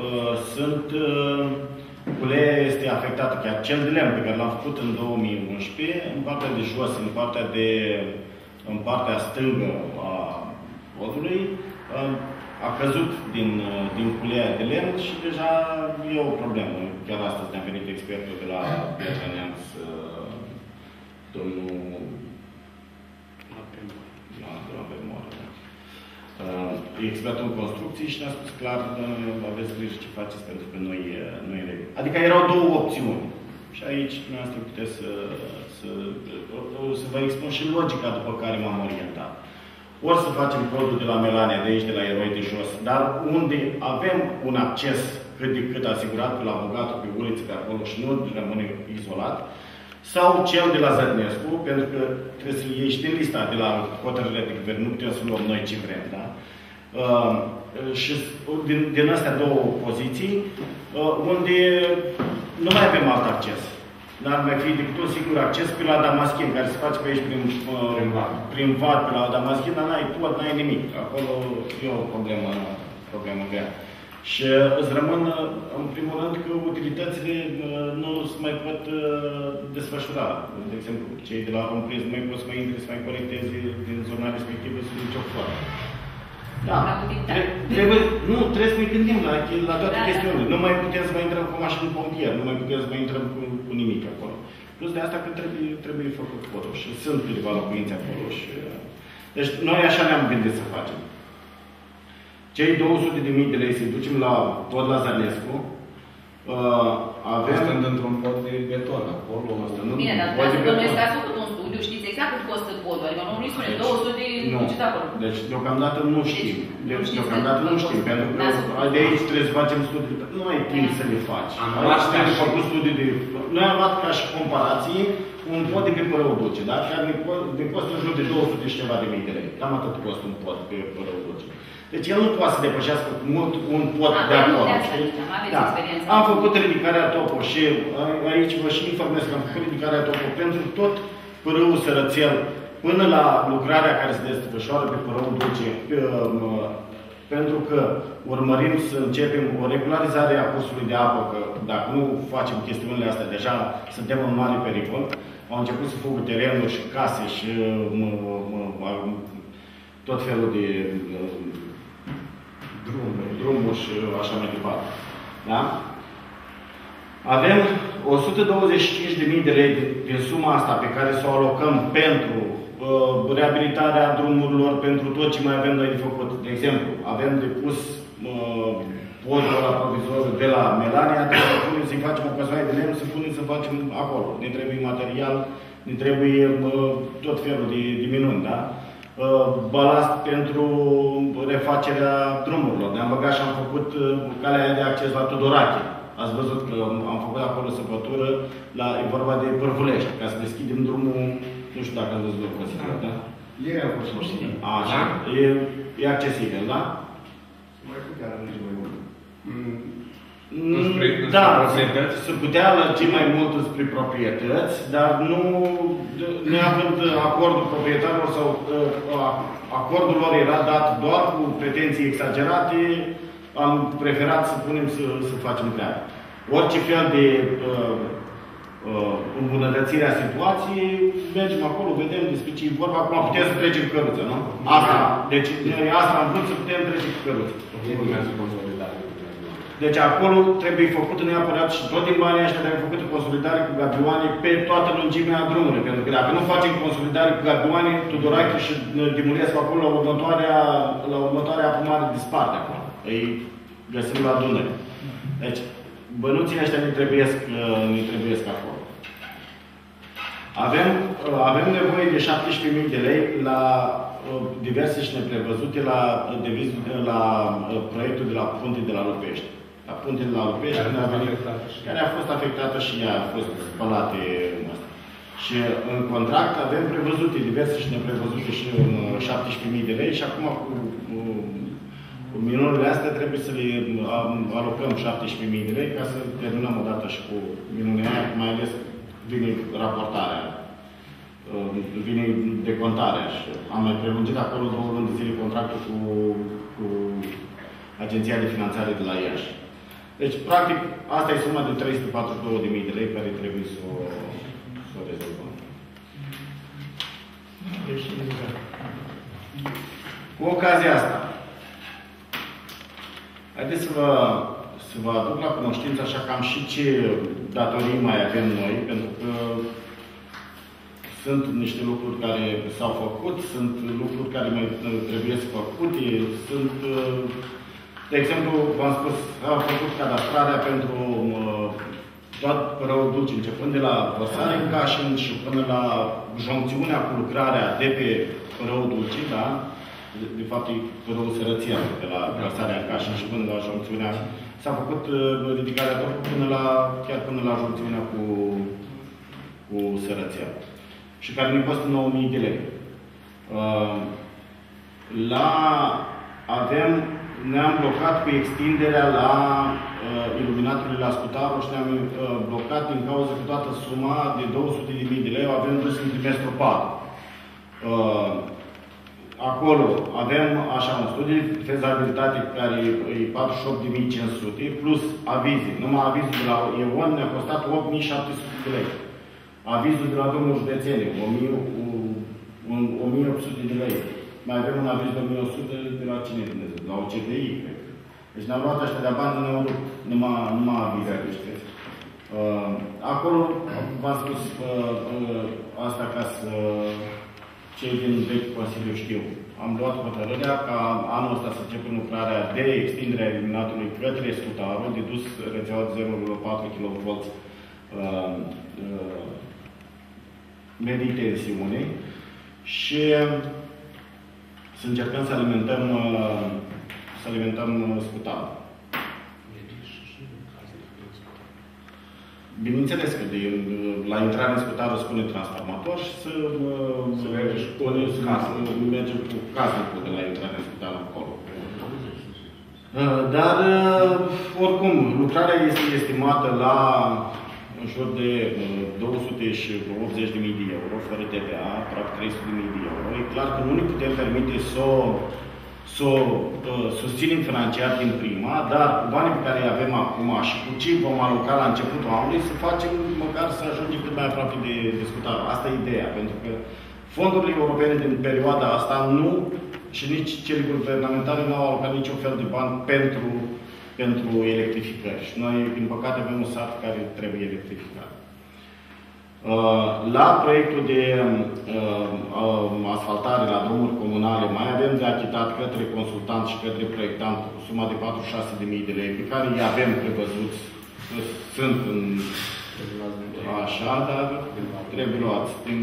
uh, sunt uh, Culeia este afectată, chiar cel de lemn pe care l-am făcut în 2011, în partea de jos, în partea de în partea stângă a podului, uh, a căzut din, uh, din culeia de lemn și deja e o problemă. Chiar astăzi ne-a venit expertul de la Piața Neamț, uh, domnul la, de la Vermoară, da. Uh, e expertul în construcții și ne-a spus clar, uh, aveți grijă ce faceți pentru că noi, uh, nu e regulă. Adică erau două opțiuni. Și aici dumneavoastră puteți să, să, să vă expun și logica după care m-am orientat. Ori să facem podul de la Melania, de aici, de la Eroi de jos, dar unde avem un acces cât de cât asigurat pe la bogatul, pe uliță, pe acolo și nu rămâne izolat, sau cel de la Zărnescu, pentru că trebuie să ieși și din lista de la hotărârea de guvern, nu putem să luăm noi ce vrem, da? Uh, și din, din astea două poziții, uh, unde nu mai avem alt acces. N-ar mai fi decât un singur acces pe la Damaschin, care se face pe aici prin, uh, prin, vad. prin vad, pe la Damaschin, dar n-ai pod, n-ai nimic. Acolo e o problemă, problemă grea. Și uh, îți rămân, uh, în primul rând, că utilitățile uh, nu se mai pot desfășura. De exemplu, cei de la Romprez nu mai pot să mai intre, să mai colecteze din zona respectivă să nicio foară. Da. Trebuie, nu, trebuie să ne gândim la, la toate da, chestiunile. Da. Nu mai putem să mai intrăm cu mașini pompier, nu mai putem să mai intrăm cu, cu nimic acolo. Plus de asta că trebuie, trebuie făcut acolo și sunt câteva locuințe acolo. Și, deci noi așa ne-am gândit să facem. Cei 200 de mii de lei să ducem la tot la Zănescu, uh, avem... Stând într-un pod de beton acolo. Asta, nu? Bine, dar pod de beton. ați făcut un studiu, știți exact cât costă podul, adică nu îi spune 200 de nu. ce acolo. Deci deocamdată nu deci, știm. Deci, deocamdată nu știm, pentru că de aici trebuie să facem studii. Nu ai timp să le faci. Am luat trebuie să făcut studii de... Noi am luat ca și comparație un pod de pe Părău Dulce, da? Care ne costă în jur de 200 și ceva de mii de lei. Cam atât costă un pod pe Părău Dulce. Deci el nu poate să depășească mult un pot A, de acolo. Da. Am făcut ridicarea topo și aici vă și informez că am făcut ridicarea topo pentru tot părâul sărățel până la lucrarea care se desfășoară pe părâul dulce, pentru că urmărim să începem o regularizare a cursului de apă, că dacă nu facem chestiunile astea, deja suntem în mare pericol. Au început să fugă terenuri și case și tot felul de drumuri, drumuri și așa mai departe. Da? Avem 125.000 de lei din suma asta pe care să o alocăm pentru uh, reabilitarea drumurilor, pentru tot ce mai avem noi de făcut. De exemplu, avem de pus uh, podul la provizorul de la Melania, trebuie să punem să-i facem o căsoaie de lemn, să punem să facem acolo. Ne trebuie material, ne trebuie uh, tot felul de, de minuni, da? Uh, balast pentru refacerea drumurilor. Ne-am băgat și am făcut uh, calea de acces la Tudorache. Ați văzut că am făcut acolo săpătură, la, e vorba de Părvulești, ca să deschidem drumul, nu știu dacă ați văzut lucrul ăsta, da? Ieri a fost posibil. Așa, e, e accesibil, da? Mai putea merge mai mult. Mm. Da, se putea lărgi mai mult spre proprietăți, dar nu neavând acordul proprietarilor sau uh, acordul lor era dat doar cu pretenții exagerate, am preferat să punem să, să facem treaba. Orice fel de uh, uh, îmbunătățire a situației, mergem acolo, vedem despre ce e vorba, acum putem să trecem căruță, nu? Asta, deci noi asta am vrut să putem trece cu căruță. Deci acolo trebuie făcută neapărat și tot din banii ăștia trebuie făcută consolidare cu gabioane pe toată lungimea drumului. Pentru că dacă nu facem consolidare cu gabioane, Tudorache și Dimulescu acolo la următoarea, la următoarea apumare disparte acolo. Îi găsim la Dunăre. Deci, bănuții ăștia ne trebuie, ne trebuie acolo. Avem, avem nevoie de 17.000 de lei la uh, diverse și neprevăzute la, la uh, proiectul de la punte de la Lupești la puntele la Lupești, care, a venit, care a fost afectată și ea a fost spălate în asta. Și în contract avem prevăzute diverse și neprevăzute și în 17.000 de lei și acum cu, cu, cu minurile astea trebuie să le alocăm 17.000 de lei ca să terminăm odată și cu minunea aia, mai ales vine raportarea, uh, vine decontarea și am mai prelungit acolo două luni de zile contractul cu, cu Agenția de Finanțare de la Iași. Deci, practic, asta e suma de 342.000 de lei care trebuie să o, să o rezolvăm. Cu ocazia asta, haideți să vă, să vă aduc la cunoștință așa cam și ce datorii mai avem noi, pentru că sunt niște lucruri care s-au făcut, sunt lucruri care mai trebuie să făcute, sunt de exemplu, v-am spus, am făcut cadastrarea pentru uh, tot răul dulce, începând de la vărsare în Cașin și până la joncțiunea cu lucrarea de pe răul dulce, da? De, de fapt e părul sărăția de la plasarea în cașă și până la joncțiunea. S-a făcut uh, ridicarea topului până la, chiar până la joncțiunea cu, cu sărăția. Și care ne costă 9.000 de lei. Uh, la, avem, ne-am blocat cu extinderea la uh, iluminatului la Scutaru și ne-am uh, blocat din cauza că toată suma de 200.000 de lei o avem dus în trimestru 4. Uh, acolo avem așa un studiu de fezabilitate care e 48.500 plus avize. Numai avizul de la EON ne-a costat 8.700 de lei. Avizul de la domnul județenie, 1.800 de lei. Mai avem un aviz de 1.100 de la cine Dumnezeu? De la OCDI, cred. Deci ne-am luat ăștia de bani, ne-au rupt numai, numai avizele, știți. Uh, acolo v-am spus uh, uh, asta ca să cei din vechi Consiliu știu. Am luat hotărârea ca anul ăsta să începem lucrarea de extindere a eliminatului către Scutaru, de dus rețeaua de 0,4 kV uh, uh, medii tensiune și să încercăm să alimentăm, uh, să alimentăm uh, Bineînțeles că de, la intrare în scutară spune transformator și să, să merge și pune să merge cu casnicul de la intrare în scutară acolo. Dar, oricum, lucrarea este estimată la în jur de 280.000 de euro, fără TVA, aproape 300.000 de euro. E clar că nu ne putem permite să o să o uh, susținem financiar din prima, dar cu banii pe care îi avem acum și cu ce vom aloca la începutul anului, să facem măcar să ajungem cât mai aproape de discutare. Asta e ideea, pentru că fondurile europene din perioada asta nu și nici cele guvernamentale nu au alocat niciun fel de bani pentru, pentru electrificări. Și noi, din păcate, avem un sat care trebuie electrificat. Uh, la proiectul de uh, um, asfaltare la drumuri comunale mai avem de achitat către consultant și către proiectant cu suma de 46.000 de lei, pe care îi avem prevăzuți, sunt în așa, dar trebuie luați. Din,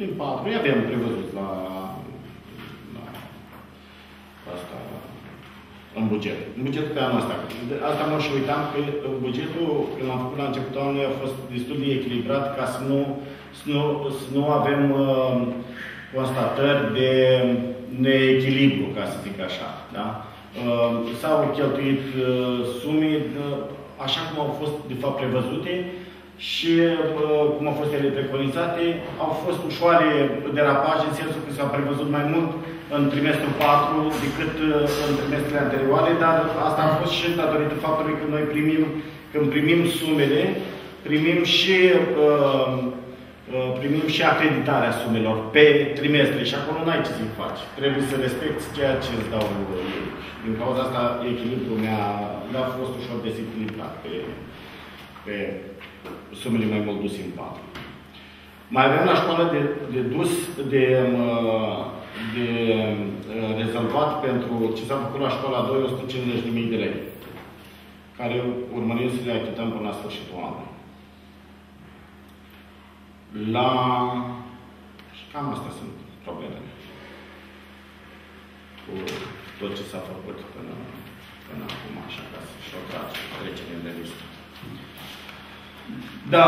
din 4, îi avem prevăzuți la, la asta, în buget. În bugetul pe anul ăsta. Asta mă și uitam că bugetul, când l-am făcut la începutul anului, a fost destul de echilibrat ca să nu, să nu, să nu avem uh, constatări de neechilibru, ca să zic așa. Da? Uh, S-au cheltuit uh, sume uh, așa cum au fost, de fapt, prevăzute și, uh, cum au fost ele preconizate, au fost ușoare derapaje, în sensul că s-a prevăzut mai mult în trimestrul 4 decât uh, în trimestrele anterioare, dar asta a fost și datorită faptului că noi primim, când primim sumele, primim și, uh, uh, primim și acreditarea sumelor pe trimestre și acolo n-ai ce să faci. Trebuie să respecti ceea ce îți dau ei. Din cauza asta, echilibrul mi-a, mi-a fost ușor dezechilibrat pe, pe sumele mai mult dus în patru. Mai avem la școală de, de dus, de uh, de uh, rezolvat pentru ce s-a făcut la școala 2, 150.000 de lei, care urmărim să le achităm până la sfârșitul anului. La... Și cam astea sunt problemele. Cu tot ce s-a făcut până, până acum, așa, ca să-și o trecem de listă. Da,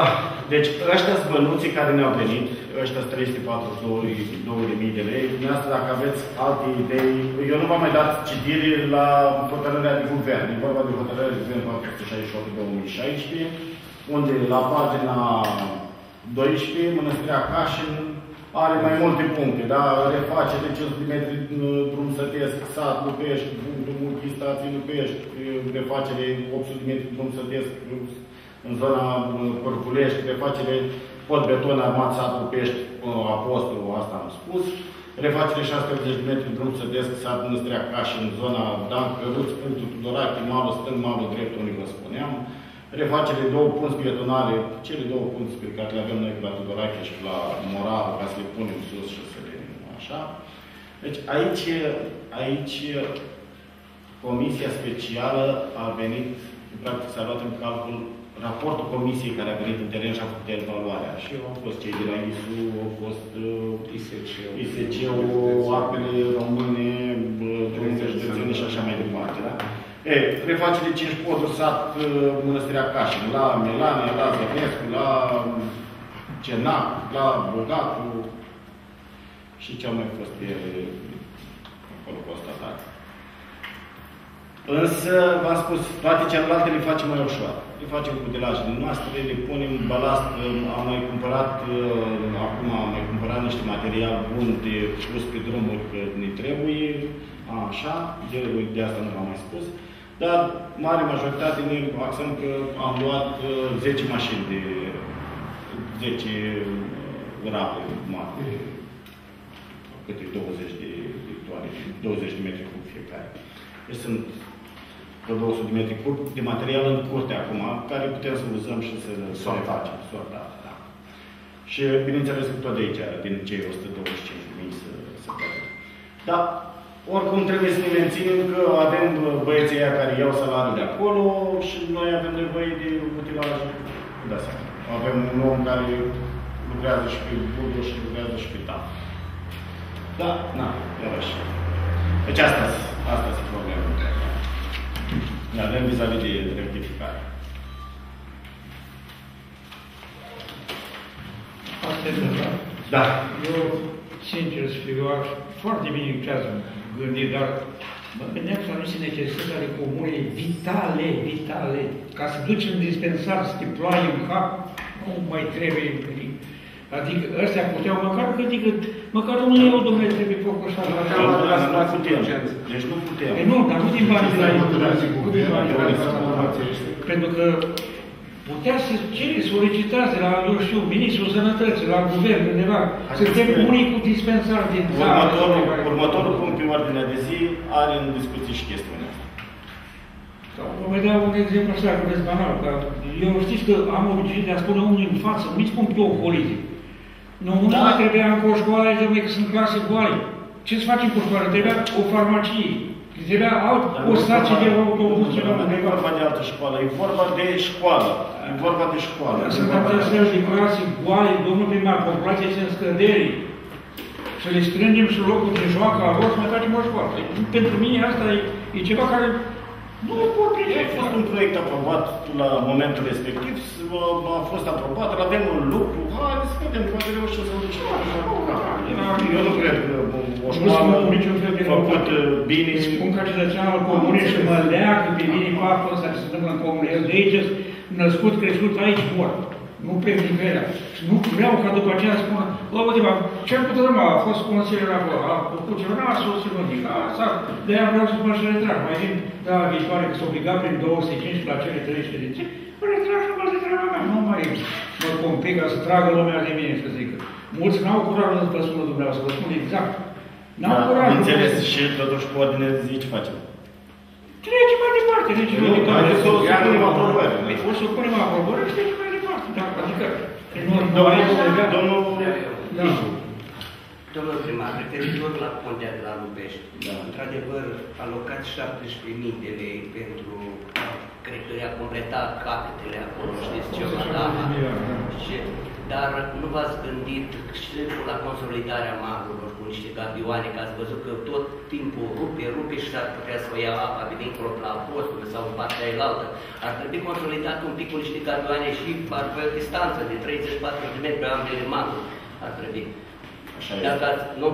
deci ăștia sunt bănuții care ne-au venit, ăștia sunt 342.000 de lei. Dumneavoastră, dacă aveți alte idei, eu nu v-am mai dat citire la hotărârea de guvern. E vorba de hotărârea de guvern 468-2016, unde la pagina 12, Mănăstirea Cașin are mai multe puncte, da? Reface de 500 de metri drum sătesc, sat, Lupești, drumul stații Lupești, refacere 800 de metri drum sătesc, în zona Corculești, refacere pod beton armat satul Pești, Apostolul, asta am spus. Refacere 680 de metri drum sădesc, sat Năstrea Caș, în zona Dan Căruț, punctul Tudorache, malul stâng, malul drept, unde vă spuneam. Refacere două punți pietonale, cele două punți pe care le avem noi la Tudorache și la Moral, ca să le punem sus și să le... așa. Deci aici, aici Comisia Specială a venit practic s-a luat în calcul raportul comisiei care a venit în teren și a făcut evaluarea. Și au fost cei de la ISU, au fost uh, ISC-ul. ISC-ul, apele române, bă, drumurile județene și așa mai departe. Da? E, reface de 5 poduri sat uh, Mănăstirea Cașin, la Melania, la Zănescu, la Cenac, la Bogatu și ce au mai fost pe acolo constatat. Însă, v-am spus, toate celelalte le facem mai ușor. Le facem cu delajele noastre, le punem balast. Am mai cumpărat, uh, acum am mai cumpărat niște material bun de pus pe drumuri că ne trebuie, așa, de, de asta nu v-am mai spus. Dar, mare majoritate, ne axăm că am luat uh, 10 mașini de 10 rape mari, câte 20 de, de toane, 20 de metri cub fiecare. Deci sunt vreo 200 de metri cub de material în curte acum, care putem să uzăm și să să le facem, sortat. Da. Și bineînțeles că tot de aici, din cei 125.000 să, să plăcă. Da, oricum trebuie să ne menținem că avem băieții aia care iau salariul de acolo și noi avem nevoie de utilaj. Da, seama. Avem un om care lucrează și pe Budu și lucrează și pe TAP. Da, na, iarăși. Deci asta, asta sunt problema. Ne avem vis-a-vis de rectificare. Asta este așa. Da. Eu, sincer să fiu, aș foarte bine ce ați gândit, dar mă gândeam să anumite necesități ale comunei vitale, vitale, ca să duci în dispensar, să te ploaie în cap, nu mai trebuie nimic. Adică ăstea puteau măcar cât de cât, măcar unul eu, domnule, trebuie făcut așa. Nu putem. Deci nu putem. Păi nu, dar nu din bani de la Nu putem să Nu din bani de la guvern. Pentru că putea să cere, solicitați la, eu știu, Ministrul Sănătății, la guvern, undeva, să fim unii cu dispensar din țară. Următorul, următorul punct pe ordinea de zi are în discuție și chestiunea asta. Sau vă mai dau un exemplu așa, că veți banal, că eu știți că am obiceiul de a spune unul în față, nu-i spun pe o politic. Nu, nu Da. mai trebuia încă o școală, aici, domnule, că sunt clase goale. Ce să facem cu școală? Trebuia o farmacie. Trebuia alt, Dar o nu e stație de vorba- autobuz, ceva Nu e undeva. vorba de altă școală, e vorba de școală. E vorba de școală. Sunt atâtea de clase goale, domnul primar, populația este în scădere. Să le strângem și locul de joacă a lor să mai facem o școală. Pentru mine asta e, e ceva care nu pot A pricepe. fost un proiect aprobat la momentul respectiv, s- a fost aprobat, îl avem în lucru, hai să vedem, poate reușim să-l ducem. Eu nu cred că o Nu școală spun niciun fel de făcut uh, bine, Spun ca cetățean al comunei și mă leagă pe mine faptul ăsta ce se întâmplă în comună. El de aici, născut, crescut aici, mor. Nu plec din Berea. Și nu vreau ca după aceea să spună, la uite, ce am putut mă, a fost consilier acolo, a făcut ceva, n-a sus să nimic, asta, de aia vreau să mă și retrag. Mai vin, da, viitoare, că s-a obligat prin 205 la cele 300 de zi, mă retrag și mă de treaba mea, nu mai mă complic ca să tragă lumea de mine, să zică. Mulți n-au curajul să vă spună dumneavoastră, vă spun exact. N-au da, curajul. înțeles și totuși cu ordine de zi ce facem. Trece mai departe, deci Nu, mai departe. haideți să o supunem aprobării. Păi o supunem aprobării și trece mai departe. Da, adică, prin urmă, Domnul, legea- domnul, Da. Domnul primar, referitor la Pontea de la Lubești, Da. într-adevăr, alocați 17.000 de lei pentru, cred că le-a completat capetele acolo, știți ceva, da? Și, dar nu v-ați gândit și la consolidarea marurilor cu niște gabioane, că ați văzut că tot timpul rupe, rupe și s-ar putea să o ia apa de dincolo la apostol sau în partea elaltă. Ar trebui consolidat un pic cu niște gabioane și parcă o distanță de 30-40 de metri pe ambele maluri. Ar trebui. Așa Dacă este. ați, nu,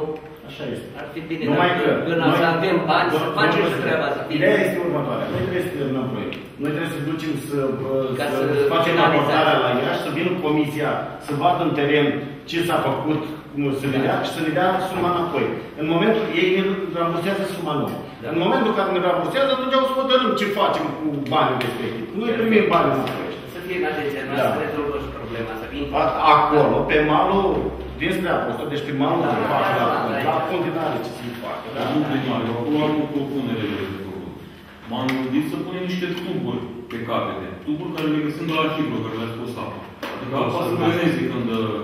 Așa este. ar fi bine Numai dacă că până noi- să avem bani, să Domnul facem și Vasile, treaba asta. Ideea este următoarea. Noi trebuie să terminăm proiectul. Noi trebuie să ducem să, Ca să, să să facem finalizăm. raportarea la Iași, să vină comisia, să vadă în teren ce s-a făcut, cum să ne dea și să ne dea suma înapoi. În momentul ei ne rambursează suma nouă. Da. În momentul în care ne rambursează, atunci o să hotărâm ce facem cu banii respectiv. Noi primim banii înapoi. Să fie în atenția Da. noastră, rezolvă și problema asta. Vin A- Acolo, pe malul dinspre apostol, deci pe malul Da, de da, față, da, la, da, la da. punte n-are ce să-i facă. Da? Dar nu primar, eu acolo am o propunere de făcut. M-am gândit să punem niște tuburi pe capete. Tuburi care le găsim de la Cipru, care le-a spus apa. Adică apa să dreneze când uh,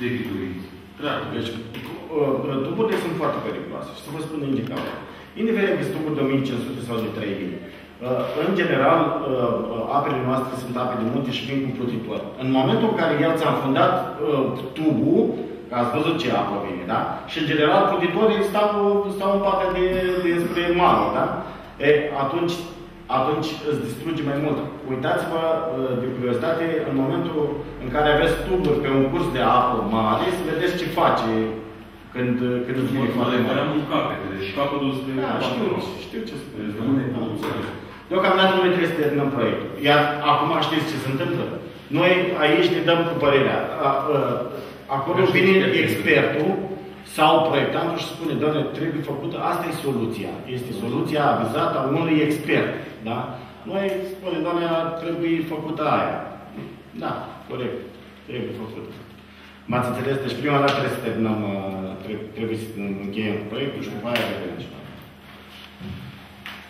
debitul e. Treabă. Deci, uh, tuburile sunt foarte periculoase și să vă spun indicator. Indiferent că sunt tuburi de 1500 sau de 3000, Uh, În general, uh, uh, apele noastre sunt ape de munte și vin cu plutitori. În momentul în care el ți-a înfundat uh, tubul, că ați văzut ce apă vine, da? Și în general plutitorii stau, stau în partea de, de spre mală, da? E, atunci, atunci îți distruge mai mult. Uitați-vă uh, de curiozitate în momentul în care aveți tuburi pe un curs de apă mare, să vedeți ce face când, când îți vine foarte Mă mare. refeream în capete, deci capătul spre Da, știu, patru. știu ce spune. Deci rămâne cu înțeles. Deocamdată noi trebuie să terminăm proiectul. Iar acum știți ce se întâmplă? Noi aici ne dăm cu părerea. A- a- Acolo vine expertul sau proiectantul și spune, doamne, trebuie făcută, asta e soluția. Este soluția avizată a unui expert. Da? Noi spune, doamne, ar trebui făcută aia. Da, corect. Trebuie făcută. M-ați înțeles? Deci prima dată trebuie să terminăm, uh, trebuie, trebuie să încheiem proiectul și după aia vedem ce facem.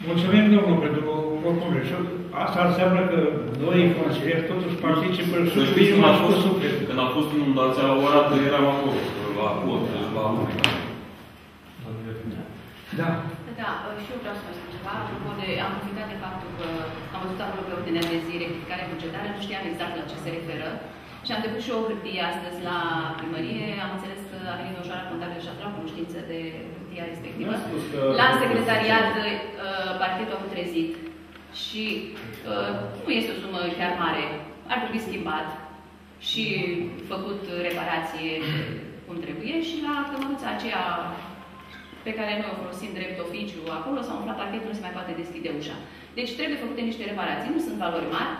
Mulțumim, domnul, pentru propunere. Și asta înseamnă că noi, consilieri, totuși participă Să și știți, când a cu fost, suflet. când a fost inundația la ora că eram acolo, la cod, deci la Da. Da, și eu vreau să vă spun ceva. Apropo de, am profitat de faptul că am văzut acolo pe ordinea de zi rectificare bugetară, nu știam exact la ce se referă. Și am depus și o hârtie astăzi la primărie. Am înțeles că a venit domnișoara contabilă și a luat cunoștință de hârtia respectivă. Mi-a spus că- La secretariat, uh, parchetul a fost trezit și uh, nu este o sumă chiar mare. Ar trebui schimbat și făcut reparație cum trebuie și la cămăruța aceea pe care noi o folosim drept oficiu acolo, s-a umflat parchetul, nu se mai poate deschide ușa. Deci trebuie făcute niște reparații, nu sunt valori mari.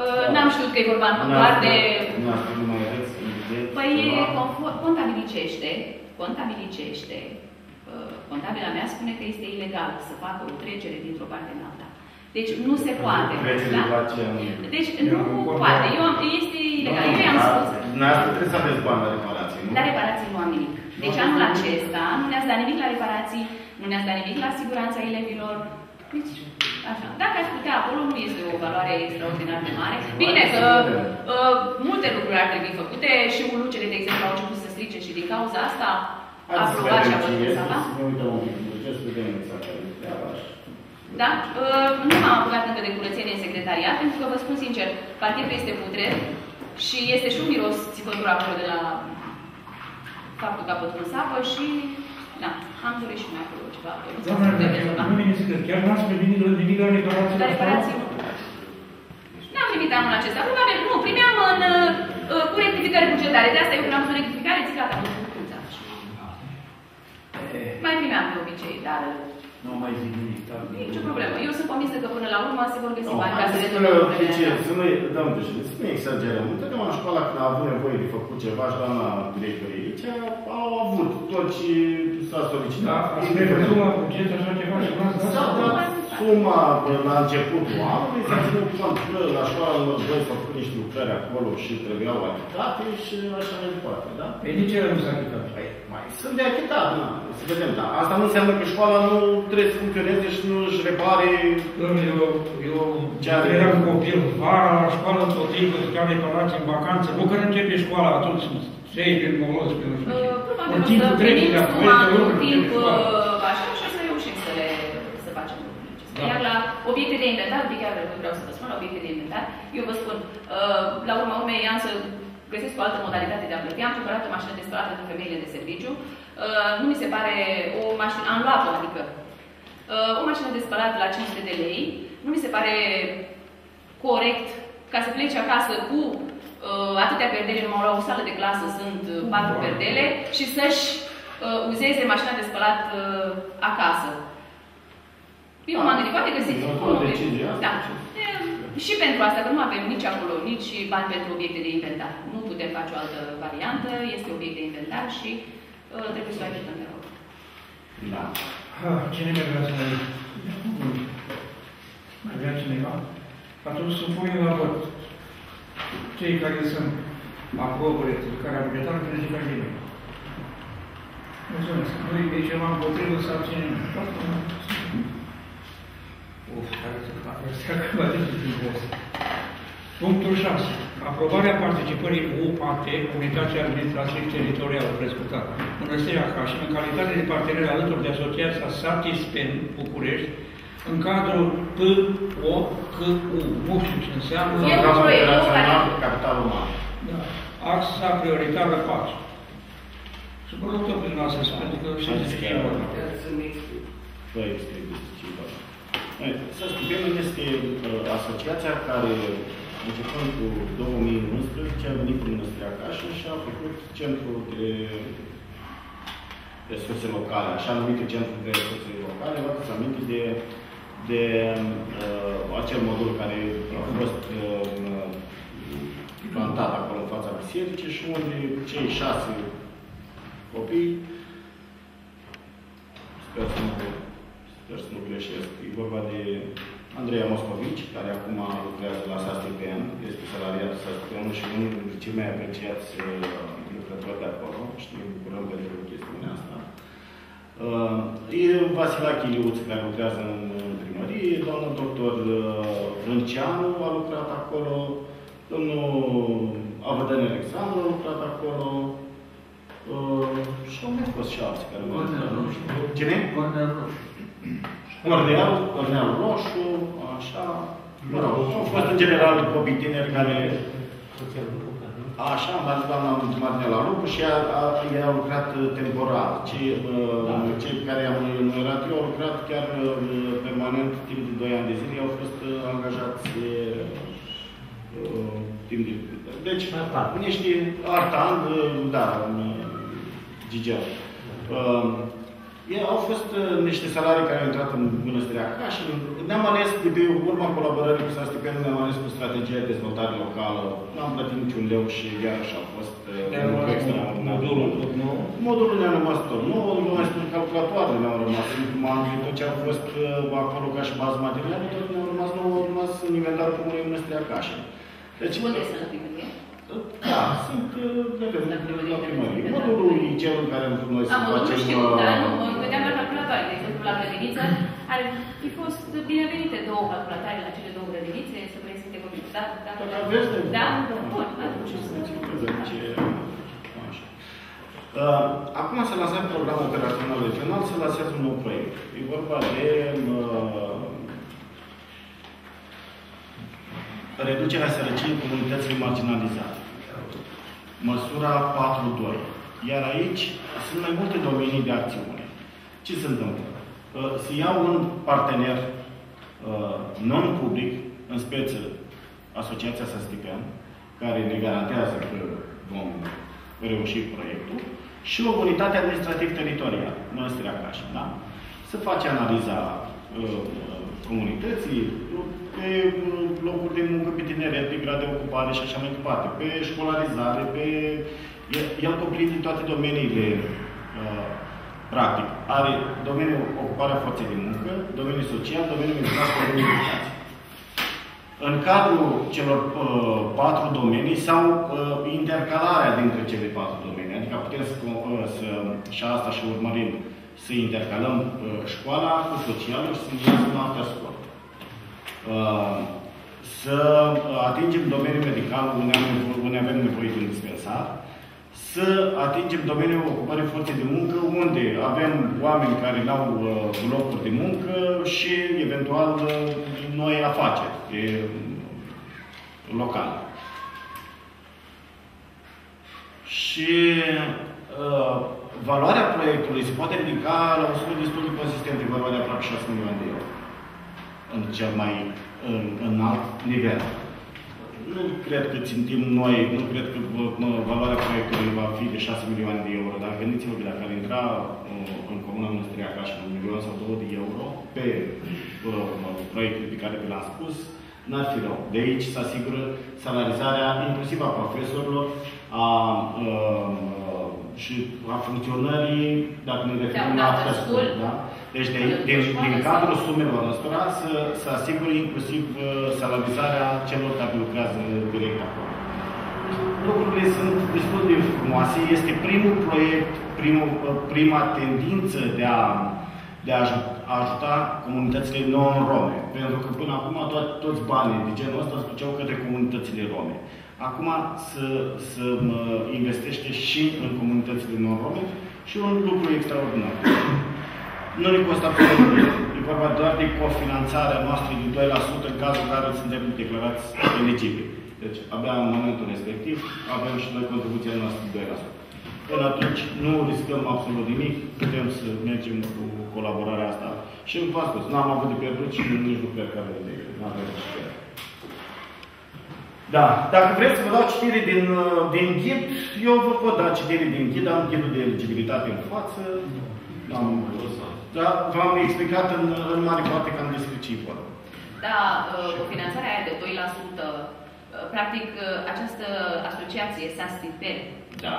Uh, N-am știut că e vorba doar de... Dumneavoastră nu mai aveți buget? Păi conform- contabilicește, contabilicește, uh, contabila mea spune că este ilegal să facă o trecere dintr-o parte în alta. Deci nu se poate. Trecerea da? după aceea nu. Deci nu poate. Eu am, este ilegal. Eu i-am spus. Dumneavoastră trebuie să aveți bani la reparație, nu? La reparații nu am nimic. Deci anul acesta nu ne-ați dat nimic la reparații, nu ne-ați dat nimic la siguranța elevilor. Deci, așa. Dacă ați putea, acolo nu este o valoare extraordinar de mare. Bine că uh, multe lucruri ar trebui făcute și ulucele, de exemplu, au început să strice și din cauza asta a Haideți să aprobat și a vedem ce văzut este, Sava. să ne uităm un pic în buget, să vedem exact care e treaba și- Da? Uh, Nu m-am apucat încă de curățenie în secretariat, pentru că vă spun sincer, parchetul este putred și este și un miros țipător acolo de la faptul că a pătut în sapă și da, am dorit și mai acolo ceva. Nu știu Doamne, cum de rezolva. nu mi se chiar n-ați primit nimic la reparație? La reparații nu. N-am primit anul acesta. Probabil, nu, primeam în, uh, cu rectificare bugetare. De asta eu când am făcut rectificare, zic gata, am făcut curța. Mai primeam de obicei, dar Nu mai zic nimic. da. nicio problemă. Eu sunt convinsă că până la urmă se vor găsi Nu, bani ca să haideți rezolvăm să problemele oficial, astea. să nu dăm greșit, să nu exagerăm. Întotdeauna școala când a avut nevoie de făcut ceva și doamna directorie aici, au avut tot ce s-a Da, solicitat. ați prevăzut la buget așa ceva și v-ați dat S-a seama? dat suma la începutul anului, s-a ținut cont că la școala numărul 2 s-au făcut niște lucrări acolo și trebuiau achitate și așa mai departe, da? Păi nici el nu s-a achitat. Păi, mai sunt de achitat, na, să vedem, da. Asta nu înseamnă că școala nu trebuie să funcționeze și nu își repare Domnule, eu, eu Ce are? eram copil, vara la școală tot timpul, stăteam reparați în vacanță, nu că începe școala, atunci sunt trei prin moloz, pe nu știu ce. Uh, Probabil În o timpul să trece primim de suma acolo, în timp școala. uh, așa și o să reușim să le să facem lucrurile acestea. Da. Iar la obiecte de inventar, chiar vreau să vă spun, la obiecte de inventar, eu vă spun, uh, la urma urmei am să găsesc o altă modalitate de a plăti. Am cumpărat o mașină de spălat pentru femeile de serviciu. Uh, Nu mi se pare o mașină, am luat-o, adică uh, o mașină de spălat la 500 de lei, nu mi se pare corect ca să pleci acasă cu uh, atâtea perdele, numai la o sală de clasă sunt uh, patru perdele și să-și uh, uzeze mașina de spălat uh, acasă. Eu m-am gândit, poate găsiți. E o unul de- decizie asta. Da. E, Și pentru asta, că nu avem nici acolo, nici bani pentru obiecte de inventar. Nu putem face o altă variantă, este obiect de inventar și uh, trebuie să o ajutăm pe rog. Da. Ah, Cine mai vrea să mai... Mai vrea cineva? Atunci supunem la vot. Cei care sunt aprobă rectificarea bugetară, să ridică nimeni. Mulțumesc. Nu e ceva împotrivă să abținem. Uf, care se facă astea că mă Punctul 6. Aprobarea participării UPAT, Unitatea Administrației Teritoriale, prescutat, Mănăstirea Cașin, în calitate de partener alături de Asociația Satispen București, în cadrul P, O, C, U. Nu știu ce înseamnă. E un Programul proiect, operațional care- Capital Uman. Da. Axa prioritară 4. Și vă rog tot prin noastră să pentru că și de ce e vorba. Vă explic despre Să studiem este uh, asociația care, începând cu 2011, a venit cu Mănăstirea Cașin și a făcut centrul de resurse locale, așa numite centru de resurse locale, vă aduceți aminte de, de uh, acel modul care a fost uh, plantat acolo în fața bisericii și unde cei șase copii, sper să nu, sper să nu greșesc, e vorba de Andreea Moscovici, care acum lucrează la SASTPN, este salariatul SASTPN și unul dintre cei mai apreciați uh, lucrători de acolo și ne bucurăm pentru chestiunea asta. Uh, e Vasilache Iliuț, care lucrează în, în primărie, domnul doctor uh, Rânceanu a lucrat acolo, domnul Avădăn Alexandru a lucrat acolo, uh, și au mai fost și alții care au Cornel lucrat. Roșu. Cine? Cornel Roșu. Cornel, Cornel Roșu, așa. Mă rog, au fost în general copii tineri care Așa, am dat doamna Martinela Lupu și ea, a, ea a lucrat uh, temporar. Cei, uh, cei care am enumerat eu au lucrat chiar uh, permanent timp de 2 ani de zile, au fost uh, angajați uh, timp de... Deci, niște artan, uh, da, uh, Gigel. Uh, ei au fost uh, niște salarii care au intrat în Mănăstirea Caș și ne-am ales, de pe urma colaborării cu Sastipen, ne-am ales cu strategia de dezvoltare locală. N-am plătit niciun leu și iarăși a fost uh, un lucru extraordinar. Modulul tot nou. Modulul ne-a rămas tot nou, nu mai spun calculatoarele ne-au rămas. În ultimul an, tot ce a fost uh, acolo ca și bază materială, tot ne-au rămas nou, au rămas în inventarul comunei Mănăstirea Caș. Deci, Unde sunt la primărie? Da, sunt, uh, de pe la primărie. Modulul e cel în care am vrut noi să Am văzut, facem... știu, uh, dar nu, mă gândeam la calculatoare. De exemplu, la grădiniță, ar fi fost binevenite două calculatoare la cele două grădinițe, să prezinte comisie. Da, da, Dacă da. aveți de- Da, bun, atunci. Așa. Uh, Acum se lansează programul operațional regional, se lansează un nou proiect. E vorba de uh, reducerea sărăciei comunităților marginalizate. Măsura 4.2. Iar aici sunt mai multe domenii de acțiune. Ce se întâmplă? Uh, Se ia un partener uh, non-public, în speță Asociația Sastipean, care ne garantează că vom reuși proiectul, și o unitate administrativ-teritorială, Mănăstirea Cașin, da? Să face analiza uh, comunității, pe uh, locuri de muncă, pe tineret, pe grad de ocupare și așa mai departe, pe școlarizare, pe... El, el cuprinde toate domeniile uh, practic. Are domeniul ocuparea forței de muncă, domeniul social, domeniul medical și domeniul educație. În cadrul celor uh, patru domenii sau uh, intercalarea dintre cele patru domenii. Adică putem să, uh, să și asta și urmărim, să intercalăm uh, școala cu socialul și să învățăm la altă școală. Uh, să atingem domeniul medical unde avem, unde avem nevoie de un dispensar, să atingem domeniul ocupării forței de muncă, unde avem oameni care au uh, locuri de muncă și, eventual, uh, noi afaceri e, locale. Și uh, valoarea proiectului se poate ridica la o sumă destul de consistentă, e vorba de aproape 6 milioane de euro în cel mai în, înalt nivel. Nu cred că țintim noi, nu cred că mă, valoarea proiectului va fi de 6 milioane de euro, dar gândiți-vă că dacă ar intra uh, în Comuna Măstria Cașin un milion sau două de euro pe uh, proiectul pe care vi l-am spus, n-ar fi rău. De aici se asigură salarizarea inclusiv a profesorilor, a uh, și a funcționării, dacă ne referim la after school, da? Deci, de, de, din cadrul sumelor ăstora, să, să asigure inclusiv uh, salarizarea celor care lucrează direct acolo. Lucrurile sunt destul de frumoase. Este primul proiect, primul, uh, prima tendință de a, de a aj- a ajuta comunitățile non-rome. Pentru că până acum to- toți banii de genul ăsta se duceau către comunitățile rome. Acum să, să mă investește și în comunitățile non-rome și un lucru extraordinar. Nu ne costă absolut nimic. E vorba doar de cofinanțarea noastră de 2% în cazul în care suntem declarați eligibili. Deci, abia în momentul respectiv, avem și noi contribuția noastră de 2%. Până atunci, nu riscăm absolut nimic, putem să mergem cu colaborarea asta. Și v-am spus, n-am avut de pierdut și nici nu cred că avem de nu avem de pierdut. Da, dacă vreți să vă dau citire din, uh, din ghid, eu vă pot da citire din ghid, am ghidul de eligibilitate în față. Am, da, v-am explicat în, în mare parte cam despre ce e vorba. Da, uh, cu finanțarea aia de 2%, uh, practic această asociație Sastipel da.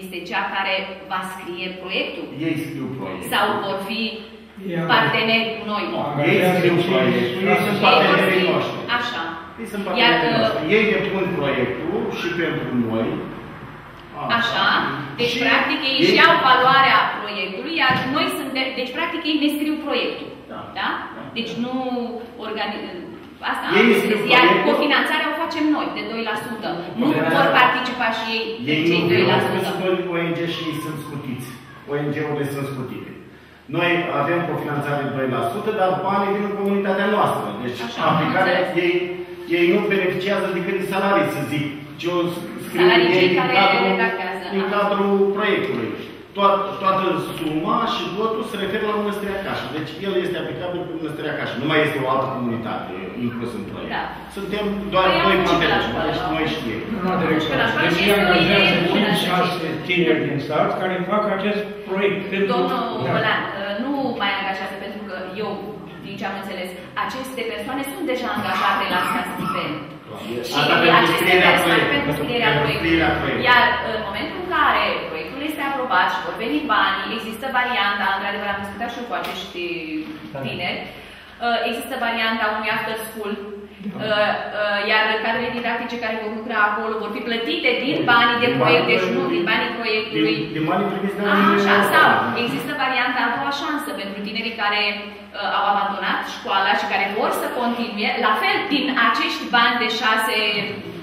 este cea care va scrie proiectul? Ei scriu proiectul. Sau vor fi parteneri cu noi? Ei scriu proiectul, ei sunt partenerii noștri. Așa. Ei sunt partenerii noștri. Ei depun proiectul și pentru noi. Așa. Deci, și practic, ei își iau valoarea proiectului, iar noi suntem... Deci, practic, ei ne scriu proiectul. Da? da? Deci, nu organizăm... Asta ei am zis. Iar cofinanțarea o facem noi, de 2%. Nu vor participa și ei, ei cei 2%. Ei nu ONG și ei sunt scutiți. ONG-urile sunt scutite. Noi avem cofinanțare de 2%, dar banii vin în comunitatea noastră. Deci, Așa, aplicarea, ei, ei nu beneficiază decât de salarii, să zic. Ce o scriu Salarii ei cei din care cadrul, redactează. din cadrul proiectului. Toată, toată suma și totul se referă la Mănăstirea Cașă. Deci el este aplicabil cu Mănăstirea Cașă. Nu mai este o altă comunitate inclus în proiect. Da. Suntem doar Păi doi am și parteneri. la școală, Deci da. noi știm. Nu, director. Deci ei angajează 5-6 tineri din sat care fac acest proiect. pentru- Domnul Da. Bălan, nu mai angajează pentru că eu, din ce am înțeles, aceste persoane sunt deja angajate la Stastipen. Și Asta pentru aceste scrierea persoane proiectului. pentru scrierea Pentru proiectului. scrierea proiectului. Iar în momentul în care proiectul este aprobat și vor veni banii, există varianta, într-adevăr am discutat și eu cu acești tineri, uh, există varianta unui after school Uh, uh, iar cadrele didactice care vor lucra acolo vor fi plătite din banii de Din proiect, banii deci nu din banii proiectului. Din, din banii primiți de la Așa, Uniunea sau Europeană. există varianta a doua șansă pentru tinerii care uh, au abandonat școala și care vor să continue, la fel, din acești bani de șase milioane de euro.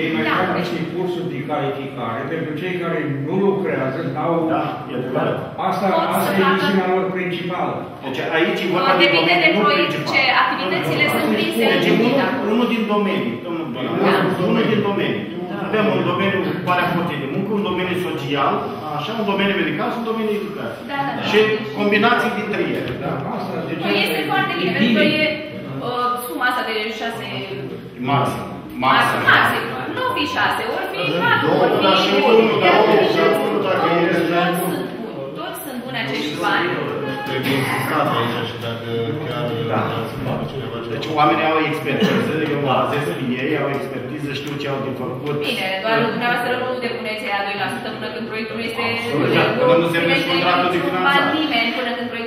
Ei mai Da. fac niște cursuri de calificare pentru cei care nu lucrează, n-au... Da, e adevărat. Asta, Pot să asta e facă- misiunea lor principală. Deci aici e vorba de Depinde de domeniu proiect principal. ce activitățile sunt prinse Deci în unul, acolo. unul din domenii, domnul Bălan, Da. unul din domenii. Avem un domeniu cu care forțe de muncă, un domeniu social, așa, un domeniu medical și un domeniu educație. Da, da, da. Și combinații dintre ele. Da, asta de Nu, este foarte bine, pentru că e uh, suma asta de șase... Maxim. Maxim. Maxim. Maxim. Nu fi șase, ori fi patru, două, ori fi... dar și unul, dar unul, și unul, dacă e Toți rezultat. sunt buni, toți sunt buni acești bani. Trebuie insistat aici și dacă chiar Da. da. cineva ceva. Deci oamenii au expertiză, eu mă bazez pe ei, au expertiză, știu ce au de făcut. Bine, doar dumneavoastră nu depuneți aia 2% până când proiectul nu este... Absolut, da. Până nu se primește primește contractul de niciun finanțare. ban nimeni până când proiectul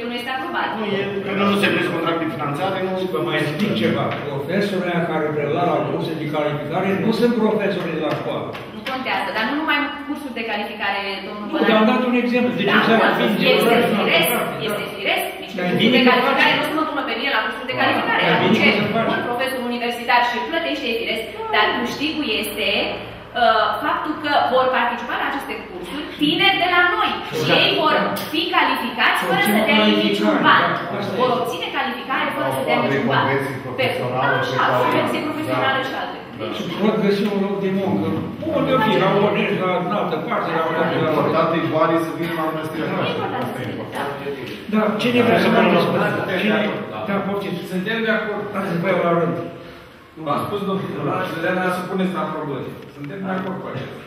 nu este aprobat. Nu e, până nu se plătește contract de finanțare, nu Vă mai explic ceva. Profesorii care prela la curse de calificare nu sunt profesori de la școală. Nu contează, dar nu numai cursuri de calificare, domnul Nu, dar am dat un exemplu. Deci Da, înseamnă da, fiind este geografic, firesc, geografic, este da. firesc. Nici Dar cursuri bine de că calificare faci. nu o să mă pună pe mine la cursuri de Da. calificare. Dar Dar bine ce? că se face. Un profesor universitar și plătește e firesc, dar câștigul este uh, faptul că vor participa la aceste cursuri tineri de la noi și Da. ei vor fi calificați Vor fără să obține dea niciun calificare, ban. da, asta Vor este. obține calificare fără Au să dea alte niciun ban. convenții profesionale Așa, pe care- convenții Da. profesionale și alte. Și pot găsi un loc de muncă. Unde fi, la Onești, la în altă parte, la la- Important e banii să vină la mănăstirea Nu e noastră. important Asta să e fie, important. da. Da, cine vrea să mai discute? Cine? Da, poftiți. Suntem de acord. Dați-vă pe la rând. V-am spus, domnul, de la să puneți la probleme. Suntem de acord cu acesta.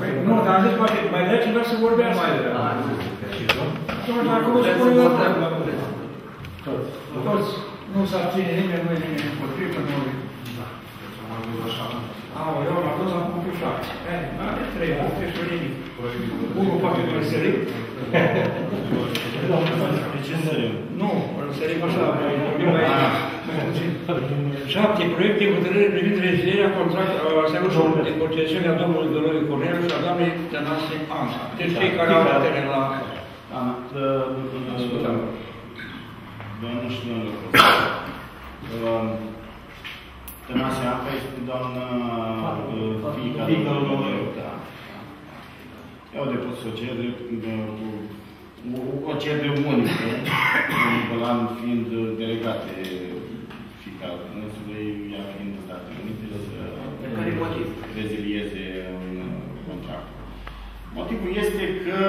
Păi, nu, dar am zis, poate mai vrea cineva să vorbească. Mai vrea. Atunci, dacă nu spune eu, toți. Nu s-a abține nimeni, nu e nimeni împotrivă, nu e. Au, eu l-am dus la punctul 7. Eh, are trei puncte și nimic. Unul poate că îl sărim. De ce sărim? Nu, îl sărim așa, mai mai mai puțin. Șapte proiecte hotărâri privind rezilierea contractului asemenea de concesiune a domnului Doroi Cornelu și a doamnei Tănase Anca. Deci cei care au putere la... Ana, Ascultăm. Doamnă și domnul Tănase Anca este doamna uh, fiica Fiica domnului domnului. Da. Eu depus o cerere uh, cu o- o cerere unică în an fiind delegate fiecare dânsului, ea fiind în Statele Unite, să care motiv? rezilieze un contract. Motivul este că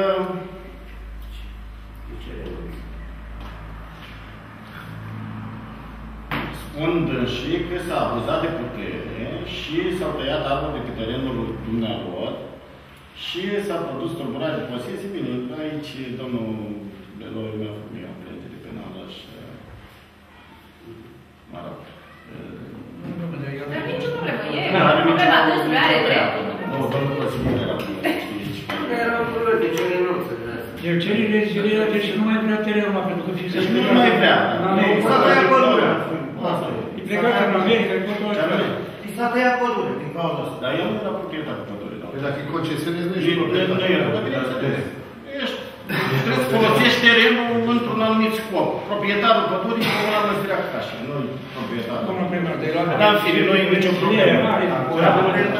spun dânsii că s-a abuzat de putere și s-au tăiat arbori de pe terenul dumnealor și s-a produs tulburare de posesie. Bine, aici domnul Beloi mi-a făcut mie amprente de penală și mă rog. Dar nicio problemă, e Nu are nicio problema dânsului, are dreptul. Nu, domnul consilier era bun, știți. Erau curioși de ce renunță de asta. El cere rezilierea, deci nu mai vrea terenul pentru că fiind Deci nu mai vrea. În America. S-a tăiat pădurea. Asta e. E plecat în America, e tot Ce avem? I s-a tăiat pădurea din cauza asta. Dar eu nu era proprietar de pădure. da. Păi dacă îi concesionezi, nu Nu ești proprietar. nu era. Dar bineînțeles. Ești. Trebuie să folosești terenul într-un anumit scop. Proprietarul pădurii e una măsărea casă, nu proprietarul. Domnul primar, de la... Dar în fine, nu e nicio problemă. Nu are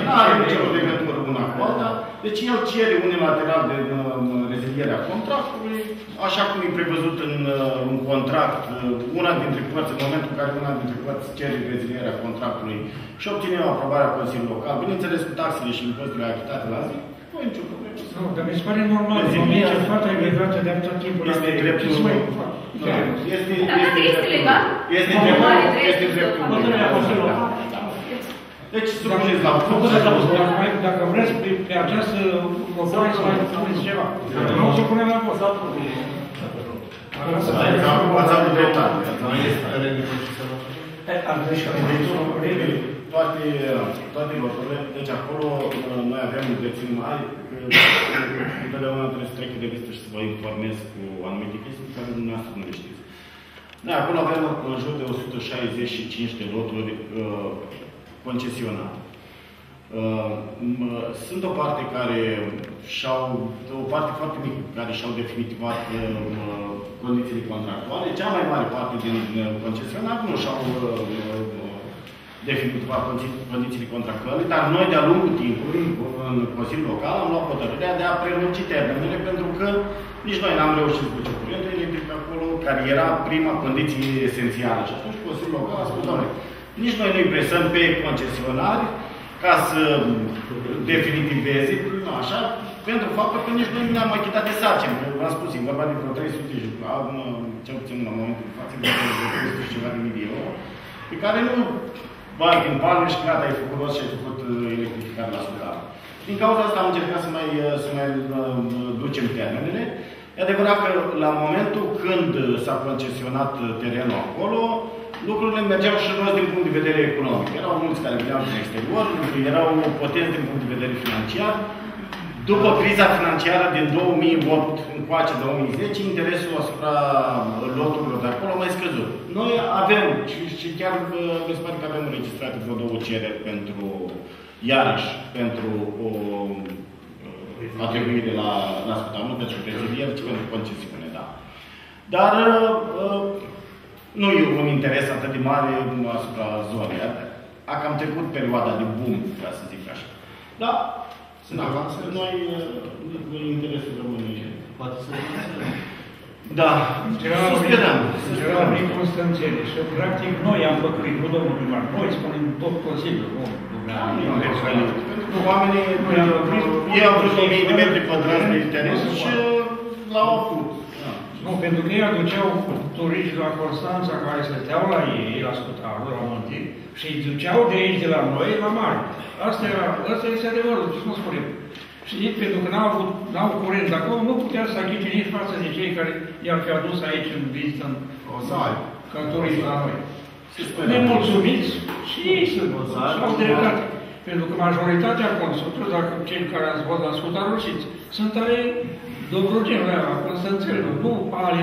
Nu are nicio legătură una cu alta. Deci el cere unilateral de uh, rezilierea contractului, așa cum e prevăzut în uh, un contract, uh, una dintre părți, în momentul în care una dintre părți cere rezilierea contractului și obține o aprobare a Consiliului Local, bineînțeles cu taxele și impozitele achitate la zi, nu e nicio problemă. Nu, dar mi se pare normal, în moment ce fata e legată de tot timpul la Este America. dreptul. Ce să mai fac? Da, Este, Dar dacă este dreptul. legal, Este nu dreptul. are dreptul Este să dreptul. facă. Hotărârea Consiliului Local. Deci, supuneți la Nu vot. puteți auzi, dacă, mai, dacă vreți pe, pe această propunere să mai spuneți ceva. Nu să punem la vot. Ați avut dreptate. Nu este teren de concesionat. Am greșit. Deci, toate, toate locurile, deci acolo uh, noi avem dețin mari, că întotdeauna trebuie să trec de revistă și să vă informez cu anumite chestii care dumneavoastră nu le știți. Da, acolo avem în jur de 165 de loturi uh, concesionate. Uh, m- sunt o parte care și-au, o parte foarte mică care și-au definitivat uh, condițiile contractuale. Cea mai mare parte din uh, concesionari nu și-au uh, uh, definitivat condiții- condițiile contractuale, dar noi de-a lungul timpului, în Consiliul Local, am luat hotărârea de a prelungi termenele, pentru că nici noi n-am reușit să ducem curentul electric acolo, care era prima condiție esențială. Și atunci Consiliul Local a spus, doamne, nici noi nu-i presăm pe concesionari ca să definitiveze, nu așa, pentru faptul că nici noi nu ne-am achitat de sarcini. V-am spus, e vorba de vreo 300 și acum, cel puțin la momentul de față, de 300 și ceva de mii de euro, pe care nu bani din palme și gata, ai făcut rost și ai făcut uh, electrificare la solar. Din cauza asta am încercat să mai, uh, să mai uh, ducem termenele. E adevărat că la momentul când uh, s-a concesionat uh, terenul acolo, lucrurile mergeau și rost din punct de vedere economic. Erau mulți care veneau din exterior, erau potenți din punct de vedere financiar. După criza financiară din 2008 încoace 2010, interesul asupra loturilor de acolo a mai scăzut. Noi avem, și, și chiar uh, mi se pare că avem înregistrate vreo două cereri pentru, iarăși, pentru o uh, atribuire la, la scuta, nu pentru reziliere, ci pentru concesiune, da. Dar uh, nu e un interes atât de mare asupra zonei. A cam trecut perioada de boom, ca să zic așa. Da, Sunt da, avansări? noi uh, interesul rămâne. Poate să Da, Era să sperăm. să Era sperăm. prin Constanțele și practic noi am făcut, nu domnul primar, noi spunem tot Consiliul, nu Da, nu e dumneavoastră. Pentru că oamenii, Noi am oprit. ei au vrut 1000 de metri pătrați de teren și l-au oprit. Da. Nu, pentru că ei aduceau turiști la Constanța care stăteau la ei, la Scutarul, la Munte, și îi duceau de aici, de la noi, la mare. Asta, era, asta este adevărul, ce nu spunem. Și pentru că n-au, avut, n-au curent de acolo, nu putea să achice nici față de cei care i-ar fi adus aici în vizită, în, O să ai. ca turiști la noi. Să sperăm. Nemulțumiți și ei sunt, și au dreptate. Pentru că majoritatea consultelor, dacă cei care ați fost la Scutarul știți, sunt ale Dobrogenului, a Constanțelor, nu ale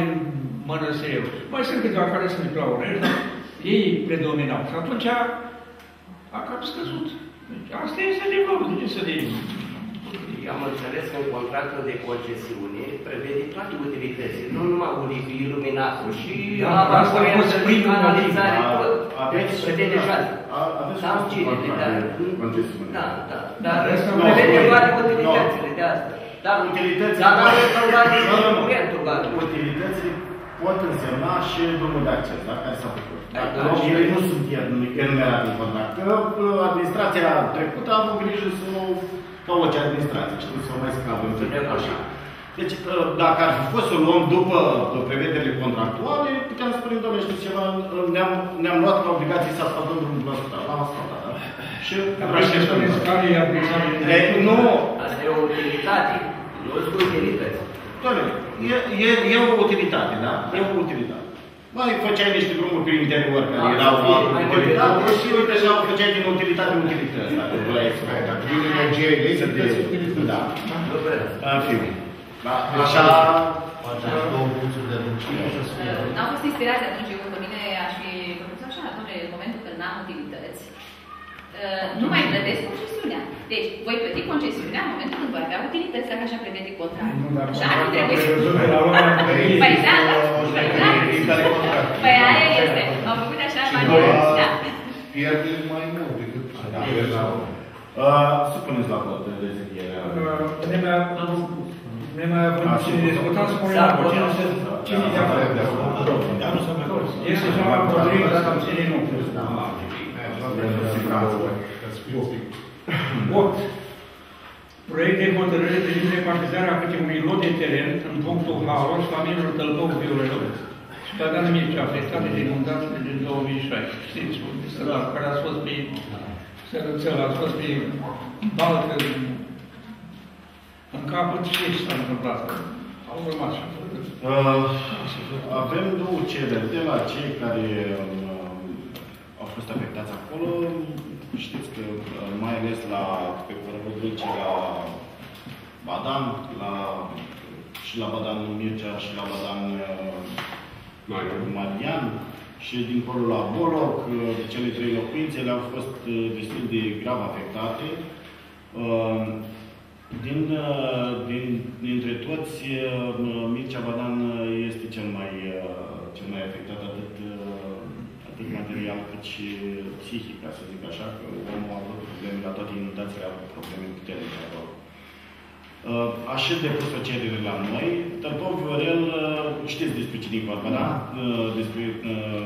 mănăstirilor. Mai sunt câteva care sunt de Plaurești, dar ei predominau. Și atunci a, a cam scăzut. Deci asta este adevărul, de ce să de Eu am înțeles că în contractul de concesiune prevede toate utilitățile, nu numai ulipi, iluminatul și Da, apa asta a fost curentă, primul canalizare, motiv. tot. Aveți- Deci prevede așa. A- aveți Sau un cine, contract dar... de concesiune. Da, da. Dar Asta nu prevede spune. toate Nu. utilitățile de asta. Dar Utilitățile- Dar nu are salvat Nu, nu, nu. curentul, bani. Utilitățile pot însemna și drumul de acces, da? care s-a făcut. Dacă Da, și- ele nu sunt enumerate în contract. Că uh, administrația trecută a avut grijă să o, ca orice administrație, știi, să o mai scapă în fel așa. Deci, uh, dacă ar fi fost să o luăm după uh, prevederile contractuale, puteam să spunem, doamne, știți ceva, uh, ne-am, ne-am luat la obligație să asfaltăm drumul ăsta, l-am asfaltat, da? Și Raștești care e aplicare. E, nu, Asta e o utilitate. Nu sunt utilități. Doamne, e, e, e o utilitate, da? E o utilitate. Mai făceai niște drumuri prin interior care Da, erau să fie o mai utilitate multe și uite așa o făceai din utilitate utilități. Dacă vrei să Dacă vine energie electrică, să se te... Da. Nu vreau. În fine. Da, așa... Faceți două puncturi de adâncime și o să fie. N-am fost inspirați atunci, eu pe mine aș fi făcut așa, atunci, în momentul când n-am utilități, uh, nu mai plătesc concesiunea. Deci, voi plăti concesiunea în momentul când voi avea utilități, dacă așa prevede contract. Nu, dar Așa ar fi contractul trebuit. prevăzut de la lumea întâlnirii. Păi da, Prin care contract. păi aia este. Am făcut așa mai Și da. pierde mai mult decât Da. pierderea. Uh, Supuneți la vot de dezidiere. Ne mai ne mai având Așa. și discutat, spune Da, la pot cine să- se cine de acord. Da, nu se mai Este ceva împotrivă, dar abține nu. Vot. Proiect de hotărâre privind repartizarea câte unui lot de teren în punctul Haros, familiilor Tălbău Viorelor. Și pe Dan Mircea, afectate de inundațiile din 2016. Știți, un sărac care a fost pe sărățel, a fost pe balcă, în capăt și ce s-a întâmplat. Au rămas și Uh, avem două cereri de la cei care uh, au fost afectați acolo. Știți că, uh, mai ales la, pe Cărăbul Dulce, la Badan, la, și la Badan Mircea și la Badan uh, Marian și dincolo la Boloc, uh, cele trei locuințe au fost uh, destul de grav afectate. Uh, din, uh, din, dintre toți, uh, Mircea Badan uh, este cel mai, uh, cel mai afectat atât, uh, atât material cât și psihic, ca să zic așa, că omul a avut probleme la toate inundațiile, a avut probleme puternice acolo. Uh, Așa depus o cerere la noi. Tălpău Viorel, uh, știți despre cine e vorba, da? Uh, Despre uh,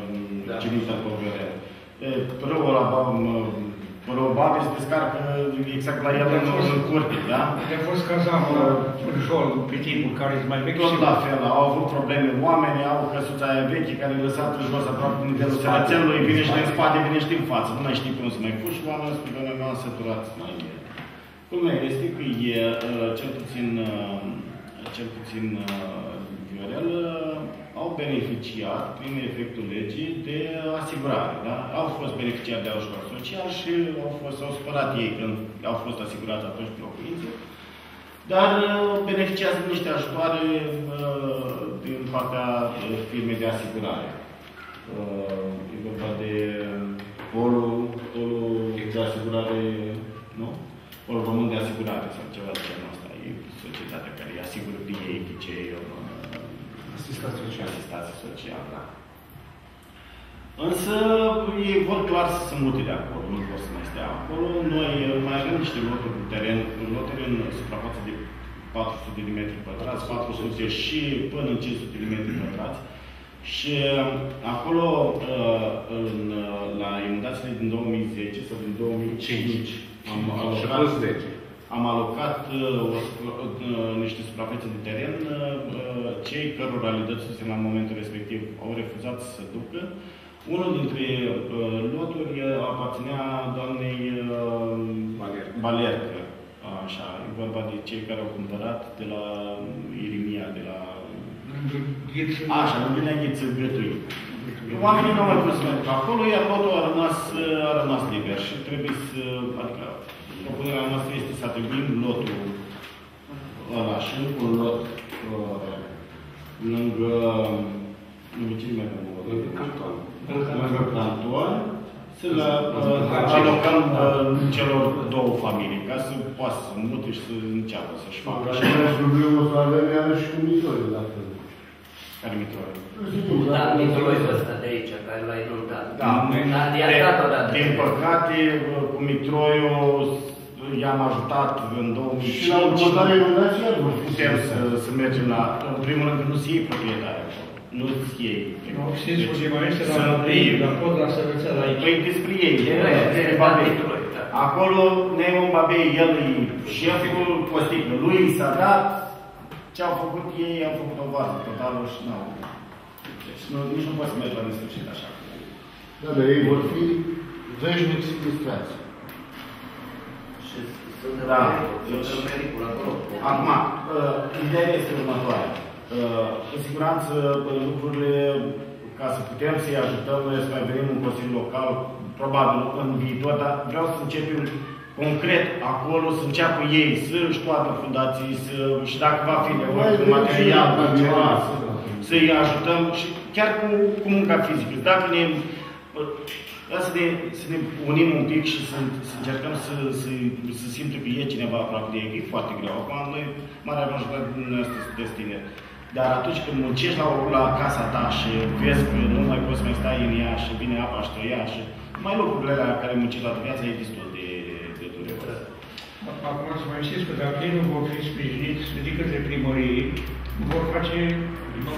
Da. cine e Tălpău Viorel. Uh, Răul ăla, uh, probabil se descarcă exact la el în, în curte, da? A fost cazamul la Jol, pe timpul care e mai vechi. Tot la fel, au avut probleme oamenii, au căsuța aia veche care e lăsată jos aproape de nivelul sărățelului, vine și în spate, vine și în față. Nu mai știi cum să mai puși și oamenii spun, doamne, m-am săturat să mai e. Culmea este că e, uh, cel puțin, uh, cel puțin uh, Viorel, uh, au beneficiat, prin efectul legii, de asigurare. Da? Au fost beneficiari de ajutor social și au fost, au spărat ei când au fost asigurați atunci pe locuințe. Dar uh, beneficiază de niște ajutoare uh, din partea uh, firmei de asigurare. Uh, E vorba de polul, polul de asigurare, nu? Polul român de asigurare sau ceva de genul ăsta. E societatea care îi asigură pe ei, pe cei uh, Asistați social. asistație socială. Da. Însă ei vor clar să se mute de acolo, nu vor să mai stea acolo. Noi uh, mai avem niște loturi de teren, loturi în suprafață de 400 de metri pătrați, 400 și până în 500 de metri pătrați. Și uh, acolo, uh, în, uh, la inundațiile din 2010 sau din 2005, am Și alocat, plus 10. Am alocat uh, o, uh, niște suprafețe de teren, uh, uh, cei cărora le dățuse la momentul respectiv au refuzat să se ducă. Unul dintre uh, loturi uh, aparținea doamnei uh, Valercă. Valercă. Așa, e vorba de cei care au cumpărat de la Irimia, de la... Așa, nu vine ghiță gătui. Oamenii nu au mai pus să mergă acolo, iar lotul a rămas, a rămas liber și trebuie să... Adică, propunerea noastră este să atribuim lotul ăla și încă un lot uh, lângă... Lângă cine mai avem un lot? Lângă canton. Lângă canton, să le uh, alocăm uh, celor două familii, ca să poată să mute și să înceapă să-și facă. Dacă Și mai problemul o să avem iarăși cu mitorul, dacă care mitroi. Da, mitroiul ăsta de aici, care l-ai inundat. Da, Dar de- i-a dat odată. din păcate, cu Mitroiul i-am ajutat în 2005. Și la următoarea inundație iar vor fi. Putem să, să mergem la, în primul rând, că nu se iei proprietare acolo. nu-ți ei. Nu, știți, ce mai este la Sunt Babei, ei. la pod la Sărățel aici. Păi despre ei, E, despre e, Babei. e, da. Acolo, Neon Babei, el e șeful Costică. Lui i s-a dat ce au făcut ei, au făcut o vază totală și n-au. Deci nu, nici nu poți să mergi la nesfârșit așa. Da, dar ei vor fi veșnic silistrați. Și sunt Da. sunt în pericol acolo. Acum, uh, ideea este următoarea. Uh, cu siguranță uh, lucrurile, ca să putem să-i ajutăm, noi să mai venim în Consiliul Local, probabil în viitor, dar vreau să începem concret acolo, să înceapă ei, să-și toată fundații, să, și dacă va fi nevoie de material, de ceva, să- să-i ajutăm și chiar cu, cu munca fizică. Dacă ne, uh, să ne, să ne unim un pic și să, să încercăm să, să, să simtă că e cineva aproape de ei, că e foarte greu. Acum, noi, marea majoritate din noastră sunteți tineri. Dar atunci când muncești la, la casa ta și vezi că nu mai poți mai stai în ea și vine apa și ea și mai lucrurile alea care muncești toată viața e destul de, de dureros. Acum să mai știți că dacă ei nu vor fi sprijiniți de către primărie, vor face...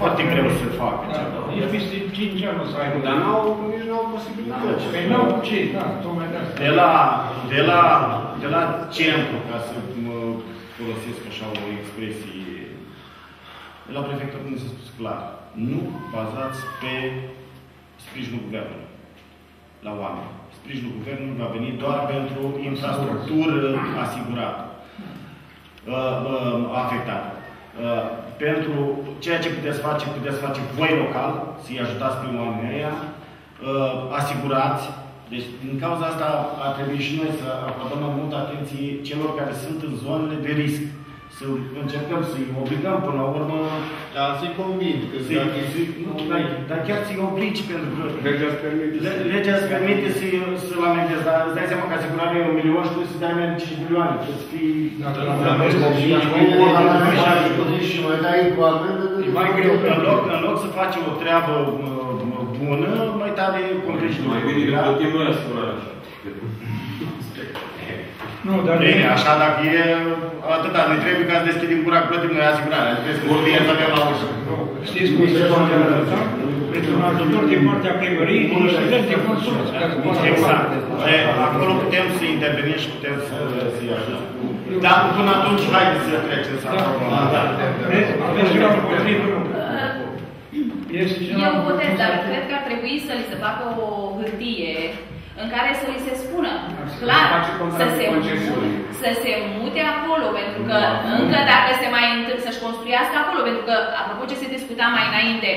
Foarte greu să facă Da, ceva. Nici peste 5 ani o să aibă. Dar n-au, nici n-au posibilități. Păi n-au ce, da, tocmai de asta. De la, de la, de la centru, ca să mă folosesc așa o expresie, de la prefectură nu s-a spus clar. Nu bazați pe sprijinul guvernului la oameni. Sprijinul guvernului va veni doar pentru infrastructură asigurată, uh, uh, afectată. Uh, pentru ceea ce puteți face, puteți face voi local, să-i ajutați pe oamenii ăia, uh, asigurați. Deci, din cauza asta, ar trebui și noi să acordăm mai multă atenție celor care sunt în zonele de risc. Să încercăm să-i obligăm până la urmă. Dar să-i convin că să dacă să nu, dar, dar chiar să-i obligi, pentru că Legea îți permite să... le- legea îți permite să-i să-l amendezi, dar îți dai seama că asigurarea e un milion și tu să dai amendă 5 milioane. Trebuie să fii... Dacă la Dacă Dacă omul ăla mai faci și mai dai cu amendă, E mai greu În loc, în loc să faci o treabă uh, bună, mai tare complici Mai bine că plătim noi asigurarea așa. Nu, dar Bine, așa dacă e atâta, ne trebuie ca să deschidem gura, plătim noi asigurarea. Trebuie să vorbim să avem la ușă. Știți cum se face asta? Pentru un ajutor din partea primăriei, indiferent de consulți. Exact. E, Acolo putem să intervenim și putem să să-i ajutăm. Dar până atunci, haideți să trecem să aprobăm. Da. Vezi? Aveți ceva împotrivă? nu? Este ceva Eu votez, dar împotrivă? cred că ar trebui să li se facă o hârtie în care să li se spună Se clar face să contract se, de mute, concesiune. să se mute acolo, pentru că încă dacă se mai întâmplă să-și construiască acolo, pentru că, apropo ce se discuta mai înainte,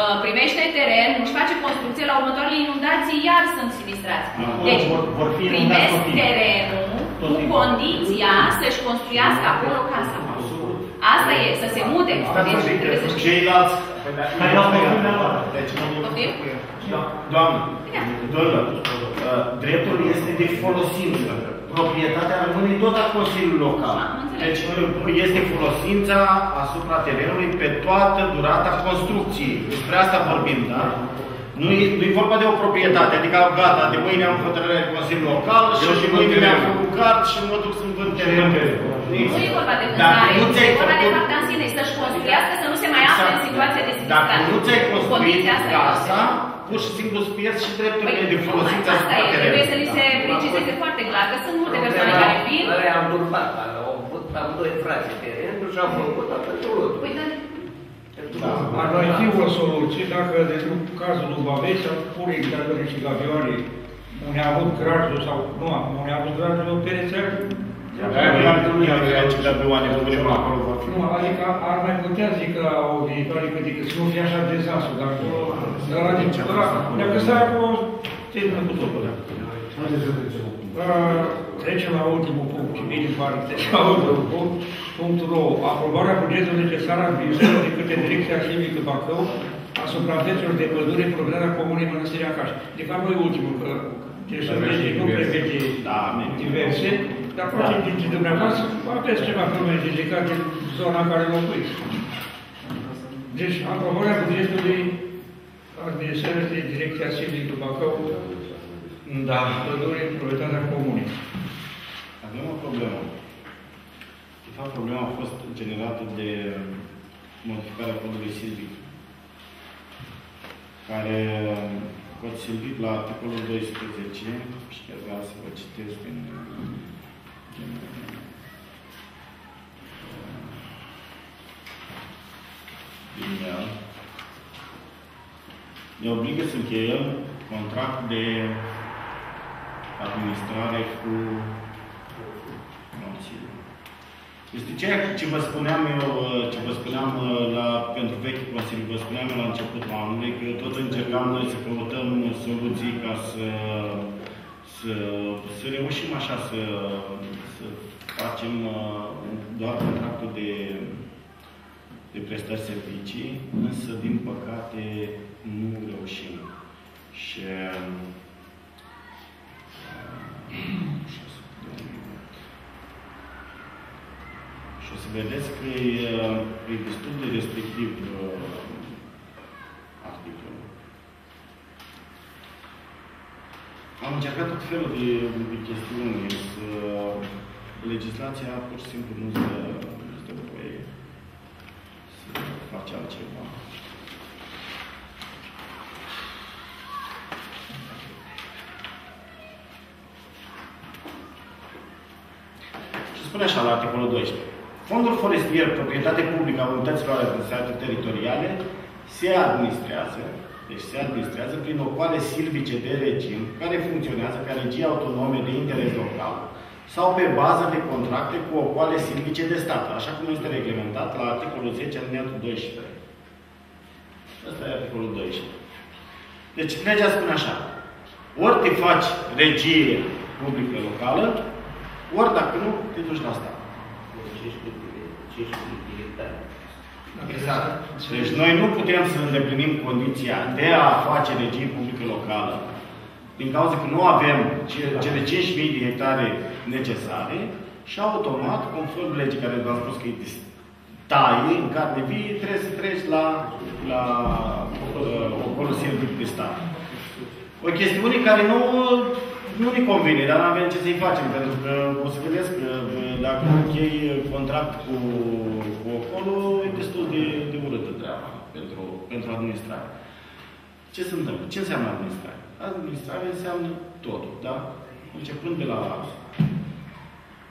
uh, primește teren, își face construcție la următoarele inundații, iar sunt sinistrați. Acolo Deci, vor- vor fi inundați primesc tot timpul. terenul Tot cu timpul. condiția să-și construiască acolo casa. Asta e, să se mute. Deci, trebuie să știi. Ceilalți, Care au făcut dumneavoastră. deci nu Poftim? Doamne, domnilor, uh, dreptul este de folosință. Proprietatea rămâne tot a Consiliului Local. Deci uh, este folosința asupra terenului pe toată durata construcției. Despre asta vorbim, da? Nu e, nu e vorba de o proprietate, adică gata, de mâine am hotărâre de Consiliul Local și de mâine mi-am făcut cart și mă duc să-mi vând terenul. Nu e vorba de Dacă vânzare, nu e ți-ai vorba de făcut- fapt în sine, să-și construiască, să nu se mai afle în Exact. situație de Dacă sinistrare. nu ți-ai construit Condiția asta casa, este. pur și simplu îți pierzi și Păi, drepturile de folosință asta asupra e, trebuie să li se terenului. precizeze foarte clar, că sunt multe persoane care vin. Ăla am turbat, au avut am doi frați terenul și am făcut absolut. Păi, dar Da. Ar mai fi o soluție dacă, de exemplu, cazul lui Babei să pune dacă niște gavioane unde a avut grajul sau nu, unde a avut grajul o perețeală. Nu, adică ar mai putea zic la o viitoare critică să nu fie așa dezastru, dar acolo, de la din ăla, dacă stai acolo, termină cu totul. Haideți să trecem. Uh, Trecem la ultimul punct, și bine pare că trecem la ultimul punct. Punctul 9. Aprobarea bugetului necesar al Ministerului de către Direcția Chimică Bacău asupra piețelor de pădure în problema Comunei Mănăstirea Caș. De fapt, nu e ultimul, că deja lege nu prevede Da, diverse, dar poate dintre dumneavoastră aveți ceva probleme ridicate în zona în care locuiți. Deci, aprobarea bugetului administrării de Direcția Chimică Bacău Da. pădure în proprietatea comunei. Avem o problemă. De fapt, problema a fost generată de modificarea codului silvic. care văd servit la articolul 12 și chiar vreau să vă citesc din, din din el. Ne obligă să încheiem contract de administrare cu Consiliul. Este ceea ce vă spuneam eu, ce vă spuneam la, pentru vechi Consiliu, vă spuneam eu la începutul anului, că tot încercam noi să căutăm soluții ca să, să, să reușim așa să, să facem doar contractul de, de prestări servicii, însă, din păcate, nu reușim. Și și o să vedeți că e, e destul de restrictiv uh, articolul. Am încercat tot felul de, de chestiuni, să legislația pur și simplu nu se dă voie să faci altceva. Și spune așa la articolul 12. Fondul forestier, proprietate publică a unităților administrative teritoriale, se administrează, deci se administrează prin ocoale silvice de regim, care funcționează ca regii autonome de interes local sau pe bază de contracte cu ocoale silvice de stat, așa cum este reglementat la articolul 10 alineatul 12. Ăsta e articolul 12. Deci legea spune așa. Ori te faci regie publică locală, ori dacă nu, te duci la stat. Exact. Deci noi nu putem să îndeplinim condiția de a face regie publică locală din cauza că nu avem cele 5.000 de hectare necesare și automat, conform legii care v-am spus că e taie în carne vie, trebuie să treci la, la uh, ocolul silvic de stat. O chestiune care nu nu ne convine, dar nu avem ce să-i facem, pentru că o să vedeți că dacă închei contract cu, cu acolo, e destul de, de urâtă treaba pentru, pentru administrare. Ce se întâmplă? Ce înseamnă administrare? Administrare înseamnă totul, da? Începând de la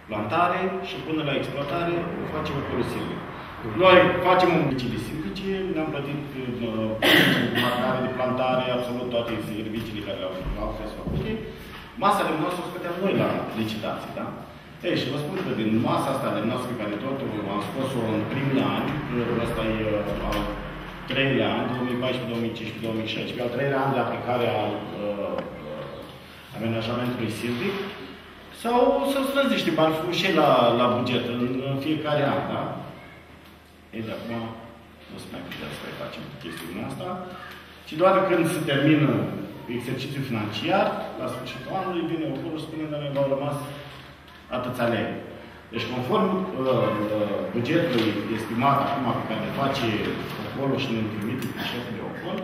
plantare și până la exploatare, facem acolo silvic. Noi facem un de silvice, ne-am plătit uh, marcare de plantare, absolut toate serviciile care au, au fost făcute. Masa lemnoasă o scăteam noi la licitații, da? Ei, și vă spun că din masa asta lemnoasă pe care tot am scos-o în primii ani, ăsta e uh, al treilea an, 2014, 2015, 2016, al treilea an de aplicare a uh, amenajamentului silvic, sau să strâns niște bani și la, la buget în, în fiecare an, da? Ei, de acum nu se mai putea să mai facem chestiunea asta, ci doar când se termină exercițiu financiar, la sfârșitul anului, vine acolo, spune că ne au rămas atâția lei. Deci, conform uh, uh, bugetului estimat acum pe care ne face acolo și ne trimite pe șeful de ocol,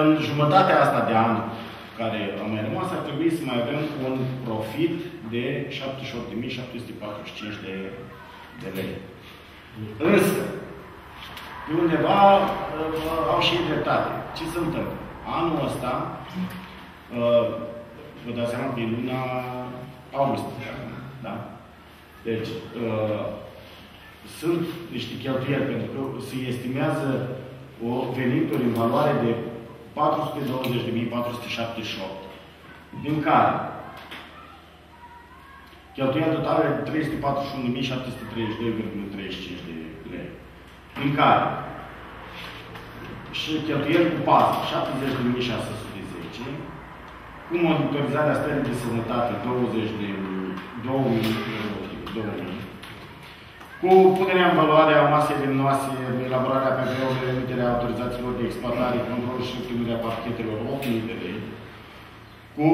în jumătatea asta de an care a mai rămas, ar trebui să mai avem un profit de 78.745 de, de lei. Însă, pe undeva uh, au și dreptate. Ce se întâmplă? Anul ăsta, uh, vă dați seama că e luna august, da? Deci, uh, sunt niște cheltuieli, pentru că se estimează o venituri în valoare de 420.478, din care? Cheltuieli totale de 341.732,35 de lei, din care? Și cheltuieli cu pază, 70.610, cu monitorizarea stării de sănătate, 20 de 2000, cu punerea în valoare a masei lemnoase, elaborarea PV-ului, emiterea autorizațiilor de exploatare, controlul și primirea parchetelor, 8.000 de lei, cu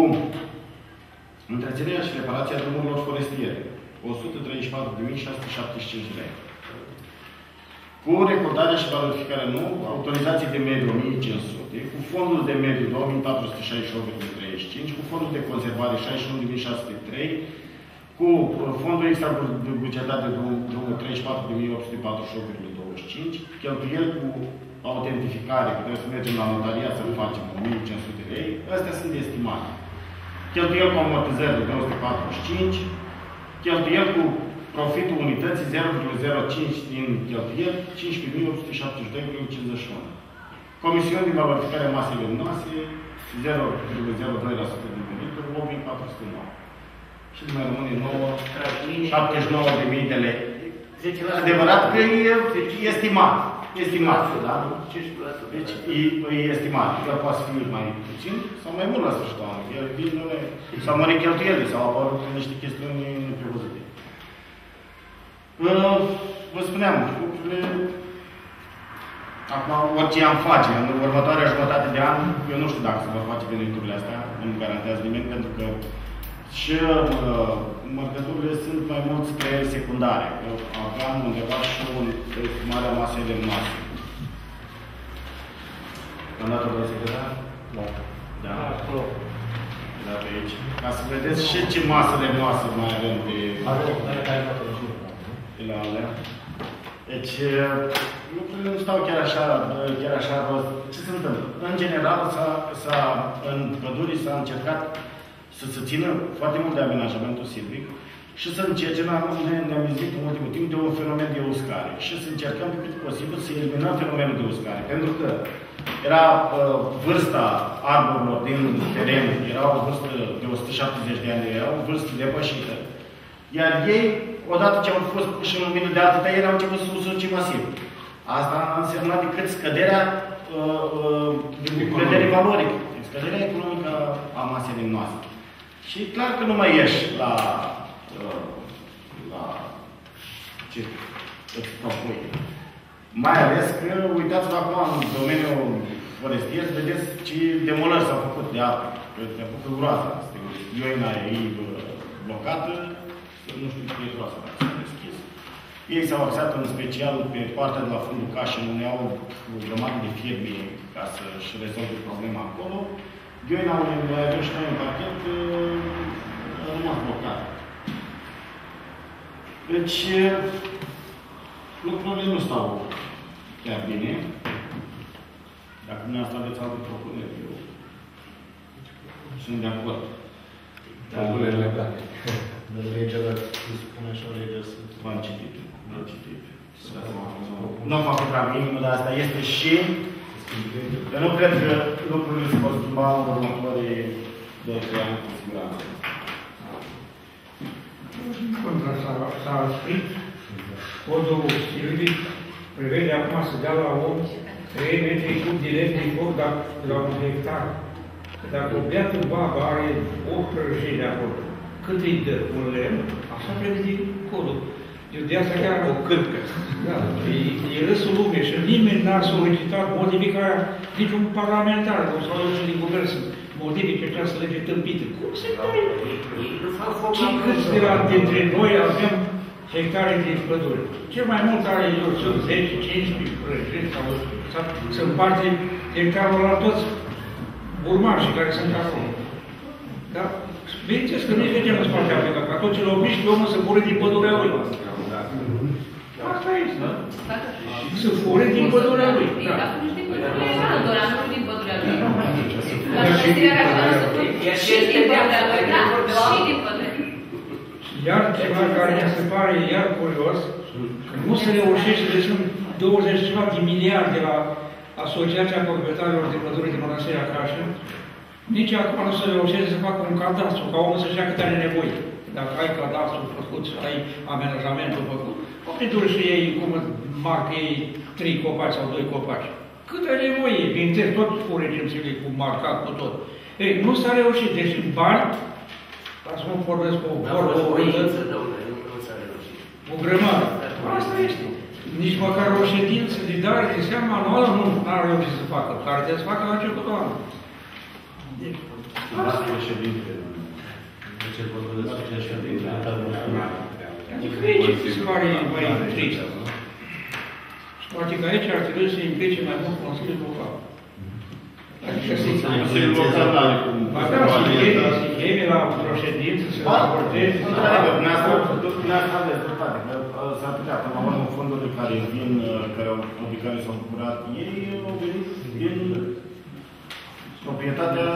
întreținerea și reparația drumurilor forestiere, 134.675 lei. Cu recordarea și valorificarea nu, autorizații de mediu 1500, cu fondul de mediu 2468,35, cu fondul de conservare 61.603, cu fondul extra bugetat de drumul 34.848,25, cheltuieli cu autentificare, că trebuie să mergem la notariat să facem 1500 de lei, astea sunt estimate. Cheltuieli cu amortizări de 245, cheltuieli cu profitul unității 0,05 din cheltuieli 15.872,51. Comisiuni de valorificare a masei luminoase 0,02% din venituri 8.409. Și nu mai rămâne 9, 79.000 de lei. Adevărat că e estimat. Estimat, da? Deci e, e estimat. El poate să fie mai puțin sau mai mult la sfârșitul anului. El vine, sau mări cheltuielile sau apărut niște chestiuni neprevăzute. Uh, Vă spuneam, lucrurile Acum, orice am face, în următoarea jumătate de an, eu nu știu dacă se vor face veniturile astea, nu garantează nimeni, pentru că și uh, mărcăturile sunt mai mult spre secundare. Eu aveam undeva și o estimare a masei de masă. Am dat-o de secretar? Da. Da. Da, pe aici. Ca să vedeți și ce masă de masă mai avem pe... Pe la alea. Deci, lucrurile nu stau chiar așa, chiar așa rost. Ce se întâmplă? În general, s-a, în păduri s-a încercat să se țină foarte mult de amenajamentul silvic și să încerce, ne, ne-am vizit în ultimul timp de un fenomen de uscare și să încercăm pe cât posibil să eliminăm fenomenul de uscare. Pentru că era uh, vârsta arborilor din teren, era o vârstă de 170 de ani, era o vârstă depășită. Iar ei, odată ce au fost puși în lumină de atâta, ei au început să usurce masiv. Asta a însemnat decât scăderea uh, uh, de vedere valoric, scăderea economică a masei din noastre. Și clar că nu mai ieși la, uh, la ce îți propui. Mai ales că, uitați-vă acum în domeniul forestier, vedeți ce demolări s-au făcut de apă. Pe făcut groază. Ioina e blocată, nu știu ce e groază dacă s-a deschis. Ei s-au axat în special pe partea de la fundul cașei, unde au o grămadă de firme ca să-și rezolve problema acolo. Gheoina, unde mai avem și noi în pachet, a rămas blocat. Deci, lucrurile nu stau chiar bine. Dacă dumneavoastră aveți alte propuneri, eu sunt de acord. Regulile legale. De legea, spune așa legea să... V-am citit. V-am citit. Nu am făcut prea minimă, dar asta este și eu nu cred că lucrurile se vor schimba în următorii 2 ani cu siguranță. Contra s-a scris, codul silvic prevede acum să dea la om 3 metri cub de lemn de foc la un hectar. Dacă o beată babă are o prăjire acolo, cât îi dă un lemn, așa prevede codul. Eu de asta chiar... O cârcă. Da, e, e râsul lumii și nimeni n-a solicitat modificarea, niciun parlamentar, nu sau eu și din guvern să modifice această lege tâmpită. Cum se poate? Ce câți de la, dintre noi avem hectare de pădure? Cel mai mult are, eu sunt 10, 15 prăjiri sau, sau să împarte hectarul la toți urmașii care sunt acolo. Da? Bineînțeles că nici legea nu se poate aplica, ca tot ce l obiști pe omul să fure din pădurea lui. Asta este, da? Să fure din pădurea lui. Da. Nu din pădurea lui. La considerarea că și din pădurea lui, da, și din pădurea lui. Iar ceva care mi se pare iar curios, că nu se reușește, deci sunt 20 ceva de miliarde la Asociația Proprietarilor de Pădure de Mănăstirea Cașă, nici acum nu se reușește să facă un cadastru, ca omul să-și ia cât are nevoie. Dacă ai cadastru făcut, ai amenajamentul făcut, cum te duci și ei, cum marcă ei trei copaci sau doi copaci? Cât ai nevoie? Bineînțeles, tot spune ce cu marcat, cu tot. Ei, nu s-a reușit. Deci bani, ca să nu vorbesc cu o vorbă, o o grămadă. Asta este. Nici măcar o ședință de dare de seama anuală nu ar reușit să facă. Care trebuie să facă la începutul anului. Deci, asta e președinte. Ce vorbesc de președinte? Adică aici se pare mai trist. Și poate că aici ar trebui să implice mai mult Consiliul Local. Adică să Consiliul Local are cum Ba da, să cheme la o ședință, să raporteze. Într-adevăr, dumneavoastră aveți dreptate. s-ar putea, până la urmă, fondurile care vin, uh, care au, de care s-au bucurat ei, au venit din proprietatea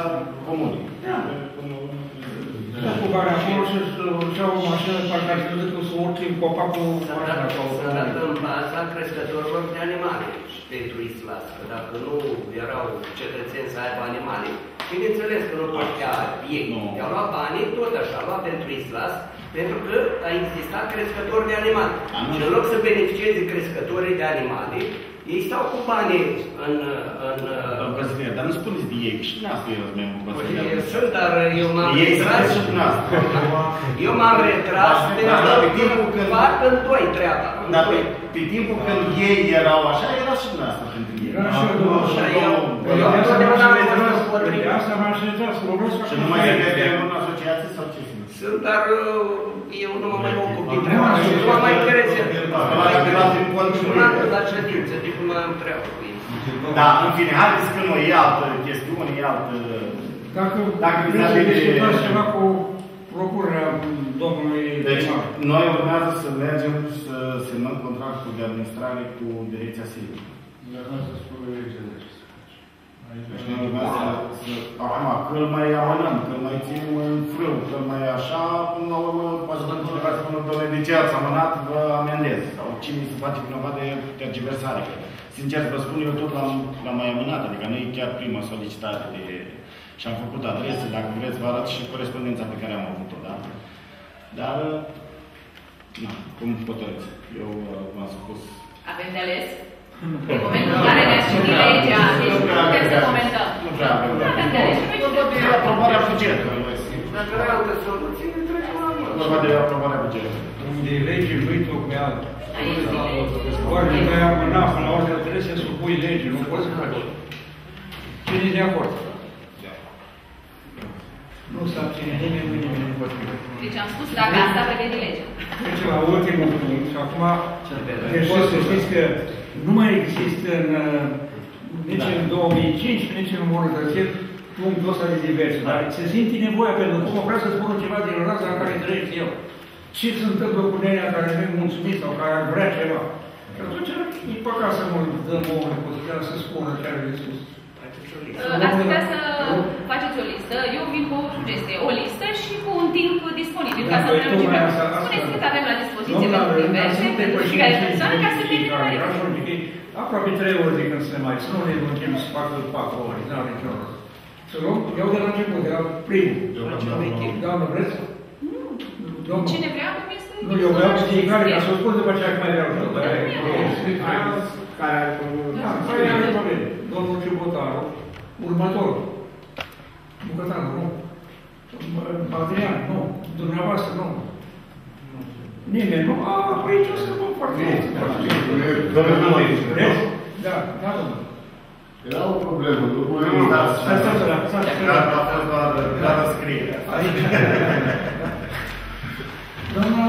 comunei. Da, cu care acolo și au o mașină parcă ar fi decât să urci în copacul mașina sau... Să dată în baza crescătorilor de animale și pentru islas, că dacă nu erau cetățeni să aibă animale, bineînțeles că nu putea ei. I-au luat banii, tot așa, luat pentru islas, pentru că a existat crescători de animale. Și în loc să beneficieze crescătorii de animale, ei stau cu banii în... în Domnul consilier, dar nu spuneți de ei, că și dumneavoastră eu sunt membru consilier. Păi, Sunt, dar eu m-am Ei retras. sunt și dumneavoastră. Eu m-am retras Da, pentru dar pe că timpul când- fac în doi treaba. în Dar pe, doi. pe timpul când ei erau așa, era și dumneavoastră pentru ei. Era și eu, domnul. Și eu- Domnul- eu întotdeauna am fost Păi împotriva. de asta m-am retras, că vorbesc Și acum. nu mai sunteți membru în asociație sau ce sunt? Sunt, dar uh, eu nu mă mai ocup de Nu treaba mă asta. știu. Nu mă mai interesează. Acum a apelat prin cont și Nu nu am e. la ședință, deci nu mai am treabă cu ei. Da, în fine, haideți că nu e altă chestiune, e altă... Dacă, Dacă vreți să vis-a-vis de- discutați ceva cu propunerea domnului Deci, primar. noi urmează să mergem să semnăm contractul de administrare cu Direcția Silvică. Dar nu să spune legea de ce să faci. Deci noi urmează să... Acum, că îl mai amânăm, că îl mai ținem în frâu, că îl mai așa, până la urmă, poate să cineva să spună, domnule, de ce ați amânat, vă amendez. Sau cine se face vinovat de tergiversare. Că, Sincer, vă spun, eu tot l-am, l-am mai amânat, adică nu e chiar prima solicitare de... Și am făcut adrese, dacă vreți, vă arăt și corespondența pe care am avut-o, da? Dar, na, cum hotărâți? Eu uh, v-am spus Avem de ales? În momentul în care ne-ați citit legea, deci nu putem să comentăm. Nu prea avem. Nu avem de ales. Și noi Vorba de aprobarea bugetului. Dacă nu ai altă soluție, trecem la urmă. Vorba de aprobarea bugetului. Unde e lege, nu-i tocmai altă. Aici e lege. Ori nu mai amâna, până la urmă trebuie să supui lege, nu poți să faci. Cine e de acord? Nu s-a abține nimeni, nu nimeni împotrivă. Deci am spus dacă asta prevede legea. Trecem la ultimul punct și acum deci să știți că nu mai există în, uh, nici în 2005, nici în îmbunătățiri punctul ăsta de divers. Dar se simte nevoia pentru că omul vrea să spună ceva din raza în care trăiește el. Ce se întâmplă cu nenea care nu e mulțumit sau care ar vrea ceva? Și atunci e păcat să nu dăm omului posibilitatea să spună ce are de spus. Uh, Ați putea să faceți o listă, eu vin cu o sugestie, o listă și cu un timp disponibil ca Da, să păi, prelungim. tocmai asta- asta- Spuneți cât avem la dispoziție Domnul pentru Lavrin, diverse, să nu te pentru pășim fiecare și persoană, ca să fiecare, terminăm mai repede. așa, adică Aproape trei ori de când se mai, să nu ne ducem să facă patru ori, nu are nicio rost. Să luăm, iau de la început, de la primul. Doamnă, vreți? Domnul. Cine vrea, trebuie să... Nu, eu vreau să fiecare, ca să o spun după aceea că mai vreau. și eu, dar e- Care are Da, care are probleme? Domnul Ciubotaru, următorul. Bucătarul, nu. Adrian, nu. Dumneavoastră, nu. Nimeni, nu? A, păi ce o să vă foarte bine. Domnul Dumnezeu. Vreți? Da, da, domnul. Era o problemă, nu voi Nu, dar Stai, stai, stai, stai, stai. Dar a fost doar doar o scriere. Aici. Doamna,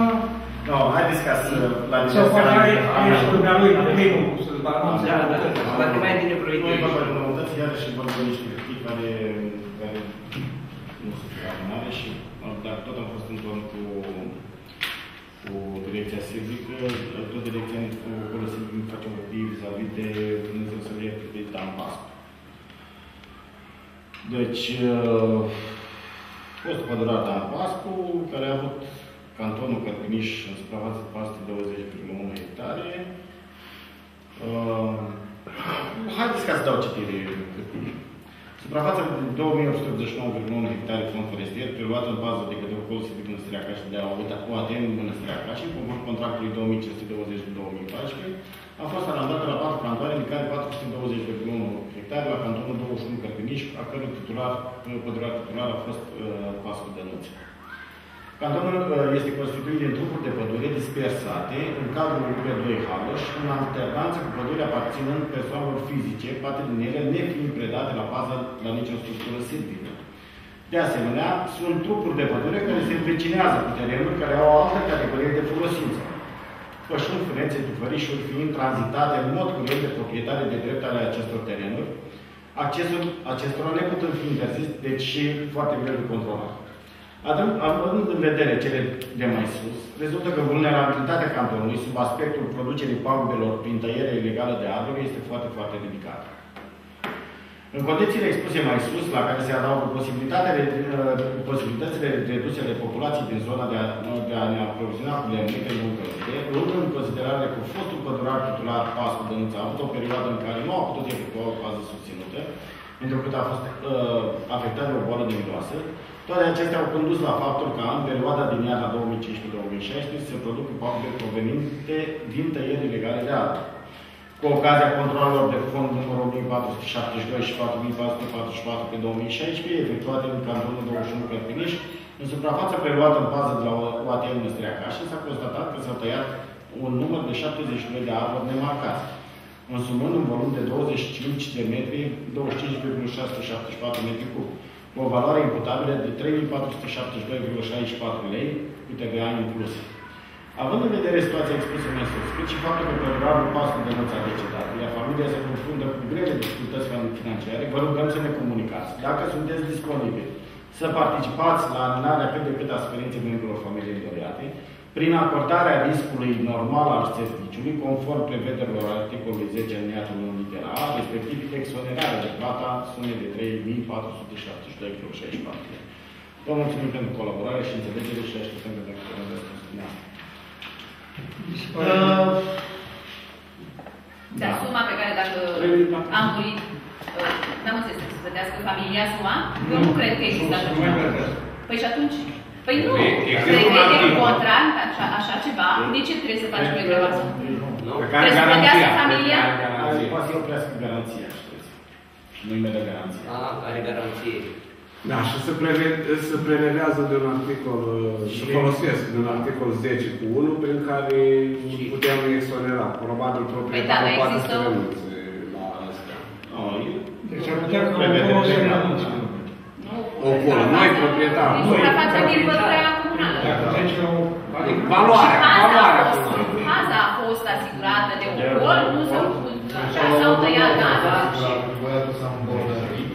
Nu, haideți ca să la să o faci aici, aici, diverse dumnealui, primul, să-l anunțe. Da, da, da. Poate mai bine proiectul. Noi vorba de noutăți, iarăși vorba de niște hârtii care, care nu sunt prea mare și dar tot am fost în torn cu, cu direcția civică, tot direcția cu acolo să facem hârtii vis-a-vis de Dumnezeu să le de Dan Pascu. Deci, uh, fostul pădurar Dan Pascu, care a avut cantonul Cărpiniș în suprafață de 420,1 hectare, Uh, haideți ca să dau citire. Suprafața de 2889,1 hectare fond forestier, preluată în bază de către Ocol Civic Mănăstirea Caș de la OATM Mănăstirea Caș, conform contractului 2520-2014, a fost aranjată la 4 cantoane, din care 420,1 hectare la cantonul 21 Cărpiniș, a cărui titular, pădurar titular a fost uh, Pascu Dănuț. Cantonul uh, este constituit din trupuri de pădure dispersate în cadrul P2 Haloș, în alternanță cu pădure aparținând persoanelor fizice, parte din ele nefiind predate la bază la nicio structură silvică. De asemenea, sunt trupuri de pădure care se învecinează cu terenuri care au o altă categorie de folosință. Pășuni, funețe, tufărișuri fiind tranzitate în mod curent de proprietare de drept ale acestor terenuri, accesul acestora neputând fi interzis, deci și foarte greu de controlat. Având având în vedere cele de mai sus, rezultă că vulnerabilitatea cantonului sub aspectul producerii pagubelor prin tăiere ilegală de alberi este foarte, foarte ridicată. În condițiile expuse mai sus, la care se adaugă posibilitatea de, uh, posibilitățile reduse de populații din zona de a, de a ne aproviziona cu lemne pentru încălzire, luând în considerare că fostul pădurar titular Pascu Dănuță a avut o perioadă în care nu a putut efectua o fază susținută, pentru că a fost uh, afectat de o boală de miroasă, toate acestea au condus la faptul că în perioada din iarna 2015-2016 se produc pagube provenite din tăieri ilegale de apă cu ocazia controlelor de fond numărul 1472 și 4444 pe 2016, efectuate în cantonul 21 Cărpiniș, în suprafața preluată în bază de la OATM Năstreaca și s-a constatat că s-au tăiat un număr de 72 de arbori nemarcați, însumând un volum de 25 de metri, 25,674 metri cub, cu o valoare imputabilă de 3472,64 lei, cu TVA incluse. Având în vedere situația expusă mai sus, cât și faptul că programul Pascu de Măța a decedat, iar familia se confruntă cu grele dificultăți financiare, vă rugăm să ne comunicați. Dacă sunteți disponibili să participați la anularea cât de cât a suferinței membrilor familiei îndoiate, prin acordarea riscului normal al serviciului, conform prevederilor articolului 10 alineatul 1 litera A, respectiv exonerarea de plata sumei de 3.472,64 Vă mulțumim pentru colaborare și înțelegere și așteptăm de dacă răspunsul dumneavoastră. Uh, Dar suma pe care dacă am murit, uh, n-am înțeles să plătească familia suma, eu nu cred că există așa ceva. Păi și atunci? Păi nu, prevede în contract așa, așa ceva, de ce trebuie să faci noi treaba asta? Trebuie să plătească familia? Poate să oprească garanția, știți. Și nu-i mereu garanția. A, are garanție. Da, și se, preve, se prevelează de un articol, și folosesc de un articol 10 cu 1, prin care puteam exonera. Probabil proprietarul Păi da, poate există să o- renunțe la astea. Deci ar putea ca o să renunțe. Ocolo, noi proprietarul. Deci suprafața din pădurea comunală. Dacă trece la o... Adică valoarea, Haza a valoarea. fost, haza a fost asigurată de ocol, nu s-au făcut așa, s-au tăiat haza și...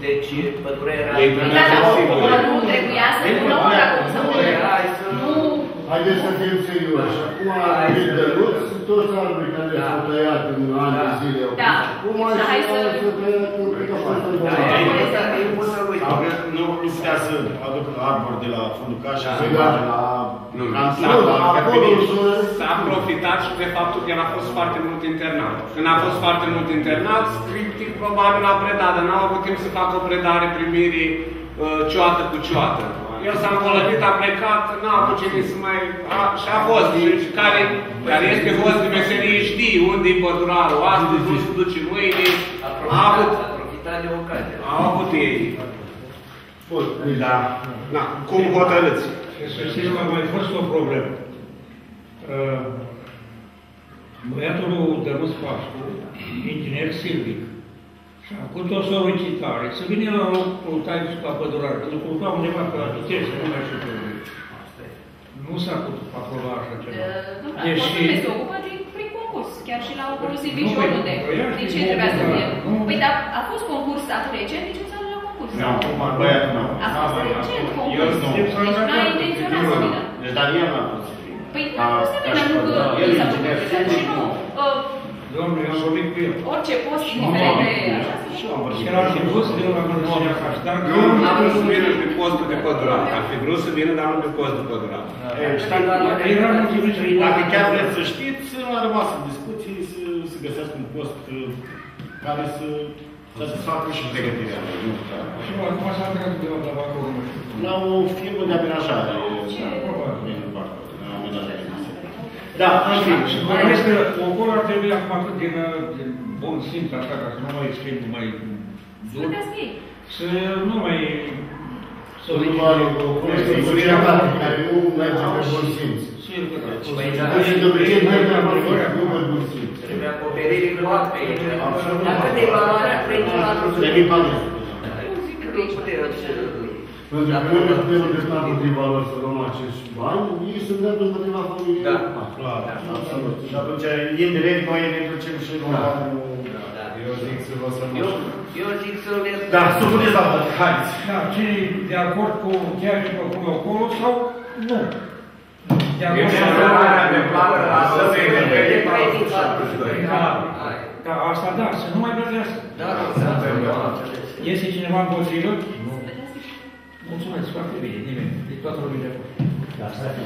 Deci pădurea era... Ei Păi da, dar ocolul nu trebuia să pună ora cum să Hai să... Nu, Haideți să fim serioși. Acum, din dăruț, toți arbrii care Da. s-au tăiat în ani de zile. Da. Cum Deci, ai hai să să- să tăiat în cred că a fost în Da, zonă. e asta e bună lui. Sau că nu, nu putea să aducă arbori de la Funduca și Da. să Da. de la Nu, nu. Canton, Nu, la acolo Cărpiniș. să- S-a profitat și de faptul că el a fost foarte mult internat. Când a fost foarte mult internat, scriptic probabil a predat, dar n-a avut timp să facă o predare primirii uh, cioată cu cioată. El s-a îmbolnăvit, a plecat, n-a avut ce să mai... A, și a fost, și care, care este fost de meserie știe unde e pădurarul, astăzi nu se duce mâine, a avut, A profitat de ocazie. au avut ei. Bun, Da. Da. Cum hotărâți? Să știți că a mai fost o problemă. Uh, Băiatul lui Dănuț Pascu, inginer silvic, și a făcut o solicitare să vină la locul taisul la pădurare, că îl căuta undeva pe la Pitești, nu mai știu pe unde. Nu s-a putut aproba așa ceva. Domnule, Deși... Consiliul se ocupă de, prin concurs, chiar și la ocolul Silvici Nu, păi, oriunde. păi, ia De știi, ce nu, trebuia să da, fie? nu. Păi dar a fost concurs atât recent, de ce s-a luat la concurs? Nu, acum băiatul meu. A fost recent Eu concurs. nu. Deci n-a intenționat să vină. Deci, dar el n-a putut să vină. Păi A, nu să ca vină, și nu că pădurar. El nu e s-a inginer făcut. Și fizic, nu, nu. uh, Domnule, eu am vorbit cu el. orice post, Și indiferent de nu, așa, Și eu am vorbit. El ar fi vrut să vină la mărturia acasă, dar Nu, nu a vrut să vină pe postul de pădurar. Ar fi vrut să vină, dar nu pe post de pădurar. E, știți, era mulțumit să Dacă chiar vreți să știți, a rămas în discuții să, să găsească un post uh, care să satisfacă și pregătirea lui. Nu, da. Și nu, acum s-a întrebat de la Bacău, nu știu. La o firmă de amenajare. Ce? Da, din Bacău, la amenajare. Da, în Și fine. mai ales că ocolul ar trebui acum cât din, uh, din bun simț, așa, ca să nu mai scrie mai să plătească ei. să nu mai Să nu mai este o societate care nu merge pe bun simț. Sigur, da. Păi, da. Și de obicei merge pe bun simț, nu pe bun simț. Trebuie acoperire cu pe aici. Dar cât e valoarea premiului la Trebuie bani. Eu zic că puteți să... Pentru că noi ne putem îndrepta împotriva lor să luăm acești bani, ei sunt drept împotriva familiei. Da. Clar, absolut. Și atunci, indirect, noi ne ducem și Da. cu... Da. Eu zic să vă să Eu Eu zic să le... Da, supuneți la vot, haideți. Da, cine e de acord cu ceea ce propune acolo sau nu? De acord Eu cu sunt de plan la să se Da, da, asta da, să nu mai plătească. Da, da, da. Este cineva împotrivă? Mulțumesc, foarte bine, nimeni. E toată lumea de acord.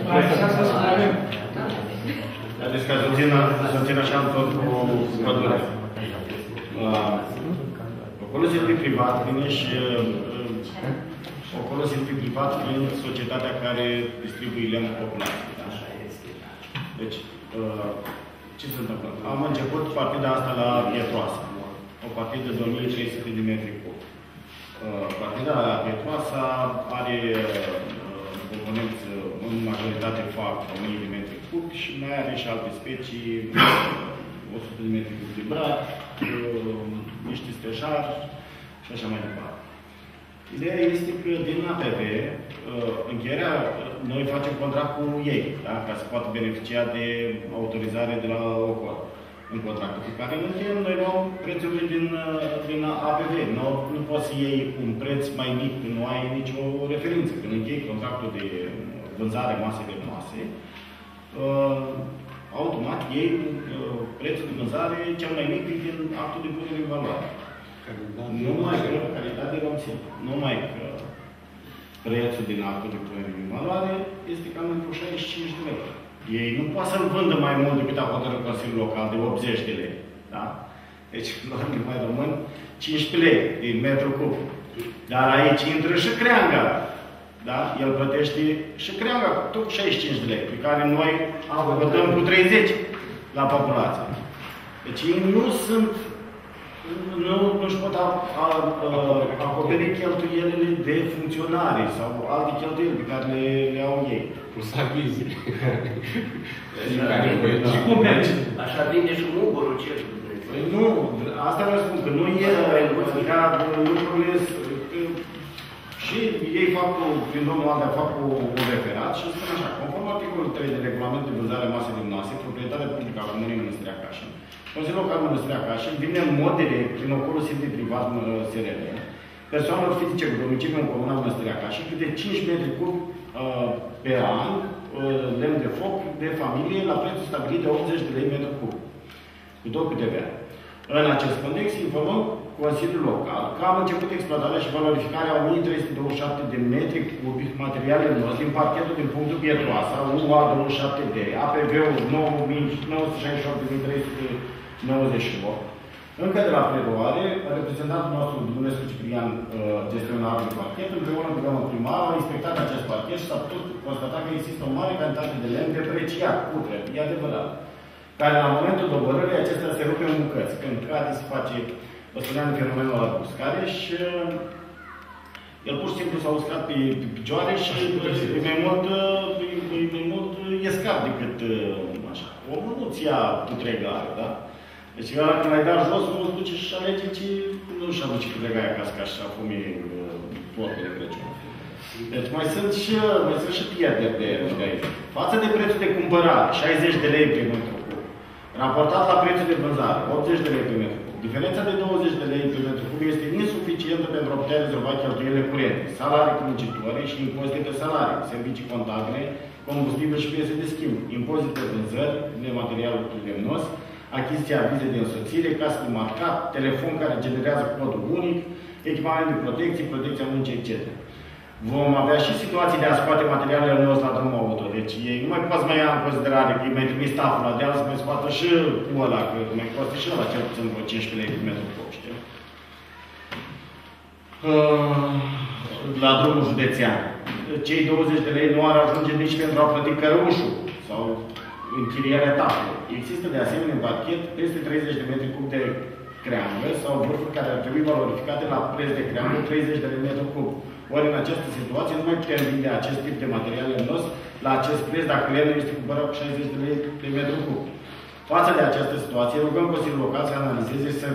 Mai lăsați asta să avem. Haideți ca să țin, să țin așa în tot cu pădurea. Uh, Acolo serviciu privat vine și uh, acolo serviciu privat fiind societatea care distribuie lemn populației. Da? Deci, uh, ce se întâmplă? Am început partida asta la Pietroasa, o partidă de 1300 de metri cub. Uh, Partida la Pietroasa are uh, componenți, uh, în majoritate fac 1000 de metri cub și mai are și alte specii, uh, 100 de metri cub de brac, uh, niște stejar și așa mai departe. Ideea este că din APV, uh, încheierea, uh, noi facem contract cu ei, da? ca să poată beneficia de autorizare de la OCOR. În contractul pe care îl încheiem, noi luăm prețurile din, uh, din APV. Nu, nu poți să iei un preț mai mic când nu ai nicio referință. Când închei contractul de vânzare mase de mase, uh, automat iei uh, prețul de vânzare cel mai mic din actul de punere în valoare. Numai că, calitate vom ține, numai că prețul din actul de punere în valoare este cam pentru 65 de lei. Ei nu pot să-l vândă mai mult decât a hotărât Consiliul Local de 80 de lei. Da? Deci, lor ne mai rămân 15 lei din metru cub. Dar aici intră și creanga. Da? El plătește și creanga cu tot 65 de lei, pe care noi o dăm cu 30 la populație. Deci ei nu sunt nu, nu își pot a, a, a, acoperi cheltuielile de funcționare sau alte cheltuieli pe care le, le au ei. Cu sabizi. Și cum merge? Așa vinde și mugurul ce Păi nu, asta vreau să spun, că nu e ca lucrurile și ei fac, o, prin domnul Andrei, fac o, un referat și spun așa, conform articolul 3 de regulament de vânzare masă din mase, proprietatea publică a Comunei Mănăstirea Cașin, Consiliul Local Mănăstirea Cașin vine în mod direct, prin ocolul serviciu privat SRL, persoanelor fizice cu domiciliu în Comuna Mănăstirea Cașin, câte 5 metri cub uh, pe an, uh, lemn de foc, de familie, la prețul stabilit de 80 de lei metru cub, cu tot cu TVA. În acest context, informăm Consiliul Local că am început exploatarea și valorificarea a 1327 de metri cubi materiale noi din parchetul din punctul Pietroasa, UA 27D, APV-ul 99.398, încă de la preluare, reprezentantul nostru, Dumnezeu Ciprian, gestionar de parchet, împreună cu domnul primar, a inspectat acest parchet și s-a putut constata că există o mare cantitate de lemn depreciat, putre, e adevărat care la momentul dobărării acesta se rupe în bucăți. Când cade se face, o spuneam, fenomenul la buscare și uh, el pur și simplu s-a uscat pe, pe picioare și e mai mult, e, mai mult e scap decât uh, așa. Omul nu ți ia putregare, da? Deci ăla când ai dat jos, nu se duce și alege ce nu și aduce putregare acasă ca și afumi portul de Crăciun. Deci mai sunt și, mai sunt și pierderi de, de aici. Față de prețul de cumpărare, 60 de lei pe metru Raportat la prețul de vânzare, 80 de lei pe metru cub. Diferența de 20 de lei pe metru cub este insuficientă pentru a putea rezolva cheltuielile curente, salarii cu muncitorii și impozite pe salarii, servicii contabile, combustibil și piese de schimb, impozite pe vânzări de material lemnos, achiziția vize de însoțire, casă de marcat, telefon care generează codul unic, echipament de protecție, protecția muncii, etc. Vom avea și situații de a scoate materialele noastre la drumul auto. Deci ei nu mai poți mai ia în considerare că îi mai trimis staful la deal să mai scoată și cu ăla, că mai costă și ăla cel puțin vreo 15 lei pe metru cub, știu? Uh, la drumul județean. Cei 20 de lei nu ar ajunge nici pentru a plăti cărușul sau închirierea etapelor. Există de asemenea în pachet peste 30 de metri cub de creangă sau vârfuri care ar trebui valorificate la preț de creangă 30 de metri cub. Ori în această situație nu mai putem vinde acest tip de material lemnos la acest preț dacă lemnul este cumpărat cu 60 de lei pe metru cub. Față de această situație, rugăm Consiliul Local să analizeze să,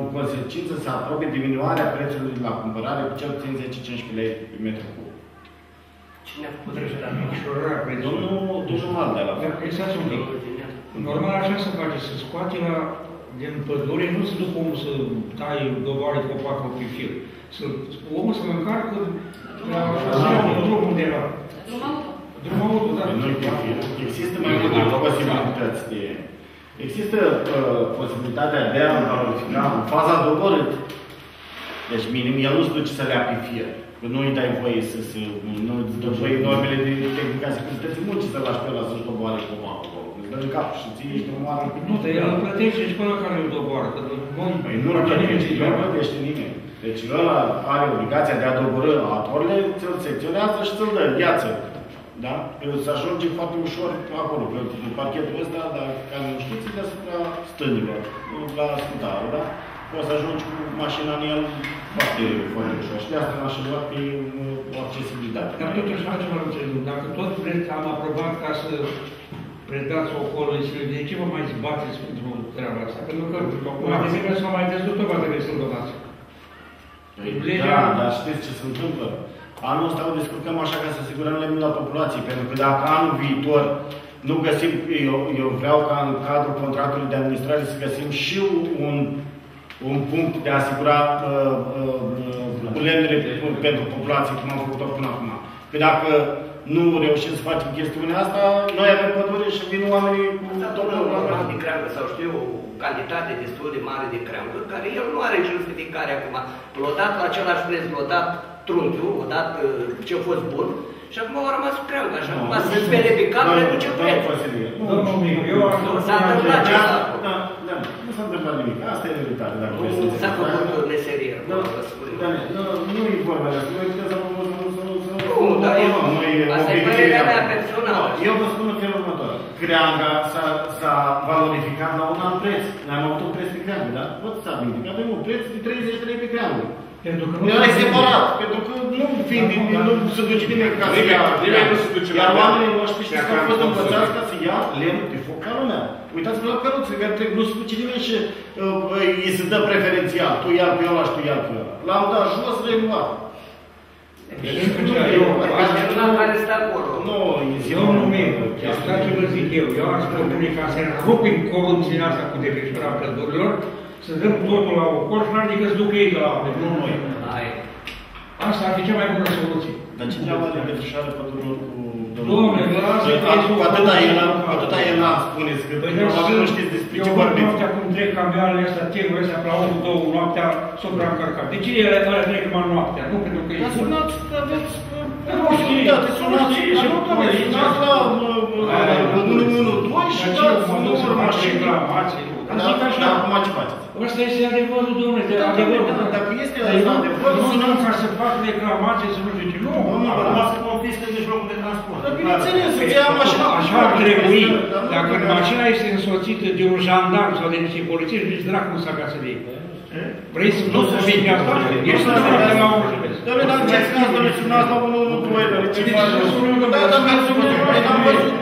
în consecință, să aprobe diminuarea prețului la cumpărare cu cel puțin 10-15 lei pe metru cub. Cine a făcut trecerea Domnul, domnul Maldea la fel. Exact un pic. Normal așa se face, să scoate la din pădure nu se duc omul să tai doboare copacul pe fir. Să, omul să-l încarcă la drum undeva. Drum auto. Drum auto, da. Nu Există mai multe posibilități de... Există uh, posibilitatea de a valorifica în faza doborât. Deci minim, el nu se duce să le pe fier. Că nu îi dai voie să se... Nu îți dă voie normele de tehnica securității muncii să lași pe ăla să-și doboare și pomacul acolo. Îți dă în cap și ție ești omoară. Nu, dar el îl plătește și până care îl doboară. Că nu Păi nu îl plătește, nu îl plătește nimeni. Deci ăla are obligația de a doborâ atorile, ți-l secționează și ți-l dă în viață. Da? Că se ajunge foarte ușor acolo, pe pe parchetul ăsta, dar care nu știți, deasupra stânilor, la scutarul, da? Poți să ajungi cu mașina în el foarte, foarte ușor. Și de asta n-aș lua pe o accesibilitate. Dar totuși altceva nu înțeleg. Dacă tot vreți, am aprobat ca să predați acolo, de ce vă mai zbateți pentru treaba asta? Pentru că mai devreme s-au mai dezut o trebuie să-l donați. Păi, Da, dar știți ce se întâmplă? Anul ăsta o descurcăm așa ca să asigurăm lemnul la populație, pentru că dacă anul viitor nu găsim, eu, eu vreau ca în cadrul contractului de administrare să găsim și un, un punct de a asigura uh, uh, uh, lemnele pentru populație, cum am făcut-o până acum. Că dacă nu reușim să facem chestiunea asta, noi avem pădure și vin oamenii cu tot un de creangă sau știu o cantitate destul de mare de creangă, care el nu are justificare acum. L-a la același preț, l-a dat trunchiul, o dat uh, ce a fost bun, și acum au rămas cu creangă, așa cum se spele pe cap, le duce preț. Domnul Micu, eu am S-a întâmplat ceva. Da, da, nu s-a întâmplat nimic. Asta e realitate. Dacă vrei să S-a făcut meserie. Nu, da, nu, nu e vorba de asta. Noi putem să Nu, dar eu, asta e părerea mea personală. Eu vă spun în felul următor. Creanga s-a valorificat la un alt preț. Noi am avut un preț pe creangă, da? Vă să aminte că avem un preț de 30 de lei pe creangă. Pentru că nu e separat, pentru că nu fiind, nu se duce nimeni ca să ia. Nimeni nu se duce la Iar creangă. oamenii noștri știți că Dacă au fost am învățați înțeles. ca să ia lemn pe foc ca lumea. Uitați-vă la căruțe, că nu se duce nimeni și uh, îi se dă preferențial. Tu ia pe ăla și tu ia pe ăla. L-am dat jos, reluat. Personal care stă acolo. Nu, Domnul meu, asta ce vă zic eu, eu aș propune ca să rupim corupția asta cu defrișarea pădurilor, să dăm totul la o coșmar, adică să ducă ei la apă, nu noi. Hai. Asta ar fi cea mai bună soluție. Dar ce treabă are defrișarea pădurilor cu Domnule, vă lasă că e Cu atâta el, cu atâta el n-am spuneți, că Păi probabil nu știți despre ce eu văd vorbiți. noaptea cum trec camioanele astea, tirul astea, la 1, 2, noaptea, supraîncărcat. De ce ele alea trec numai noaptea? Nu pentru că e Dar bun. sunați, că aveți Nu știi, posibilitate, nu sunați, știi, dar și nu, nu doamne, știi, sunați la Aia, 112 și Dar ce dați mă duc să numărul fac mașinii. reclamații? Da, Zic așa. Dar acum ce faceți? Ăsta este adevărul, domnule, de Da, adevărul. da, da, dacă este Dar ăsta eu adevăr, nu sunăm sunăm ca să fac reclamații, să nu știu ce. Nu, Domnul, acum- vă să confiscă mijlocul de transport. Dar bineînțeles, să ia mașina. Așa ar trebui. Dar nu Dacă că- mașina este însoțită de un jandarm sau de niște polițiști, nici dracu nu s-a să de ei. Vrei să nu să vii asta? Ești să de la un județ. Doamne, dar ce scuze, doamne, sunați la 112, doamne, ce De ce faci? să sunăm, domnule? Da, dar mi-ați sunat, doamne, n-am văzut.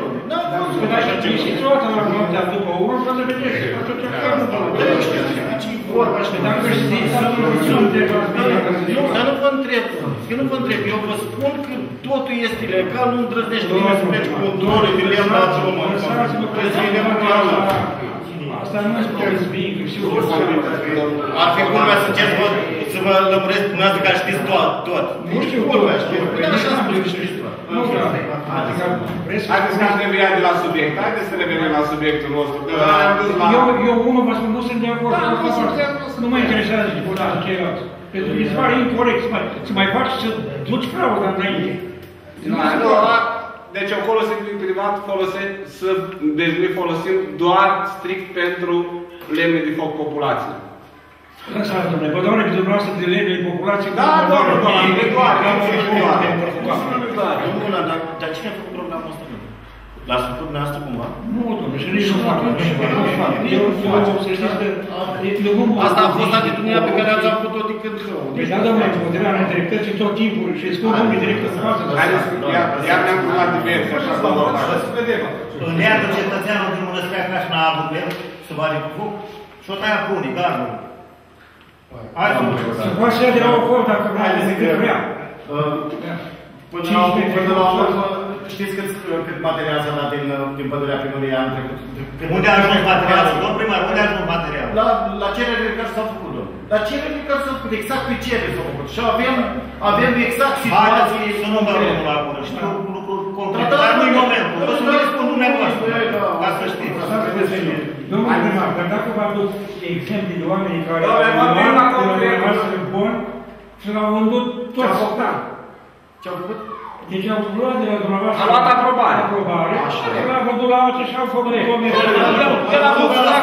N-am Dacă văzut. spune așa, e situată la noaptea după urmă, poate vedeți. Atunci, chiar nu Da, eu știu despre ce e vorba și Dacă știți, atunci nu întrebați pe ea, că Nu, zic, dar nu vă întreb. Eu nu vă întreb. Eu vă spun că totul este legal, nu îndrăznești nimeni să mergi cu un dore de lemn la drum. Lăsați-mă că Trebuie să iei lemnul la ala. Asta nu este răzbin, că știu ce Ar fi culmea să încerc vă, să vă lămuresc dumneavoastră care știți tot. tot. Nu știu, culmea, știu. Păi Păi așa nu spune știu. știți tot. Nu, da. Adică, vreți să Haideți că am revenit de la subiect. Haideți să revenim la subiectul nostru. Că am dus la... Eu, eu unul vă spun, nu sunt de acord. Da, cu nu sunt asta. de acord. Nu mă interesează deputatul ceilalți. Pentru că mi se pare incorrect să mai, să mai faci să duci frauda înainte. Nu, nu, la- deci acolo sectorul privat folose, să, deci noi folosim doar strict pentru lemne de foc populație. Lăsați, domnule, vă doare că dumneavoastră de leve în populație. Da, doamne, doamne, Mie, doamne, că am doamne, făcut doamne. multe. Domnul, dar, dar cine a făcut programul ăsta? domnule? L-ați făcut dumneavoastră cumva? Nu, domnule, și nici nu fac. Eu, eu, să știți că... eu nu mă- Asta a fost atitudinea pe care ați avut-o de când Păi da, domnule, moderarea nedreptății tot timpul și spun domnului direct în față. Haideți, iar, iar ne-am pus la diverse, așa să vă Să vedem. Îneagă cetățeanul din Mănăstirea ca și n-a avut el, să bage cu foc, și o taia prunii, gardul. Hai să Să poate să ia de la o cort dacă vrea, Haideți decât că- vrea. Uh, Până la, până la urmă, știți cât, cât material s-a dat din, din pădurea primăriei anul trecut? Cât- Unde a ajuns materialul? Domnul primar, unde a ajuns materialul? La, la cererile care s-au făcut, domnule. La cererile care s-au făcut, exact pe cerere s-au făcut. Și avem, avem exact situații... Haideți să nu dau drumul la gură. Știu lucruri concrete, Da, da, dar nu-i da, momentul. da, O să da, vă da, spun da, dumneavoastră, da, da, ca să știți. Așa trebuie să fie. Domnul primar, dar dacă vă aduc exemple de oameni care Da, au mă vin la luat concret. rămasele bun și l-au vândut Ce-a toți. făcut? Ce au făcut? Deci au luat de la dumneavoastră... A luat aprobare. Aprobare. Așa. Și l-a vândut la alții și au făcut oameni. El a fost la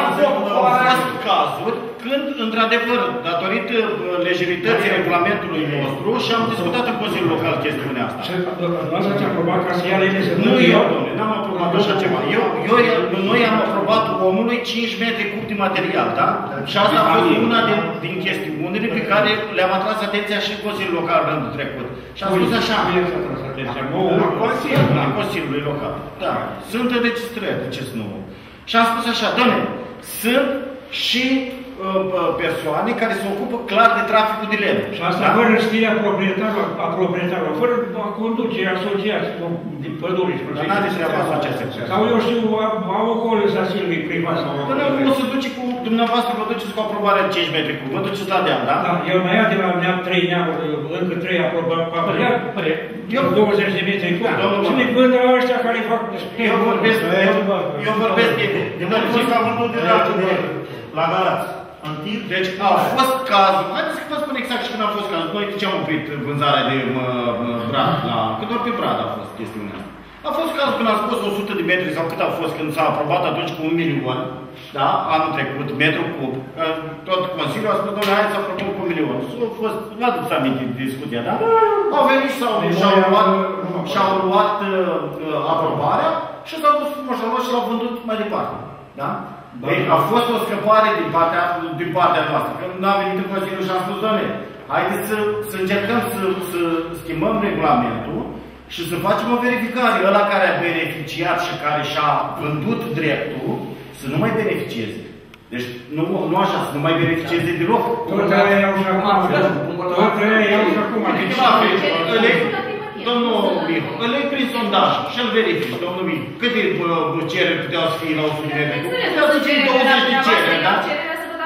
Au fost cazuri când, într-adevăr, datorită uh, lejerității regulamentului nostru, și am discutat în Consiliul Local chestiunea asta. Și dumneavoastră ați aprobat ca să ia lege să Nu eu, domnule, n-am aprobat așa ceva. Eu, eu, noi am aprobat omului 5 metri cub de material, da? Și asta a fost una din, din chestiunile pe care le-am atras atenția și în Consiliul Local rândul trecut. Și am spus așa. La Consiliul, la Consiliului Local. Da. Sunt înregistrări, ce nu. Și am spus așa, doamne, sunt și uh, uh, persoane care se ocupă clar de traficul de lemn. Și asta Da? fără știrea proprietarului, a proprietarului, fără a conduce asociații de păduri. Dar n-are treaba asociația. Sau eu știu, au- au acolo să silvii privat sau Până acolo. nu se duce cu, dumneavoastră vă duceți cu aprobarea 5 metri cub, vă duceți la deal, da? Da, el mai ia de la neam trei neamuri, încă trei aprobat, iar eu 20 de metri cu Domnul Și ne vând la ăștia care fac Eu vorbesc, eu, eu vorbesc de, de, De mai fost a vândut de la, de, la Galați. În tir, Deci a fost cazul, haideți să vă spun exact și când a fost cazul. Noi de ce am oprit vânzarea de mă, mă, brad, la, că doar pe brad a fost chestiunea asta. A fost cazul când a spus 100 de metri sau cât a fost când s-a aprobat atunci cu un milion, da, anul trecut, metru cub, că tot Consiliul a spus, doamne, hai să aprobăm cu un milion. Și a fost, vă aduceți aminte de discuția, da? Au venit și s-au, și-au luat, și-au luat uh, aprobarea și s-au dus frumos și l-au vândut mai departe. Da? Ei, a fost o scăpare din partea, din partea noastră. Când n-a venit în Consiliu și am spus, doamne, haideți să, să încercăm să, să schimbăm regulamentul și să facem o verificare. Ăla care a beneficiat și care și-a vândut dreptul, să nu mai beneficieze. Deci nu, nu așa, să nu mai beneficieze deloc. Toate aia iau și acum, toate aia iau și acum. Deci, Îl iei- Domnul Mihu, îl iei prin sondaj și îl verifici, domnul Mihu. Câte bă, cereri puteau să fie la 100 de metri? Puteau să fie 20 de cereri, da?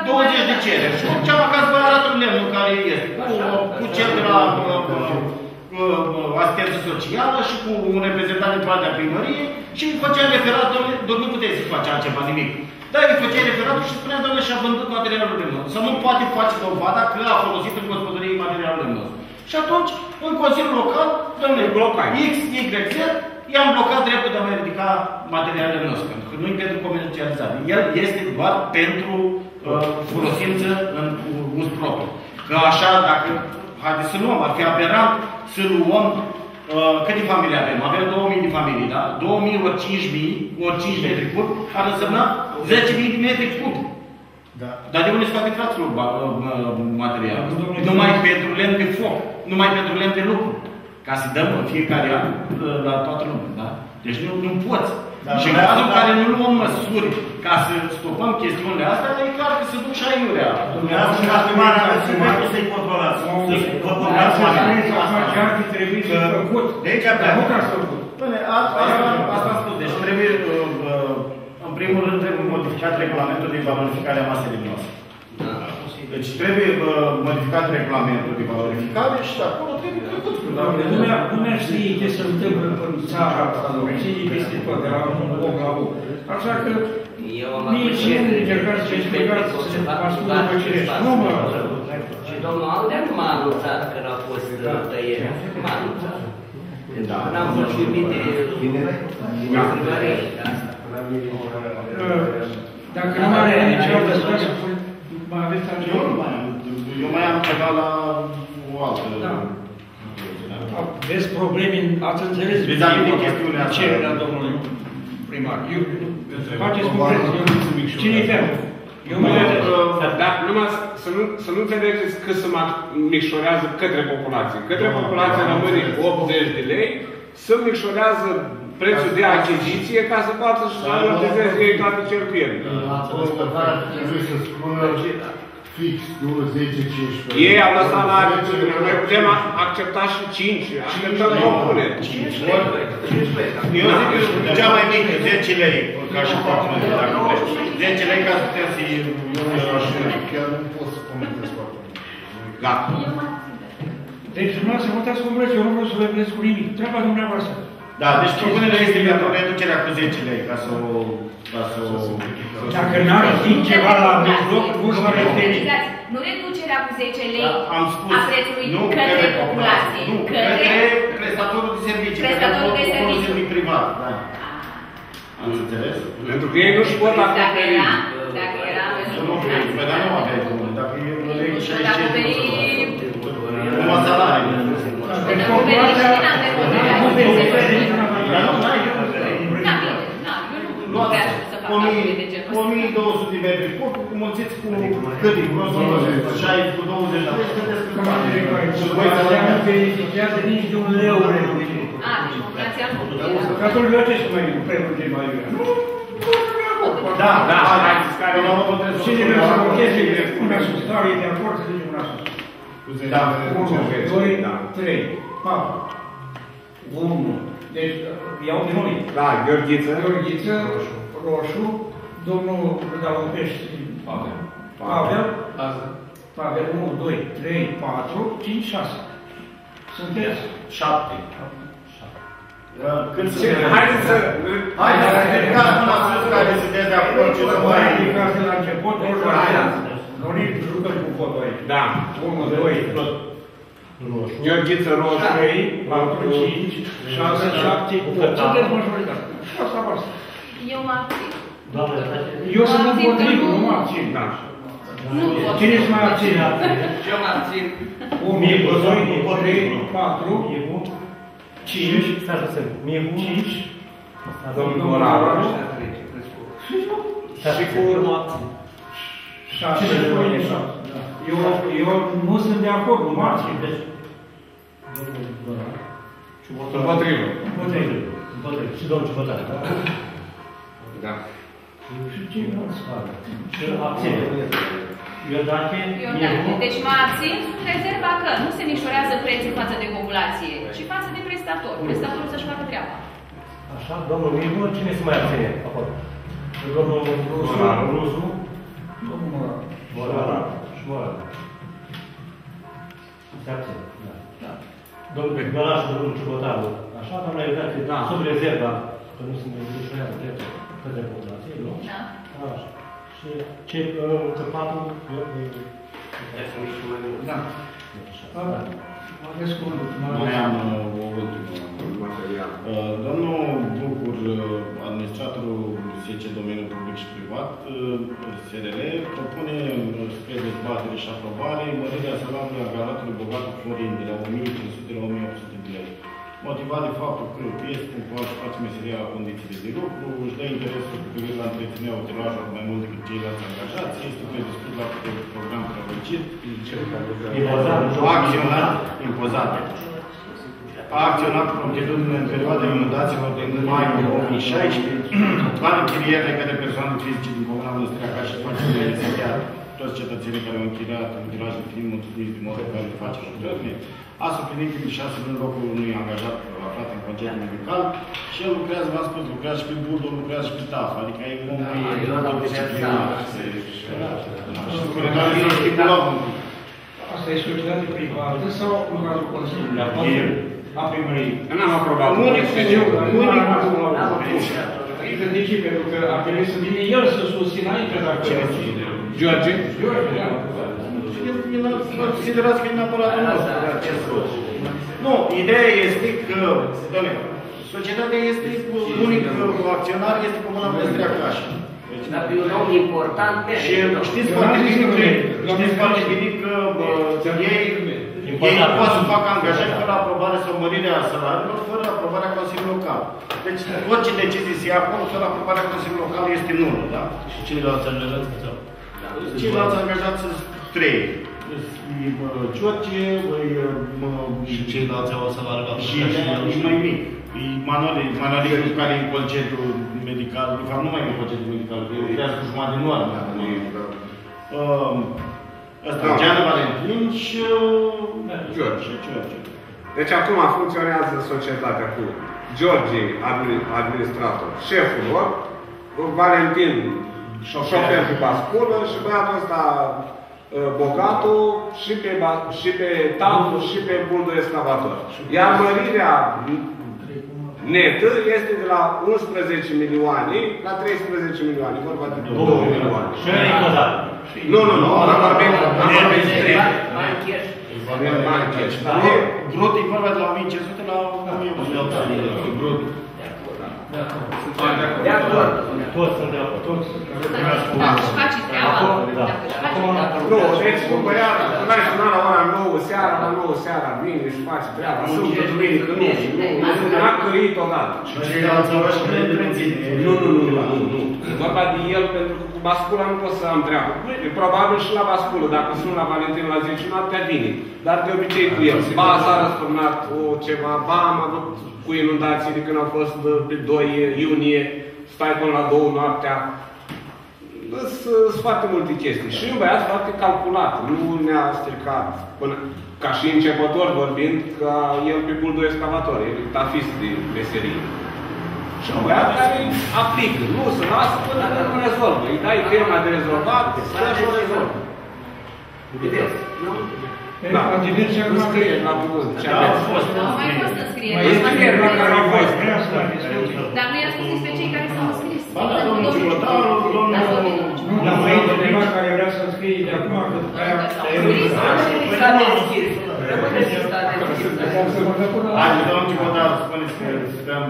20 de cereri. Și cea mai vă arată lemnul care este. Cu, cu cel de la uh, uh, uh, asistență socială și cu un reprezentant din partea primăriei și îi făcea referat, domnule, doar nu puteți să faci altceva, nimic. Dar îi făcea referat și spunea, domnule, și-a vândut materialul lemnos. Să nu poate face dovada că a folosit în gospodărie materialul lemnos. Și atunci, în Consiliul Local, domnule, X, Y, Z, i-am blocat dreptul de a mai ridica materialele noastre, pentru că nu e pentru comercializare. El este doar pentru uh, folosință în uz propriu. Că așa, dacă, haideți să luăm, ar fi aberant să luăm uh, câte familii avem? Avem 2000 de familii, da? 2000 ori 5000 ori 5 metri cub ar însemna 10.000 de metri cub. Da. Dar de unde scoate fraților ba- uh, material? Numai pentru lemn de foc, numai pentru lemn de lucru. Ca să dăm în fiecare an uh, la toată lumea, da? Deci nu, nu poți. Da, și în da, cazul în da. care nu luăm măsuri ca să stopăm chestiunile astea, e clar că se duc și aiurea. Dumneavoastră, ca primar, aveți dreptul să-i controlați. Să-i vă controlați oamenii. De aici pleacă. Bine, a- asta, asta am spus. Deci trebuie, uh, uh, în primul rând, trebuie modificat regulamentul de valorificare a masei lemnoase. Deci trebuie uh, modificat regulamentul de valorificare și de acolo trebuie trecut. Lumea, lumea știe ce se întâmplă în țara asta, știe peste tot, de la un om la om. Așa că Eu am nici apreciat nu încercați să explicați, să ascultă pe cine Nu mă Și domnul Aldea nu m-a anunțat că a fost tăiere. Nu m-a anunțat. Da. N-am mulțumit de primărie de asta. Dacă nu mai are nici altă să mai aveți Eu nu altceva? mai am. Eu mai am ceva la o altă... Da. Aveți probleme, ați înțeles Vis-a-vis de chestiunea asta. cererea domnului primar. Eu, faceți concret, eu, cine-i fermă? Eu mă Dar numai să nu, să nu înțelegeți că se mai micșorează către populație. Către populație rămâne 80 de lei, se micșorează prețul de achiziție ca să poată să amortizeze ei toate cheltuielile. La ascultare trebuie să spună fix, nu 10, 15. Ei au lăsat la atitudine. Noi putem a- accepta și 5. Acceptăm propuneri. Eu zic că cea mai mică, 10 lei, ca și propunere, dacă vreți. 10 lei ca să putem să Chiar nu pot să comentez foarte mult. Gata. Deci dumneavoastră votați cum vreți, eu nu vreau să vă vreți cu nimic. Treaba dumneavoastră. Da, deci propunerea este pentru reducerea cu 10 lei, ca să o... Ca să o... Dacă n-ar fi ceva la mijloc, nu s-ar referi. Scuzați, Nu reducerea cu 10 lei Da, am spus, a prețului nu către populație, Nu, către prestatorul de servicii, Prestatorul de către servicii. servicii privat, da. Am înțeles? Pentru că ei nu-și pot Dacă acoperi. era, dacă era Nu, păi dar nu aveai cum, dacă e lei Dacă 65, numai salarii. Deci Dacă populația nu beneficiază Dar nu, n-ai Da, bine, da, eu nu Luați vreau să fac calcule de genul ăsta. 1200 de metri cub, mulțiți cu cât e, grosul 60 cu 20 de lei, vedeți cât bani. Și voi să Populația nu le beneficiază nici de un leu reducere. A, deci populația nu. Că atunci de ce să mai prelungim mai bine? Nu, Da, Da, da, hai să care la urmă trebuie să Cine o vrea să spunem. blocheze una sus, da, e de acord să zicem una sus. Da. 1, 2, 3, 4. 1. Deci, iau din noi. Da, Gheorghiță. Gheorghiță, roșu, domnul Râdalopești, Pavel. Pavel, Pavel 1, 2, 3, 4, 5, 6. Sunteți? 7. Cât să Haideți să... Haideți să ridicați mâna sus care sunteți de acord ce să mai... Ridicați de la început, nu ne jucăm cu votul aici. Da. 1, 2, Gheorghiță roșu. 3, 4, 5, 6, 7, 8. Sunteți majoritate. Și asta voastră. Eu mă abțin. Doamne, Eu sunt Mă abțin că împotrivă, nu- nu mă abțin. Da. Nu pot. Cine se mai abține? Eu mă abțin. 1, 2, 3, 4, 5, Stai să Mihu, 5, Domnul Moraru. și cu urmă. 6, 2, 6. Eu, eu nu sunt de acord, nu mă abțin. Deci, Împotrivă. împotrivă. Împotrivă. Și domnul Ciubătar. Da. Și ceilalți? Și abține. Iordache, Iordache. Mihu, Deci mă abțin sub rezerva că nu se micșorează prețul față de populație, ci față de prestator. Prestatorul să-și facă treaba. Așa, domnul Mihu, cine se mai abține acolo? Și domnul Rusu, Rusu, Domnul Morar. Moral și Moral. Se abține, da. Domnul Becbela și domnul Ciubotaru. Așa, doamna Iordache, Da. sub rezerva, că nu sunt desfășurează dreptul către populație, nu? Da? Așa. Și ce, încăpatul, Da. Da. Aveți cuvântul. Mai am uh, o ultimă Material. Uh, Domnul Bucur, uh, administratorul SECE Domeniul Public și Privat, uh, SRL, propune uh, spre dezbatere și aprobare mărirea salariului angajatului bogat Florin de la 1300 la 1800 de lei. Motivat de faptul că este cu face meseria la condițiile de lucru, își dă interesul cu privire la întreținerea utilajelor mai mult decât ceilalți angajați, este prediscut la program prelungit, Impozat. a acționat impozat. A acționat cu promptitudine în perioada inundațiilor din mai 2016, la închirierile către persoane fizice din Comuna Mănăstirea ca și facile de toți cetățenii care au închiriat utilaje fiind mulțumiți din modul în care le face lucrările, a suplinit timp de șase luni locul unui angajat aflat în concediu medical și el lucrează, v-am spus, lucrează și pe Budul, lucrează și pe TAF, adică e un om disciplinat. Și lucrătoare să stipulăm Asta e societate privată sau în cazul Consiliului? A primăriei. N-am aprobat. Unic, Deci eu, unic, unic, unic. Adică de ce? Pentru că ar trebui să vină el să susțină aici dacă... George? George, da. Considerați că e neapărat un nostru. Nu, ideea este că, doamne, societatea este unic acționar, este Comuna Mănăstirea Clașă. Dar pe un om important, Și știți foarte bine că, știți foarte bine că bă, ei, ei nu pot să facă angajări fără aprobare sau mărirea salariilor, fără aprobarea Consiliului Local. Deci orice decizie se ia acolo, fără aprobarea Consiliului Local este nulă, da? Și ceilalți angajați că Ceilalți angajați sunt trei. E bă, George, e, mă, Și ceilalți au o salariu la și e mai mic. E Manole, Manole care e în concediu medical, de fapt nu mai e în concediu medical, că el lucrează cu jumătate de oră. Um, Ăsta, Da. Geana Valentin și George. Și George. Deci acum funcționează societatea cu George, admi- administrator, șeful lor, Valentin, șofer pe basculă și băiatul ăsta uh, bogatul și pe, ba- și pe tancul și pe buldul excavator. Iar mărirea netă este de la 11 milioane la 13 milioane, vorba de 2 milioane. Și nu e cozat. Nu, nu, nu, ăla vorbim, ăla vorbim strict. Bani cash. Vorbim bani cash. Dar brut e vorba de la 1500 la 1800. Brut. De acord. Toți sunt de acord. Toți. Da, își face treaba. Da. Dacă își face treaba. Nu, deci cu băiatul, tu n-ai sunat la ora 9 seara, la 9 seara vine și face treaba, sâmbătă, duminică, nu, nu, nu, n-a cărit odată. Și ceilalți oraș ne întreține. Nu, nu, nu, nu, nu, nu. E vorba de el, pentru că cu bascula nu pot să am treabă. E probabil și la basculă, dacă sunt la Valentin la 10 noaptea, vine. Dar de obicei cu el. Ba s-a răsturnat o ceva, ba am avut cu inundații de când au fost de, pe 2 iunie, stai până la 2 noaptea. Sunt foarte multe chestii. Și un băiat foarte calculat, nu ne-a stricat. Până, ca și începător vorbind, ca el pe buldul excavator, el e tafist de meserie. Și un băiat care aplică, nu se lasă până nu rezolvă. Îi dai tema de rezolvat, stă și o rezolvă. Vedeți? Nu? Da, La diverse nu scrie la cuvânt. Ce Da, aveți? a fost. Au mai fost înscrieri. Mai e scrieri la care au fost. Vrea să mai discuți. Dar nu i-a spus despre cei care s-au înscris. Ba da, domnul Ciubotaru, domnul- Da, domnul Nu, dar mai e cineva care vrea să scrie de acum, că după aia... S-a deschis. Rămâne să sta deschis. Haide, domnul Ciubotaru, spuneți că stăm...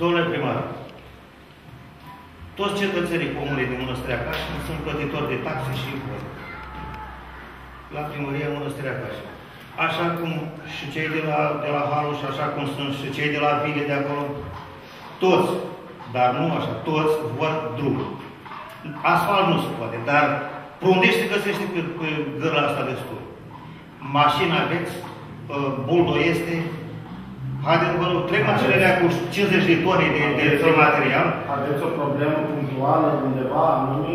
Domnule primar, toți cetățenii comunei de Mănăstirea Cașin sunt plătitori de taxe și impozite. La primăria Mănăstirea Cașin. Așa cum și cei de la, de la Haluș, așa cum sunt și cei de la Vile de acolo, toți, dar nu așa, toți vor drum. Asfalt nu se poate, dar pe unde se găsește pe, pe gâra asta destul? Mașina aveți, uh, buldo este, Haideți, vă rog, trec mașinile cu 50 de tone de, de, de material. Aveți o problemă punctuală undeva, anume?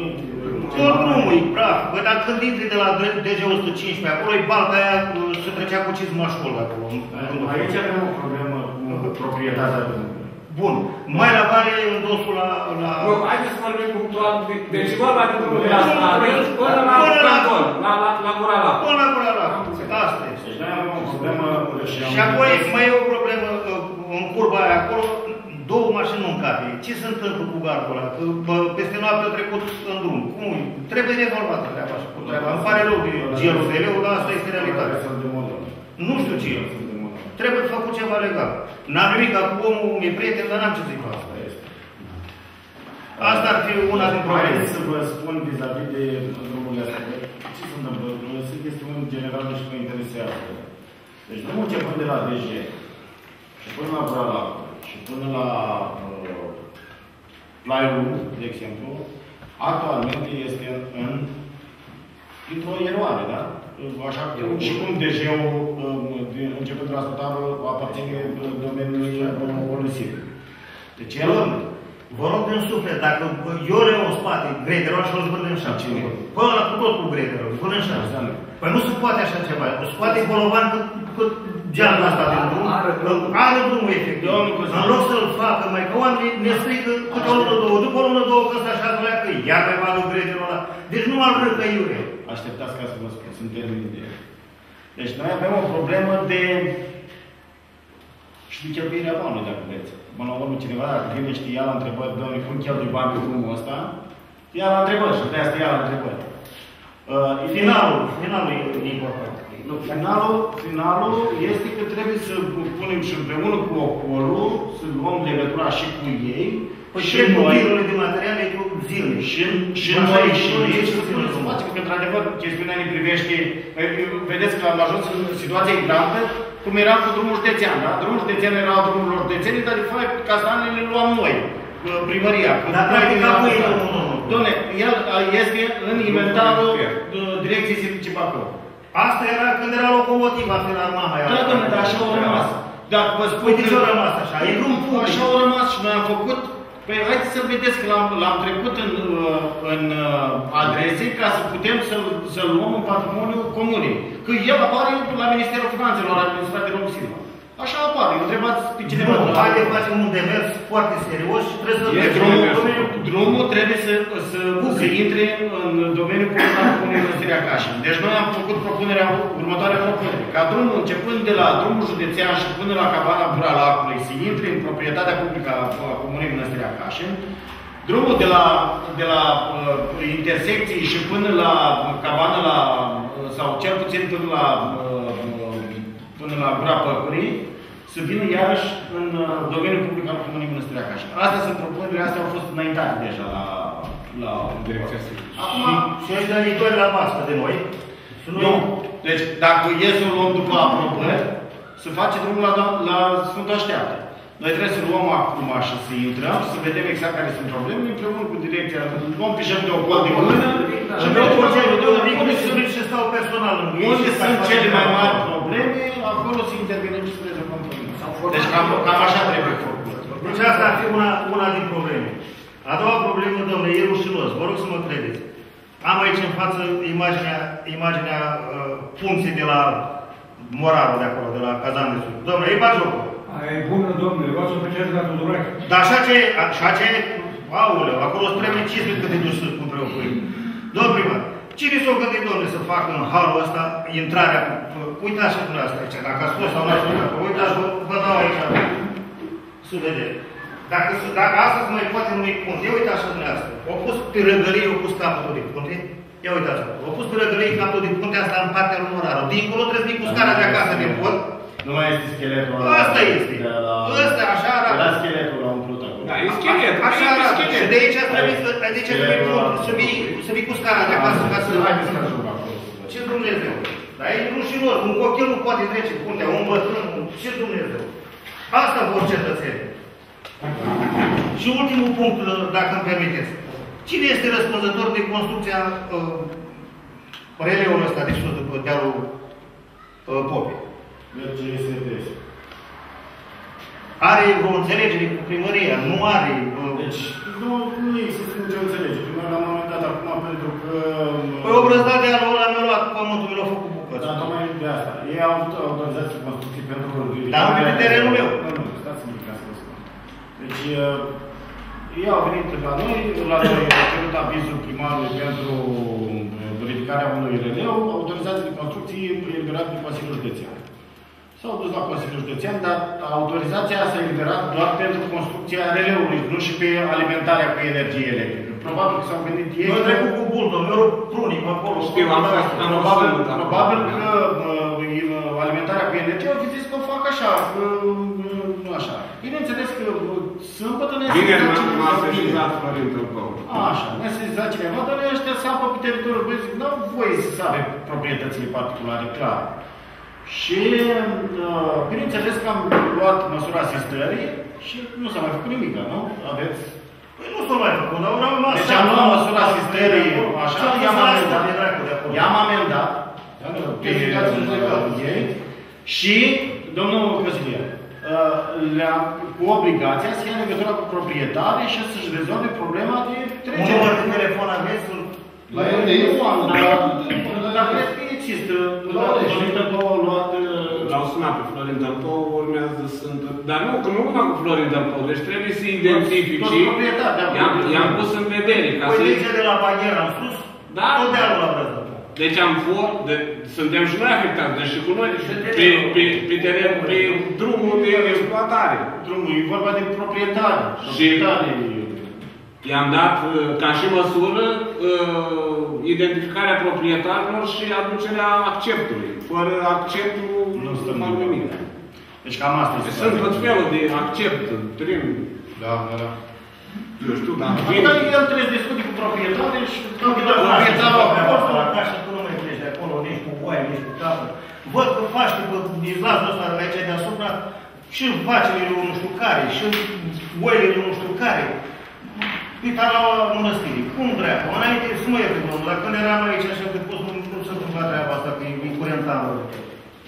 Tot drumul e praf. Bă, dar când intri de la DG 115, acolo e balta aia, uh, se trecea cu cizma școală acolo. în- în rândul Aici făcut. avem o problemă cu proprietatea drumului. Bun. Mai la vale, în dosul la... la... Nu, haideți să vorbim punctual. de- Deci vorba de drumul de la stradă până la Până la- canton, la, la, la gura la. Până la gura la. Asta este. Deci noi avem o problemă și am... Și apoi mai e o problemă uh, în curba aia acolo, două mașini nu încape. Ce se întâmplă cu gardul ăla? Că bă, peste noapte a trecut în drum. Cum e? Trebuie rezolvată treaba așa cu treaba. Îmi pare rău de gelul de leu, dar asta este realitatea. Să-l demolăm. Nu știu ce. Să-l demolăm. Trebuie făcut ceva legal. N-am nimic cu omul, mi-e prieten, dar n-am ce să-i fac. Asta este. Asta ar fi una din probleme. Haideți să vă spun vis-a-vis de drumurile astea. Ce se întâmplă? Sunt chestiuni generale și mă interesează. Deci drumul începând de la DG și până la Brala și până la uh, Plyroom, de exemplu, actualmente este în într-o eroare, da? Așa cum și cum DG-ul, uh, din- începând de la Sătară, aparține uh, domeniului uh, olisiv. Deci el Vă rog din suflet, dacă eu le în spate grederul și o zvârd în șapte. Cine? Până la cu tot cu grederul, zvârd în șapte. Înseamnă. Păi nu se poate așa ceva. Scoate bolovan cât, cât geamul ăsta din drum. Are drumul. Are drumul efectiv. Domnul Cosmin. În loc să-l facă, mai că oamenii ne strică câte o lună, două. După o lună, două, că ăsta așa pleacă, iar mai vadă grederul ăla. Deci nu al râcă iure. Așteptați ca să vă spun, sunt termenii de Deci noi avem o problemă de și de cheltuirea banului, dacă vreți. Până la urmă, cineva, dacă vine și ia la întrebări, domnule, cum cheltui bani pe drumul ăsta, ia la întrebări și de asta ia la întrebări. Uh, Finalul, finalul e important. nu, finalul, finalul este că trebuie să punem și împreună cu ocolul, să luăm legătura și cu ei, Păi și și cu noi, virurile de materiale cu zile. și, și Așa noi, e și și noi, noi, și și să spunem să noi. facem, că într-adevăr chestiunea ne privește, eh, vedeți că am ajuns în situația exactă, cum era cu drumul județean, da? Drumul județean era drumul județenii, dar de fapt castanele le luam noi, eh, primăria. cu Dar practic proiectul acum e ăsta. drumul nostru. Dom'le, el eh, este în inventarul eh, direcției Servicii Bacău. Asta era când era locomotiva Fenar Maha. Da, domnule, dar așa au rămas. Dar vă spun Uite ce au rămas așa, e drum public. Așa au rămas și noi am făcut Păi haideți să vedeți că l-am, l-am trecut în, uh, în uh, adrese ca să putem să-l să luăm în patrimoniul comunei. Că el apare la Ministerul Finanțelor, administrat de Robu Silva. Așa apare, întrebați pe cineva. Nu, de la- haide facem un demers foarte serios și trebuie să... Deci drumul, drumul trebuie să, să, să intre în domeniul public al Comunei Mănăstirea Cașin. Deci noi am făcut propunerea, următoarea propunere. Ca drumul, începând de la drumul județean și până la cabana Bura Lacului, să intre în proprietatea publică a a Comunei Mănăstirea Cașin, Drumul de la, de la uh, intersecții și până la cabană la, uh, sau cel puțin până la, uh, până la Gura Păcurii, să vină iarăși în uh, domeniul public al Comunii Mănăstirea Cașin. Astea sunt propunerile, astea au fost înaintate deja la, la Direcția Civil. Acum, Și ăștia viitori la masă de noi. Și noi nu. Deci, dacă e să o luăm după aprobări, să face drumul la, la Sfântul Așteaptă. Noi trebuie să luăm acum și să intrăm, să vedem exact care sunt problemele, împreună cu direcția, luăm pe de o col de mână și Și pe vreau o să cel de eu unde unde sunt, și stau personal în unde sunt cele mai mari probleme, acolo să intervenim și să rezolvăm probleme. Deci cam, cam așa trebuie făcut. Deci asta ar fi una, una din probleme. A doua problemă, domnule, e rușinos. Vă rog să mă credeți. Am aici în față imaginea, imaginea uh, punții de la Morarul de acolo, de la Cazan de Sud. Domnule, e bajocul. Aia e bună, domnule, luați-o pe cel de la Tudorache. Dar așa ce, așa ce, auleu, acolo îți trebuie 500 câte duci să cumpere o pâine. Domnul primar, cine s-a gândit, domnule, să facă în halul ăsta intrarea, cu- uitați și dumneavoastră aici, dacă ați fost sau nu ați fost, uitați, vă, vă dau aici, să vedeți. Dacă, dacă astăzi mai poate nu-i punte, ia uitați așa dumneavoastră. Au pus pe răgălie, au pus capătul de punte, ia uitați acolo. Au pus pe răgălie capătul de punte, asta în partea lui Moraru. Dincolo trebuie să vii cu scara de acasă de pod. Nu mai este scheletul ăla. Asta este. de la- Ăsta, așa arată. Era scheletul la umplut acolo. Da, e schelet. Așa e arată. schelet. Și de aici trebuie să, de aici trebuie să, să, vii, să vii cu scara de acasă ca să... Haideți să ajung acolo. Ce Dumnezeu? Dar e rușinos. Un copil nu poate trece puntea, un bătrân. Ce Dumnezeu? Asta vor cetățeni. Și ultimul punct, dacă îmi permiteți. Cine este răspunzător de construcția uh, releului ăsta de sus, după dealul uh, Popii? Merge SDS. Are vreo înțelegere cu primăria? Nu are? Uh, Deci, nu, nu există nicio înțelegere. Noi la un moment dat acum, pentru că... Păi o brăzdat de anul ăla mi-a luat pământul, mi l-a făcut bucăți. Dar tocmai de asta. Ei au avut autorizație de construcție pentru ridicarea- Dar nu pe terenul meu. Nu, nu, stați un pic ca să vă spun. Deci, uh, ei au venit la noi, la noi au cerut avizul primarului pentru uh, ridicarea unui releu, autorizație de construcție eliberată de Consiliul Județean. S-au dus la Consiliul Județean, dar autorizația s-a eliberat doar pentru construcția releului, nu și pe alimentarea cu energie electrică. Probabil că s-au gândit ei... Eu am trecut cu buldul, eu prunic acolo. Știu, am fost, am Probabil, văzut, da. probabil că uh, alimentarea cu energie au zis că o fac așa, că, uh, nu așa. Bineînțeles că uh, sâmbătă ne Vineri sesizat m-a cineva- sesizat Florin Tâlcău. Așa, ne sesizat cineva, dar noi ăștia sapă pe teritoriul băi, zic, n-au voie să sape proprietățile particulare, clar. Și, uh, bineînțeles că am luat măsura asistării și nu s-a mai făcut nimic, nu? Aveți Păi nu s-o mai făcut, dar am rămas. deci am luat măsura asistării, așa, i-am amendat, de dracu de acolo. i-am amendat, pe ei, și, domnul Căsilier, uh, le-am cu obligația să ia legătura cu proprietare și să-și rezolve problema de Un trecere. număr de telefon aveți? La el de Nu am, dar, Da. dar cred că există. La Florin două luat... uh, L-au sunat pe Florin Dămpău, urmează sunt... Dar nu, că nu numai cu Florin Dămpău, deci trebuie să identifici. Toți proprietari, da. I-am, i-am pus în vedere, ca să... Poziția de la barieră în sus, Da. tot dealul la brăzdă. Deci am fost, de, suntem și noi afectați, deci și cu noi, deci pe, pe, pe, teren, pe drumul de exploatare. Drumul, e vorba de proprietari. Și- Proprietari. I-am dat, uh, ca și măsură, uh, identificarea proprietarilor și aducerea acceptului. Fără acceptul Nu nu stăm se fac nimic. nimic. Deci cam asta este. Sunt tot felul de accept, prin, Da, da, da. eu știu, da, Vin. Dar el trebuie să discute cu proprietare și Nu, că proprietarul proprietarul acolo. la casă, tu nu mai treci de acolo, nici cu oaie, nici cu capă. Văd că faci pe izlazul ăsta de aici deasupra și vacile lui nu știu care, și oile lui nu știu care. Uita la mănăstire. Cum dracu? Înainte să mă ierte, domnul, dar când eram aici așa că poți nu, nu se întâmpla treaba asta, că e curentanul.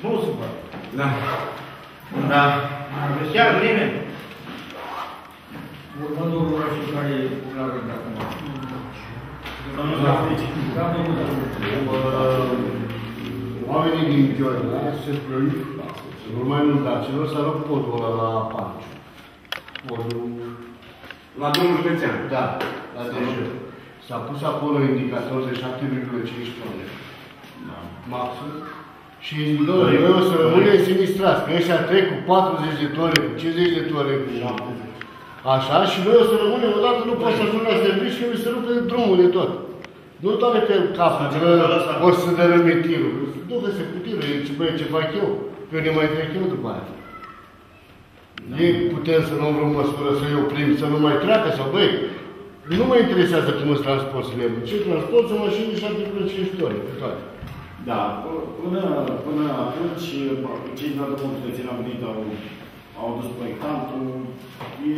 Nu se poate. da. Da. Chiar nimeni. Următorul oraș care l-a rând acum. Domnul Da, Zafnici. da, domnul Zafnici. Oamenii din Gheorghe se plâng, în urma inundațiilor, s-a luat podul ăla la Panciu. Podul... La drumul județean. Da, la Dejeu. S-a pus acolo indicator de 7,5 tone. Maxim. Și domnule, noi o să rămânem sinistrați, că ăștia trec cu 40 de tone, cu 50 de tone, cu Așa, și noi o să rămânem odată, nu pot să ajung la serviciu și mi se rupe drumul de tot. Nu doar pe capul, că o să dărâme tirul. Ducă-se cu tirul, e ce, băi, ce fac eu? Pe unde mai trec eu după aia. Ei putem să luăm vreo măsură să i oprim, să nu mai treacă, sau băi, nu mă interesează cum îți transporti lemnul. Ce transport să mașini 7,5 tone, pe toate. Da, până, până atunci, cei de la Domnul Județean au venit, au, au dus proiectantul, e,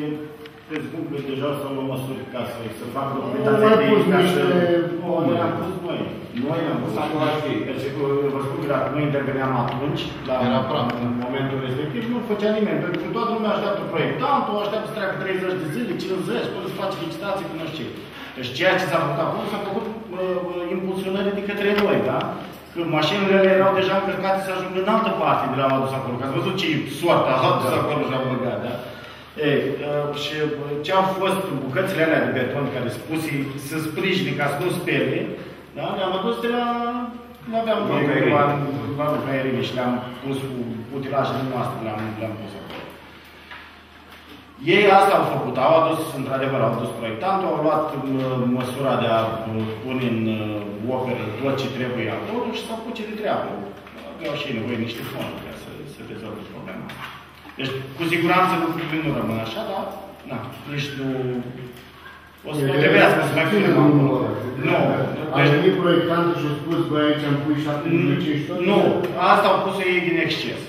presupun că deja s-au luat măsuri ca să, să facă Au documentația mai de pus ca niște... să... Nu, noi am pus noi. Noi am pus același timp. Deci, vă spun că dacă noi interveneam atunci, la, Era praf. în momentul respectiv, nu făcea nimeni. Pentru că toată lumea așteaptă proiectantul, așteaptă să treacă 30 de zile, 50, până să face licitații, până știu. Deci ceea ce s-a făcut acolo s-a făcut uh, impulsionări de către noi, da? Că mașinile erau deja încărcate să ajungă în altă parte de la au adus acolo. Că ați văzut ce soartă a adus acolo și a băgat, da? Ei, uh, și uh, ce au fost bucățile alea de beton care spuse să sprijine ca să nu sperie, da? le-am adus de la... Nu aveam noi la, la Lucraiere și le-am pus cu utilajele noastre, le-am, le-am pus acolo. Ei asta au făcut, au adus, într-adevăr, au adus proiectantul, au luat uh, măsura de a uh, pune în uh, operă tot ce trebuie acolo și s-au pus ce de treabă. Aveau și ei nevoie de niște fonduri ca să, să rezolve problema. Deci, cu siguranță lucrurile nu rămân așa, dar, na, nici nu... O să El trebuiască să mai ține punem drumul acolo. ăla. Nu. A Deci, venit proiectantul și a spus, băi, aici am pus 7,5 tone? nu, asta au pus ei din exces.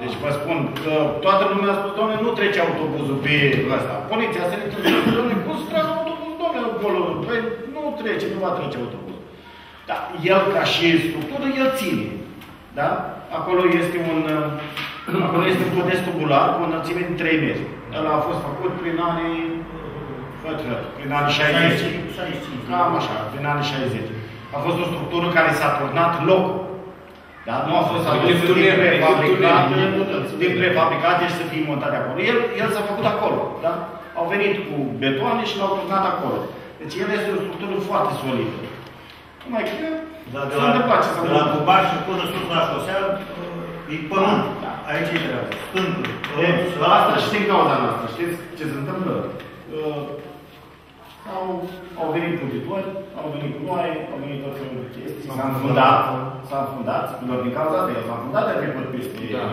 Deci vă spun că toată lumea a spus, doamne, nu trece autobuzul pe ăsta. Poliția se ridică, doamne, cum să treacă autobuzul, doamne, acolo? Păi nu trece, nu va trece autobuzul. Da, el ca și structură, el ține. Da? Acolo este un, uh, acolo este un podest tubular cu o înălțime de 3 metri. Ăla a fost făcut prin anii, fătră, prin anii 60. 65. Cam așa, prin anii 60. A fost o structură care s-a turnat loc. Dar nu a fost adusă din tunel, prefabricat, din tunel. din prefabricat și să fie montate acolo. El, el s-a făcut acolo. Da? Au venit cu betoane și l-au turnat acolo. Deci el este o structură foarte solidă. Numai că Da, de s-a la, întâmplat ce s-a de la întâmplat. Bubaș și până sus la șosea, e pământ. Da. Aici e treaba. Stâncul. E, la asta și din cauza noastră. Știți ce se întâmplă? Uh, au, au venit plutitori, au venit ploaie, au venit tot felul de chestii, s-a înfundat, s-a înfundat, doar din cauza asta, el s-a înfundat, a trecut peste Da.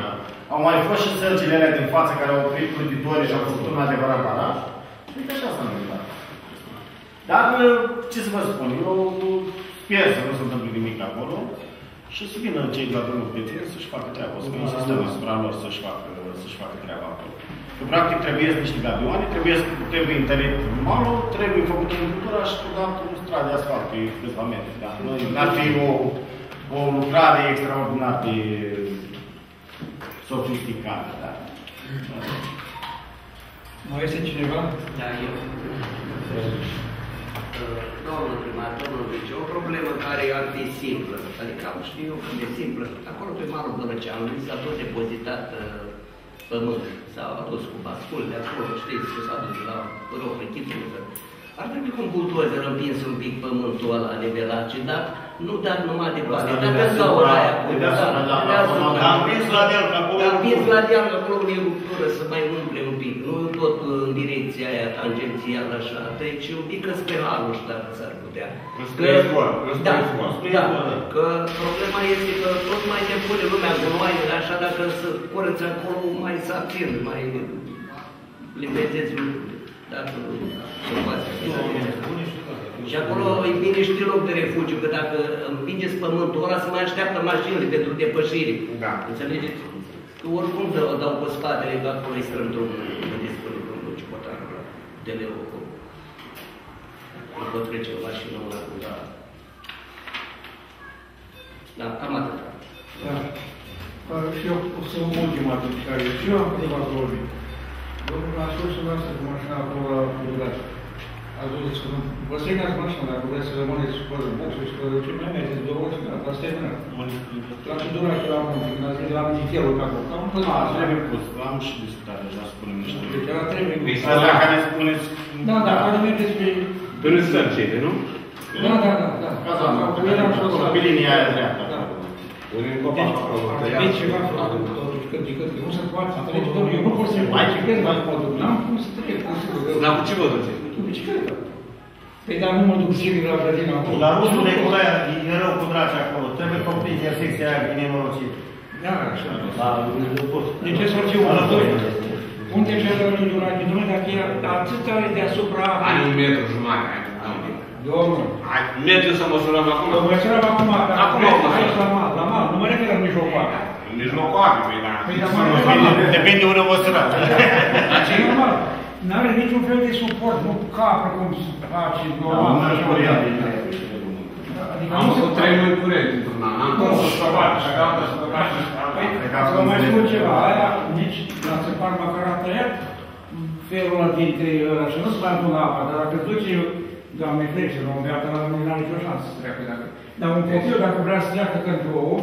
Au mai fost și sărgile alea din față care au oprit plutitorii și au făcut un adevărat baraj. Cred că așa s-a întâmplat. Dar, uh, ce să vă spun, eu sper să nu se întâmple nimic acolo și să vină cei de la drumul pe tine să-și facă treaba, să nu insistăm asupra lor să-și facă, să-și facă treaba acolo. Că, practic, trebuie niște gabioane, trebuie, trebuie întărit malul, trebuie făcut agricultura și dat un strat de asfalt pe câțiva metri. Da? Nu ar fi o, o lucrare extraordinar de sofisticată. Da? Mai este cineva? Da, eu. Domnul primar, domnul vice, o problemă care ar fi simplă, adică am știu cât de simplă. Acolo pe malul Bălăceanului s-a tot depozitat uh, pământ, s-au adus cu bascul de acolo, știți că s-a dus la rog, echipuză. Ar trebui cu un buldozer împins un pic pământul ăla nivelat și dat, nu dar numai de bani, dar pe gaura aia acolo, de deasupra, da, de da, deasupra. Dar împins la deal, că acolo... Dar împins la deal, că acolo e ruptură să mai umple un pic, nu tot în direcția aia tangențială așa, deci un pic spre halul ăsta dacă s-ar putea. Spre izvor, spre da, izvor, spre da, izvor, da. că problema este că tot mai ne pune lumea gunoaiele, așa dacă să curăță acolo mai să abțin, mai limpezezi lucrurile. Dacă nu poate fi să și acolo e bine și loc de refugiu, că dacă împingeți pământul ăla, se mai așteaptă mașinile pentru depășire. Da. Înțelegeți? Că oricum dau, dau pe spatele, că acolo e strâmt drumul, unde spune drumul Cipotarul ăla, de leu acolo. Nu pot trece o mașină una cu da. Da, cam atât. Da. Uh, Și eu o să ultima atunci care și eu am câteva probleme. Domnul a spus să lasă cu mașina acolo la București. A zis că vă strigați mașina dacă vreți să rămâneți fără boxul și fără ce mai mergeți două ori și gata, asta e mână. La ce dura și la muncă, când a zis la miticherul ca acolo, cam până Da, la trebuie pus. Am și discutat deja, spunem niște Deci ăla trebuie Păi pus. asta care spuneți... Da, da, care mergeți pe... Pe rând sărcine, nu? Da, da, da, da. Casa Da, mea, că eram și o să... pe linia aia dreaptă. Da. Unii Deci, copac acolo. ar tăiați. trebui ceva făcut, totuși, că zic că nu se poate trece, domnule, eu nu pot să-mi mai ciclez la podul, n-am cum să trec, cum să Dar cu ce vă duceți? Cu bicicletă. Păi dar nu mă duc singur la grădina acolo. La rusul de cu aia, e rău cu draci acolo. Trebuie făcut intersecția aia din nenorocit. Da, așa. Da, nu pot. De ce să facem un doi? Unde ce să facem un ani? Domnule, dacă e atât are deasupra... Ai un metru jumătate, hai. Domnul. Hai, mergem să măsurăm acum. Vă măsurăm acum, dar Acum, acum, acum. aici la mal, la mal, nu mă refer la mijlocul ăla. În mijlocul apei, păi da. Păi dar mă refer la mal. Depinde unde vă sărați. Ce e normal. N-are niciun fel de suport, nu capă cum se face normal. așa. Adică Am nu se făcut trei luni curent într-un an. Am pus să fac și gata să fac și Păi, să vă mai spun ceva, aia, nici la țăpar măcar a tăiat felul ăla dintre ăla și nu se mai adună apa, dar dacă duce, Doamne ferește, la un beat ăla nu are nicio șansă să treacă. Dacă... Dar un copil, dacă vrea să treacă pentru ouă,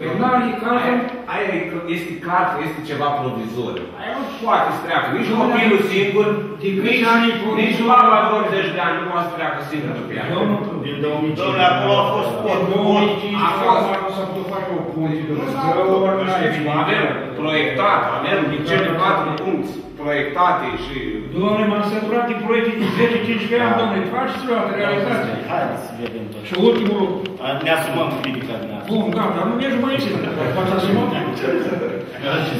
păi n-are care... Aia e că este clar că este ceva provizoriu. Aia nu poate să treacă. Nici copilul singur, Din nici, câți ani e nici provizoriu? baba la 20 de ani nu poate să treacă singur pe ea. Domnul, Din 2005. Domnule, acolo a fost în sport. 2005, A fost. acolo s-a putut face o punte de Nu s-a răzău, făcut, ori n-are știți, avem proiectate, avem din cele patru puncte proiectate și Doamne, m-am săturat din proiecte din 10-15 ani, domnule, faceți vreodată realizație. Haideți să vedem tot. Și ultimul lucru, Ne asumăm critica dumneavoastră. Bun, gata, nu mergem mai aici, dar faci asumăm.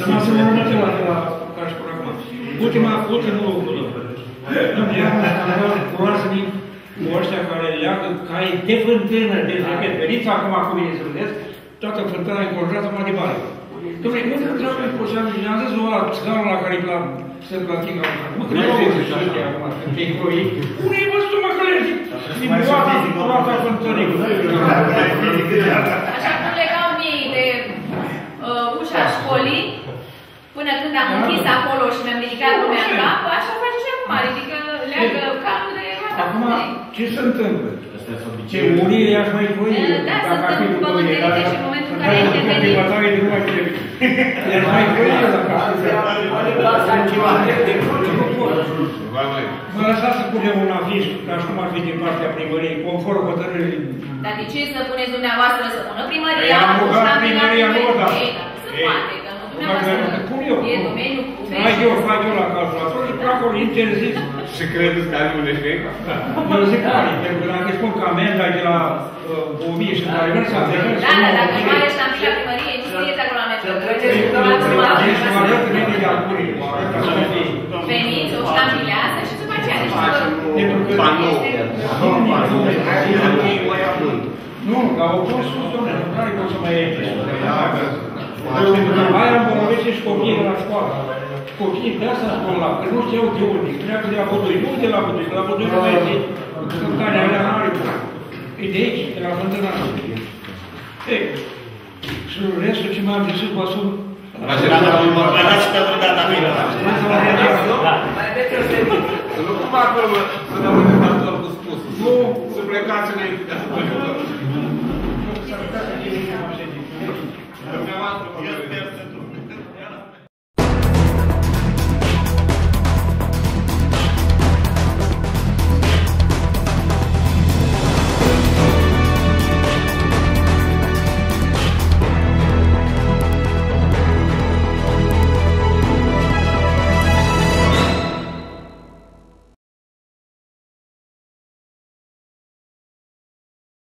Dar să mă rămâne la de la ca și până acum. Ultima, ultimul lucru, domnule, am un groaznic cu ăștia care leagă cai de fântână, de repet, veniți acum cu mine să vedeți, toată fântâna înconjurată numai de bani. Dom'le, nu trebuie cu să am zis ăla, țganul la care la să plătim ca așa. Mă, că nu auzi și ăștia acum, când te croi. Unde ai văzut, mă, că le zic? Din boata, boata fântânii. Așa cum legau mie de uh, ușa școlii, până când am închis acolo și mi-am ridicat lumea în cap, așa face și acum, adică leagă capul de roata Acum, ce se întâmplă? Astea sunt Ce obiceiuri. unii i-aș mai voi, Da, dacă ar fi sunt cu pământele voi, dar și în momentul în care ai dacă intervenit. de bătaie de nu mai trebuie. I-aș mai voi dacă ar fi. Mă lăsați să punem un aviz, ca și cum ar fi din partea primăriei, conform hotărârii. Dar de ce să puneți dumneavoastră să pună primăria? Păi am rugat ușa primăria, în nu o da. Ei, dar nu se Ei, poate, că nu Dacă dumneavoastră. pun eu. E domeniul Fac eu, fac eu la calculator și pe acolo interzis. Și credeți că are un eșec? Eu zic care, pentru că dacă spun că amenda e de la uh, 1000 și care vreau să avem, Da, dar dacă mare ștampila primăriei, nu scrieți acolo la metru. Deci mă arăt înainte de acurii, mă arăt ca să nu fie. Veniți, o ștampilează și după aceea. Deci Pentru că Panou. Nu, dar au pus sus, domnule, nu are cum să mai iei. Aia îmbolnăvește și copiii de la școală. Copiii de asta spun la, că nu știu de unde, treacă de la Bădui, nu de la Bădui, că la Bădui nu mai este cântarea alea n-are cum. E de aici, de la Fântâna. Ei, și restul ce m-am zis, vă sun. Mai dați și pentru data viitoare. Să nu cumva acolo să ne auzim dator cu spus. Nu, să plecați înainte 4 con